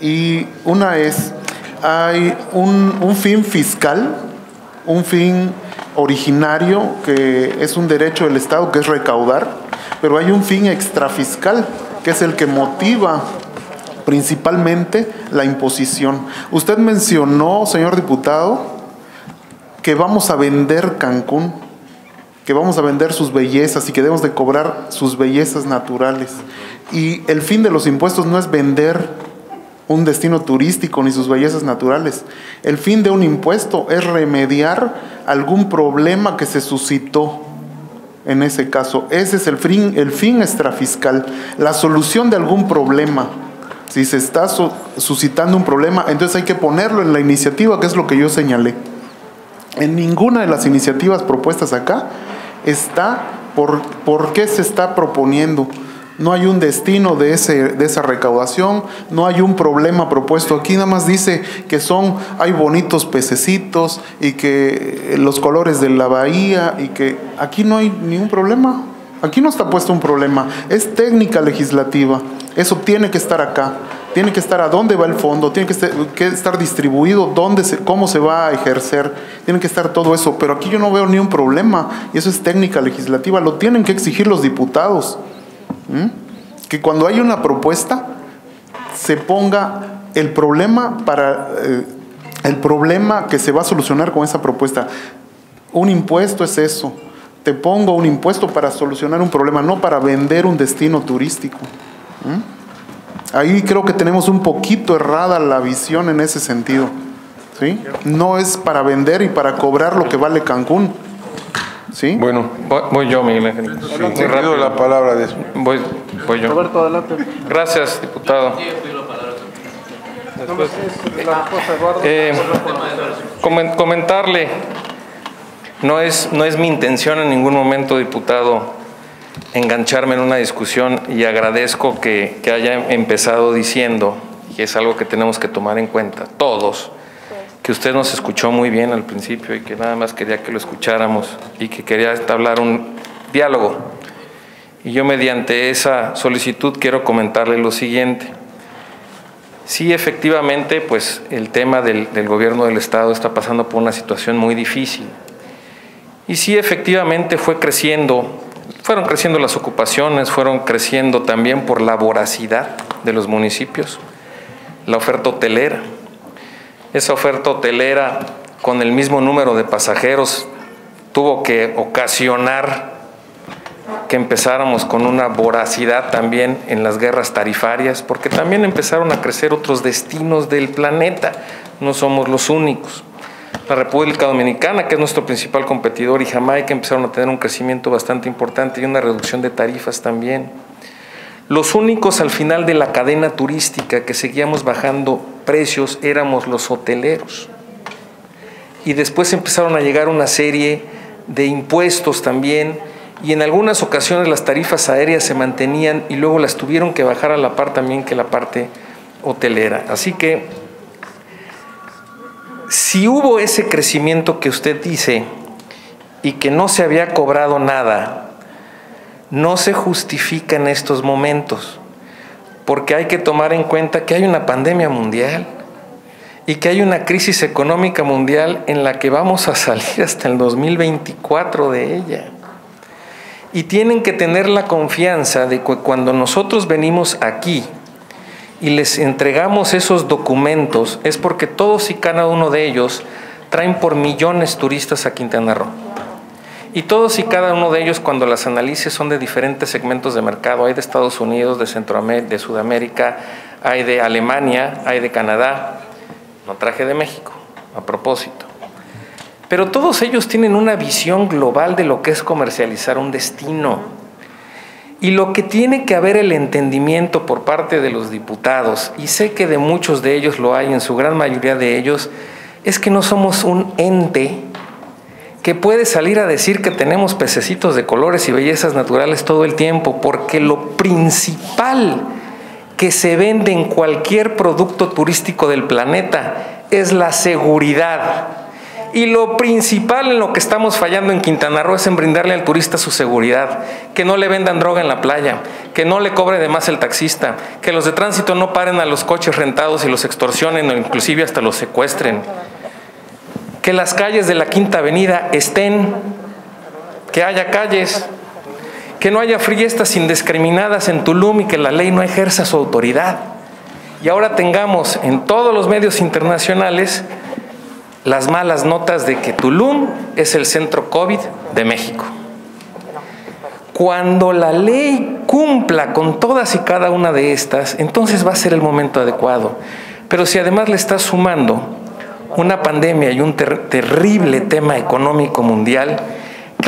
Y una es, hay un, un fin fiscal, un fin originario que es un derecho del Estado, que es recaudar, pero hay un fin extrafiscal, que es el que motiva principalmente la imposición. Usted mencionó, señor diputado, que vamos a vender Cancún, que vamos a vender sus bellezas y que debemos de cobrar sus bellezas naturales. Y el fin de los impuestos no es vender un destino turístico ni sus bellezas naturales. El fin de un impuesto es remediar algún problema que se suscitó en ese caso. Ese es el fin, el fin extrafiscal, la solución de algún problema. Si se está su- suscitando un problema, entonces hay que ponerlo en la iniciativa, que es lo que yo señalé. En ninguna de las iniciativas propuestas acá está por, por qué se está proponiendo. No hay un destino de, ese, de esa recaudación, no hay un problema propuesto aquí, nada más dice que son, hay bonitos pececitos y que los colores de la bahía y que aquí no hay ningún problema. Aquí no está puesto un problema, es técnica legislativa. Eso tiene que estar acá, tiene que estar a dónde va el fondo, tiene que estar, distribuido, dónde cómo se va a ejercer, tiene que estar todo eso. Pero aquí yo no veo ni un problema y eso es técnica legislativa, lo tienen que exigir los diputados. Que cuando hay una propuesta se ponga el problema para eh, el problema que se va a solucionar con esa propuesta. Un impuesto es eso. Te pongo un impuesto para solucionar un problema, no para vender un destino turístico. ¿Mm? Ahí creo que tenemos un poquito errada la visión en ese sentido. ¿sí? No es para vender y para cobrar lo que vale Cancún. ¿Sí? Bueno, voy, voy yo, Miguel Ángel. Rápido. la palabra de Voy, voy yo. Roberto, adelante. Gracias, diputado. Eh, comen- comentarle, no es, no es mi intención en ningún momento, diputado, engancharme en una discusión y agradezco que, que haya empezado diciendo, y es algo que tenemos que tomar en cuenta, todos, que usted nos escuchó muy bien al principio y que nada más quería que lo escucháramos y que quería entablar un diálogo. Y yo mediante esa solicitud quiero comentarle lo siguiente. Sí, efectivamente, pues el tema del, del gobierno del Estado está pasando por una situación muy difícil. Y sí, efectivamente fue creciendo, fueron creciendo las ocupaciones, fueron creciendo también por la voracidad de los municipios, la oferta hotelera. Esa oferta hotelera, con el mismo número de pasajeros, tuvo que ocasionar que empezáramos con una voracidad también en las guerras tarifarias, porque también empezaron a crecer otros destinos del planeta, no somos los únicos. La República Dominicana, que es nuestro principal competidor, y Jamaica empezaron a tener un crecimiento bastante importante y una reducción de tarifas también. Los únicos al final de la cadena turística que seguíamos bajando precios éramos los hoteleros. Y después empezaron a llegar una serie de impuestos también y en algunas ocasiones las tarifas aéreas se mantenían y luego las tuvieron que bajar a la par también que la parte hotelera. Así que si hubo ese crecimiento que usted dice y que no se había cobrado nada, no se justifica en estos momentos, porque hay que tomar en cuenta que hay una pandemia mundial y que hay una crisis económica mundial en la que vamos a salir hasta el 2024 de ella. Y tienen que tener la confianza de que cuando nosotros venimos aquí y les entregamos esos documentos, es porque todos y cada uno de ellos traen por millones turistas a Quintana Roo. Y todos y cada uno de ellos, cuando las analices, son de diferentes segmentos de mercado. Hay de Estados Unidos, de Centroamérica, de Sudamérica, hay de Alemania, hay de Canadá. No traje de México, a propósito. Pero todos ellos tienen una visión global de lo que es comercializar un destino. Y lo que tiene que haber el entendimiento por parte de los diputados, y sé que de muchos de ellos lo hay, en su gran mayoría de ellos, es que no somos un ente que puede salir a decir que tenemos pececitos de colores y bellezas naturales todo el tiempo, porque lo principal que se vende en cualquier producto turístico del planeta es la seguridad. Y lo principal en lo que estamos fallando en Quintana Roo es en brindarle al turista su seguridad, que no le vendan droga en la playa, que no le cobre de más el taxista, que los de tránsito no paren a los coches rentados y los extorsionen o inclusive hasta los secuestren, que las calles de la Quinta Avenida estén, que haya calles, que no haya fiestas indiscriminadas en Tulum y que la ley no ejerza su autoridad. Y ahora tengamos en todos los medios internacionales las malas notas de que Tulum es el centro COVID de México. Cuando la ley cumpla con todas y cada una de estas, entonces va a ser el momento adecuado. Pero si además le está sumando una pandemia y un ter terrible tema económico mundial,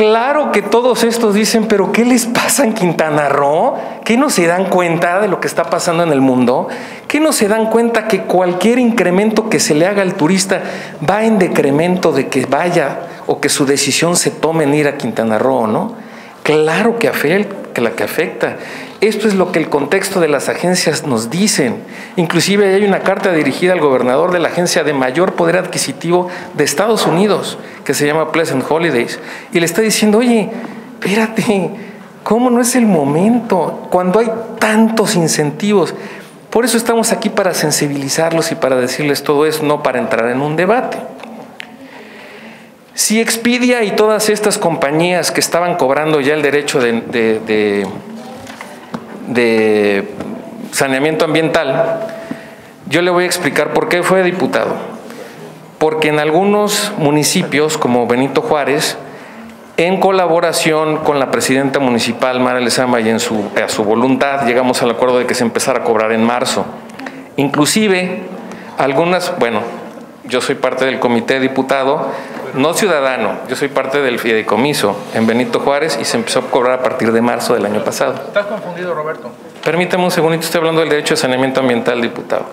Claro que todos estos dicen, pero ¿qué les pasa en Quintana Roo? ¿Qué no se dan cuenta de lo que está pasando en el mundo? ¿Qué no se dan cuenta que cualquier incremento que se le haga al turista va en decremento de que vaya o que su decisión se tome en ir a Quintana Roo, no? Claro que afecta, que la que afecta. Esto es lo que el contexto de las agencias nos dicen. Inclusive hay una carta dirigida al gobernador de la agencia de mayor poder adquisitivo de Estados Unidos, que se llama Pleasant Holidays, y le está diciendo, oye, espérate, ¿cómo no es el momento? Cuando hay tantos incentivos. Por eso estamos aquí para sensibilizarlos y para decirles todo eso, no para entrar en un debate. Si Expedia y todas estas compañías que estaban cobrando ya el derecho de, de saneamiento ambiental, yo le voy a explicar por qué fue diputado. Porque en algunos municipios, como Benito Juárez, en colaboración con la presidenta municipal, Mara Lezama, y en su, a su voluntad, llegamos al acuerdo de que se empezara a cobrar en marzo. Inclusive, algunas, bueno, yo soy parte del comité diputado, no ciudadano, yo soy parte del fideicomiso en Benito Juárez y se empezó a cobrar a partir de marzo del año pasado. Estás confundido, Roberto. Permítame un segundito, estoy hablando del derecho de saneamiento ambiental, diputado.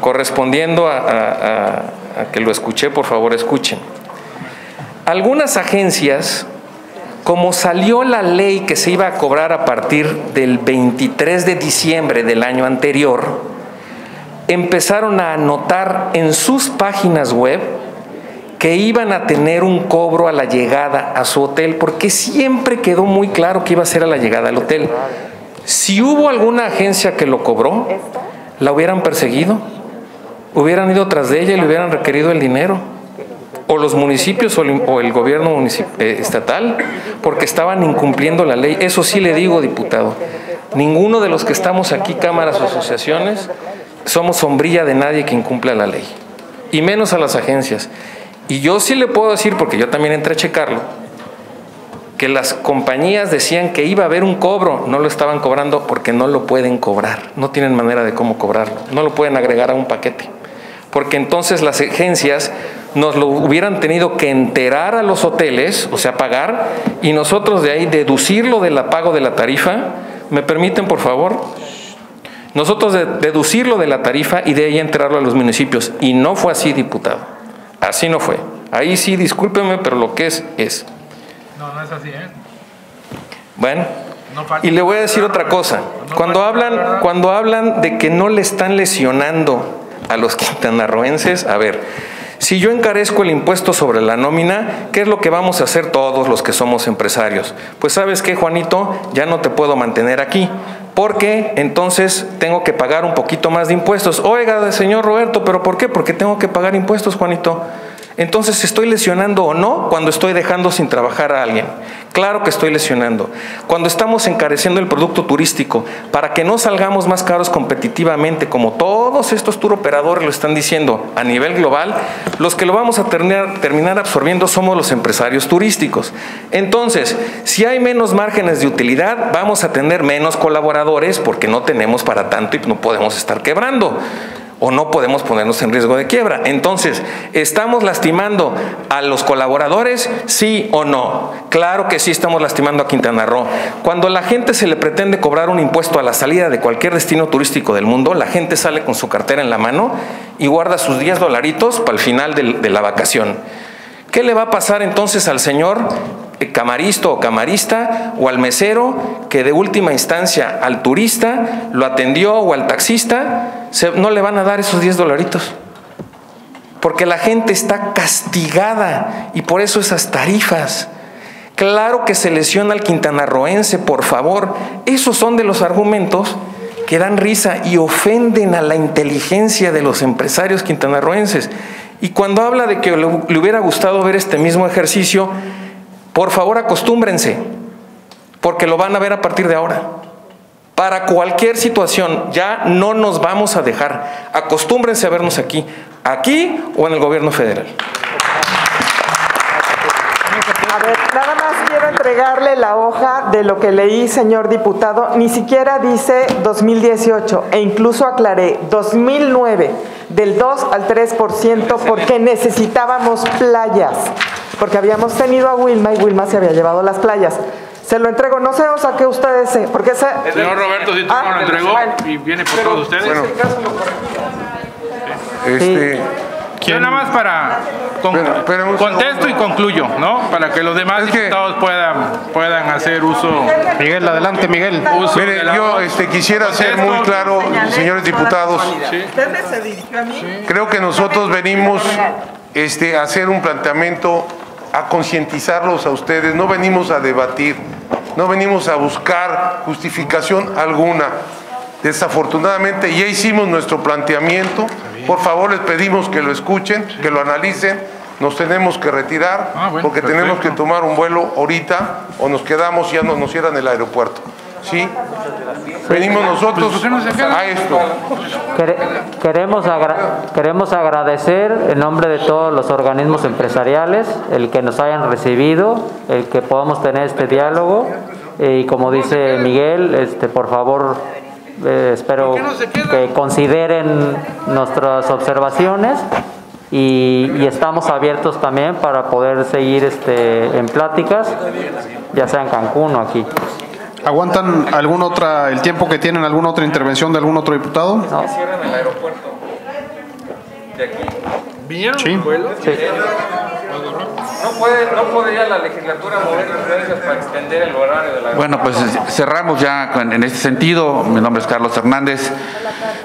Correspondiendo a, a, a que lo escuché, por favor escuchen. Algunas agencias, como salió la ley que se iba a cobrar a partir del 23 de diciembre del año anterior, empezaron a anotar en sus páginas web que iban a tener un cobro a la llegada a su hotel, porque siempre quedó muy claro que iba a ser a la llegada al hotel. Si hubo alguna agencia que lo cobró, la hubieran perseguido, hubieran ido tras de ella y le hubieran requerido el dinero. O los municipios o el, gobierno eh, estatal, porque estaban incumpliendo la ley. Eso sí le digo, diputado. Ninguno de los que estamos aquí, cámaras o asociaciones, somos sombrilla de nadie que incumpla la ley. Y menos a las agencias. Y yo sí le puedo decir, porque yo también entré a checarlo, que las compañías decían que iba a haber un cobro, no lo estaban cobrando porque no lo pueden cobrar, no tienen manera de cómo cobrarlo, no lo pueden agregar a un paquete. Porque entonces las agencias nos lo hubieran tenido que enterar a los hoteles, o sea, pagar, y nosotros de ahí deducirlo del pago de la tarifa. ¿Me permiten, por favor? Nosotros de, deducirlo de la tarifa y de ahí enterarlo a los municipios. Y no fue así, diputado. Así no fue. Ahí sí, discúlpeme, pero lo que es, es. No, no es así, ¿eh? Bueno, y le voy a decir otra cosa. Cuando hablan, cuando hablan de que no le están lesionando a los quintanarroenses, a ver, si yo encarezco el impuesto sobre la nómina, ¿qué es lo que vamos a hacer todos los que somos empresarios? Pues sabes qué, Juanito, ya no te puedo mantener aquí, porque entonces tengo que pagar un poquito más de impuestos. Oiga, señor Roberto, ¿pero por qué? Porque tengo que pagar impuestos, Juanito. Entonces, ¿estoy lesionando o no cuando estoy dejando sin trabajar a alguien? Claro que estoy lesionando. Cuando estamos encareciendo el producto turístico para que no salgamos más caros competitivamente, como todos estos tour operadores lo están diciendo a nivel global, los que lo vamos a terminar, absorbiendo somos los empresarios turísticos. Entonces, si hay menos márgenes de utilidad, vamos a tener menos colaboradores porque no tenemos para tanto y no podemos estar quebrando. O no podemos ponernos en riesgo de quiebra. Entonces, ¿estamos lastimando a los colaboradores? Sí o no. Claro que sí estamos lastimando a Quintana Roo. Cuando a la gente se le pretende cobrar un impuesto a la salida de cualquier destino turístico del mundo, la gente sale con su cartera en la mano y guarda sus 10 dolaritos para el final de, de la vacación. ¿Qué le va a pasar entonces al señor camarista o camarista o al mesero que de última instancia al turista lo atendió o al taxista, no le van a dar esos 10 dolaritos. Porque la gente está castigada y por eso esas tarifas. Claro que se lesiona al quintanarroense, por favor. Esos son de los argumentos que dan risa y ofenden a la inteligencia de los empresarios quintanarroenses. Y cuando habla de que le, hubiera gustado ver este mismo ejercicio, por favor acostúmbrense, porque lo van a ver a partir de ahora. Para cualquier situación, ya no nos vamos a dejar. Acostúmbrense a vernos aquí, aquí o en el gobierno federal. Nada más entregarle la hoja de lo que leí, señor diputado. Ni siquiera dice 2018 e incluso aclaré 2009, del 2 al 3% porque necesitábamos playas, porque habíamos tenido a Wilma y Wilma se había llevado las playas. Se lo entrego, no sé, o sea, que ustedes, se- porque ese... El señor Roberto sí Ah, lo entregó bueno. y viene por todos ustedes. Este, Yo nada más para con- contesto y concluyo, ¿no? Para que los demás diputados puedan, puedan hacer uso. Miguel, adelante, Miguel. Uso Mire, yo este, quisiera ser muy claro, señores diputados. Creo que nosotros venimos este, a hacer un planteamiento, a concientizarlos a ustedes, no venimos a debatir, no venimos a buscar justificación alguna. Desafortunadamente ya hicimos nuestro planteamiento, por favor les pedimos que lo escuchen, que lo analicen, nos tenemos que retirar porque tenemos que tomar un vuelo ahorita o nos quedamos y ya no nos cierran el aeropuerto. ¿Sí? Venimos nosotros a esto. Quere- Queremos, agra- queremos agradecer en nombre de todos los organismos empresariales el que nos hayan recibido, el que podamos tener este diálogo eh, y como dice Miguel, este, por favor, eh, espero que consideren nuestras observaciones y, y estamos abiertos también para poder seguir este, en pláticas, ya sea en Cancún o aquí. ¿Aguantan alguna otra, el tiempo que tienen, alguna otra intervención de algún otro diputado? Cierran el aeropuerto. De aquí. ¿Vinieron Sí. No, puede, no podría la legislatura mover influencias para extender el horario de la Bueno, pues cerramos ya en este sentido. Mi nombre es Carlos Hernández.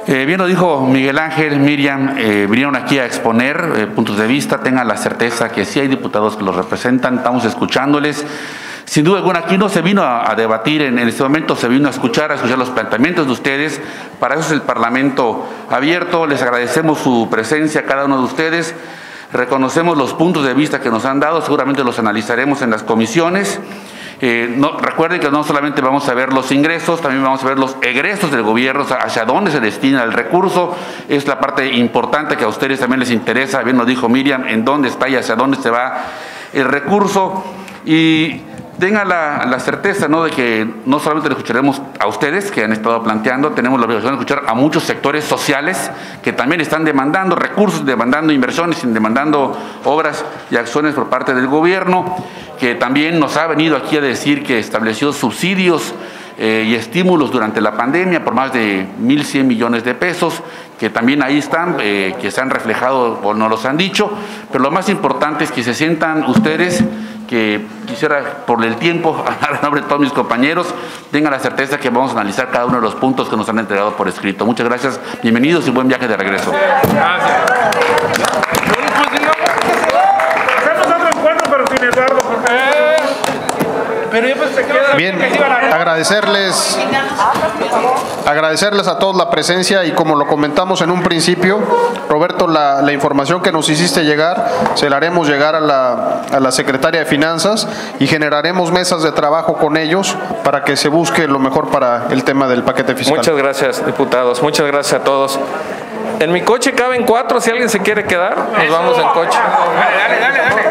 Eh, bien lo dijo Miguel Ángel, Miriam, eh, vinieron aquí a exponer eh, puntos de vista. Tengan la certeza que sí hay diputados que los representan, estamos escuchándoles. Sin duda alguna, aquí no se vino a, a debatir en, en este momento, se vino a escuchar, a escuchar los planteamientos de ustedes. Para eso es el Parlamento abierto. Les agradecemos su presencia a cada uno de ustedes. Reconocemos los puntos de vista que nos han dado, seguramente los analizaremos en las comisiones. Eh, recuerden que no solamente vamos a ver los ingresos, también vamos a ver los egresos del gobierno, o sea, hacia dónde se destina el recurso. Es la parte importante que a ustedes también les interesa. Bien lo dijo Miriam, en dónde está y hacia dónde se va el recurso. Y tengan la, la certeza ¿no? de que no solamente le escucharemos a ustedes que han estado planteando, tenemos la obligación de escuchar a muchos sectores sociales que también están demandando recursos, demandando inversiones, demandando obras y acciones por parte del gobierno, que también nos ha venido aquí a decir que estableció subsidios eh, y estímulos durante la pandemia por más de 1.100 millones de pesos, que también ahí están, eh, que se han reflejado o no los han dicho, pero lo más importante es que se sientan ustedes que quisiera, por el tiempo, hablar en nombre de todos mis compañeros, tengan la certeza que vamos a analizar cada uno de los puntos que nos han entregado por escrito. Muchas gracias, bienvenidos y buen viaje de regreso. Hacemos otro encuentro, pero yo que era- Bien, agradecerles, agradecerles a todos la presencia y como lo comentamos en un principio, Roberto, la, la información que nos hiciste llegar, se la haremos llegar a la, a la Secretaria de Finanzas y generaremos mesas de trabajo con ellos para que se busque lo mejor para el tema del paquete fiscal. Muchas gracias, diputados. Muchas gracias a todos. En mi coche caben cuatro. Si alguien se quiere quedar, nos vamos en coche. Dale, dale, dale.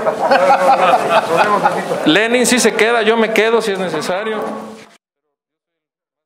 Lenin si se queda, yo me quedo si es necesario.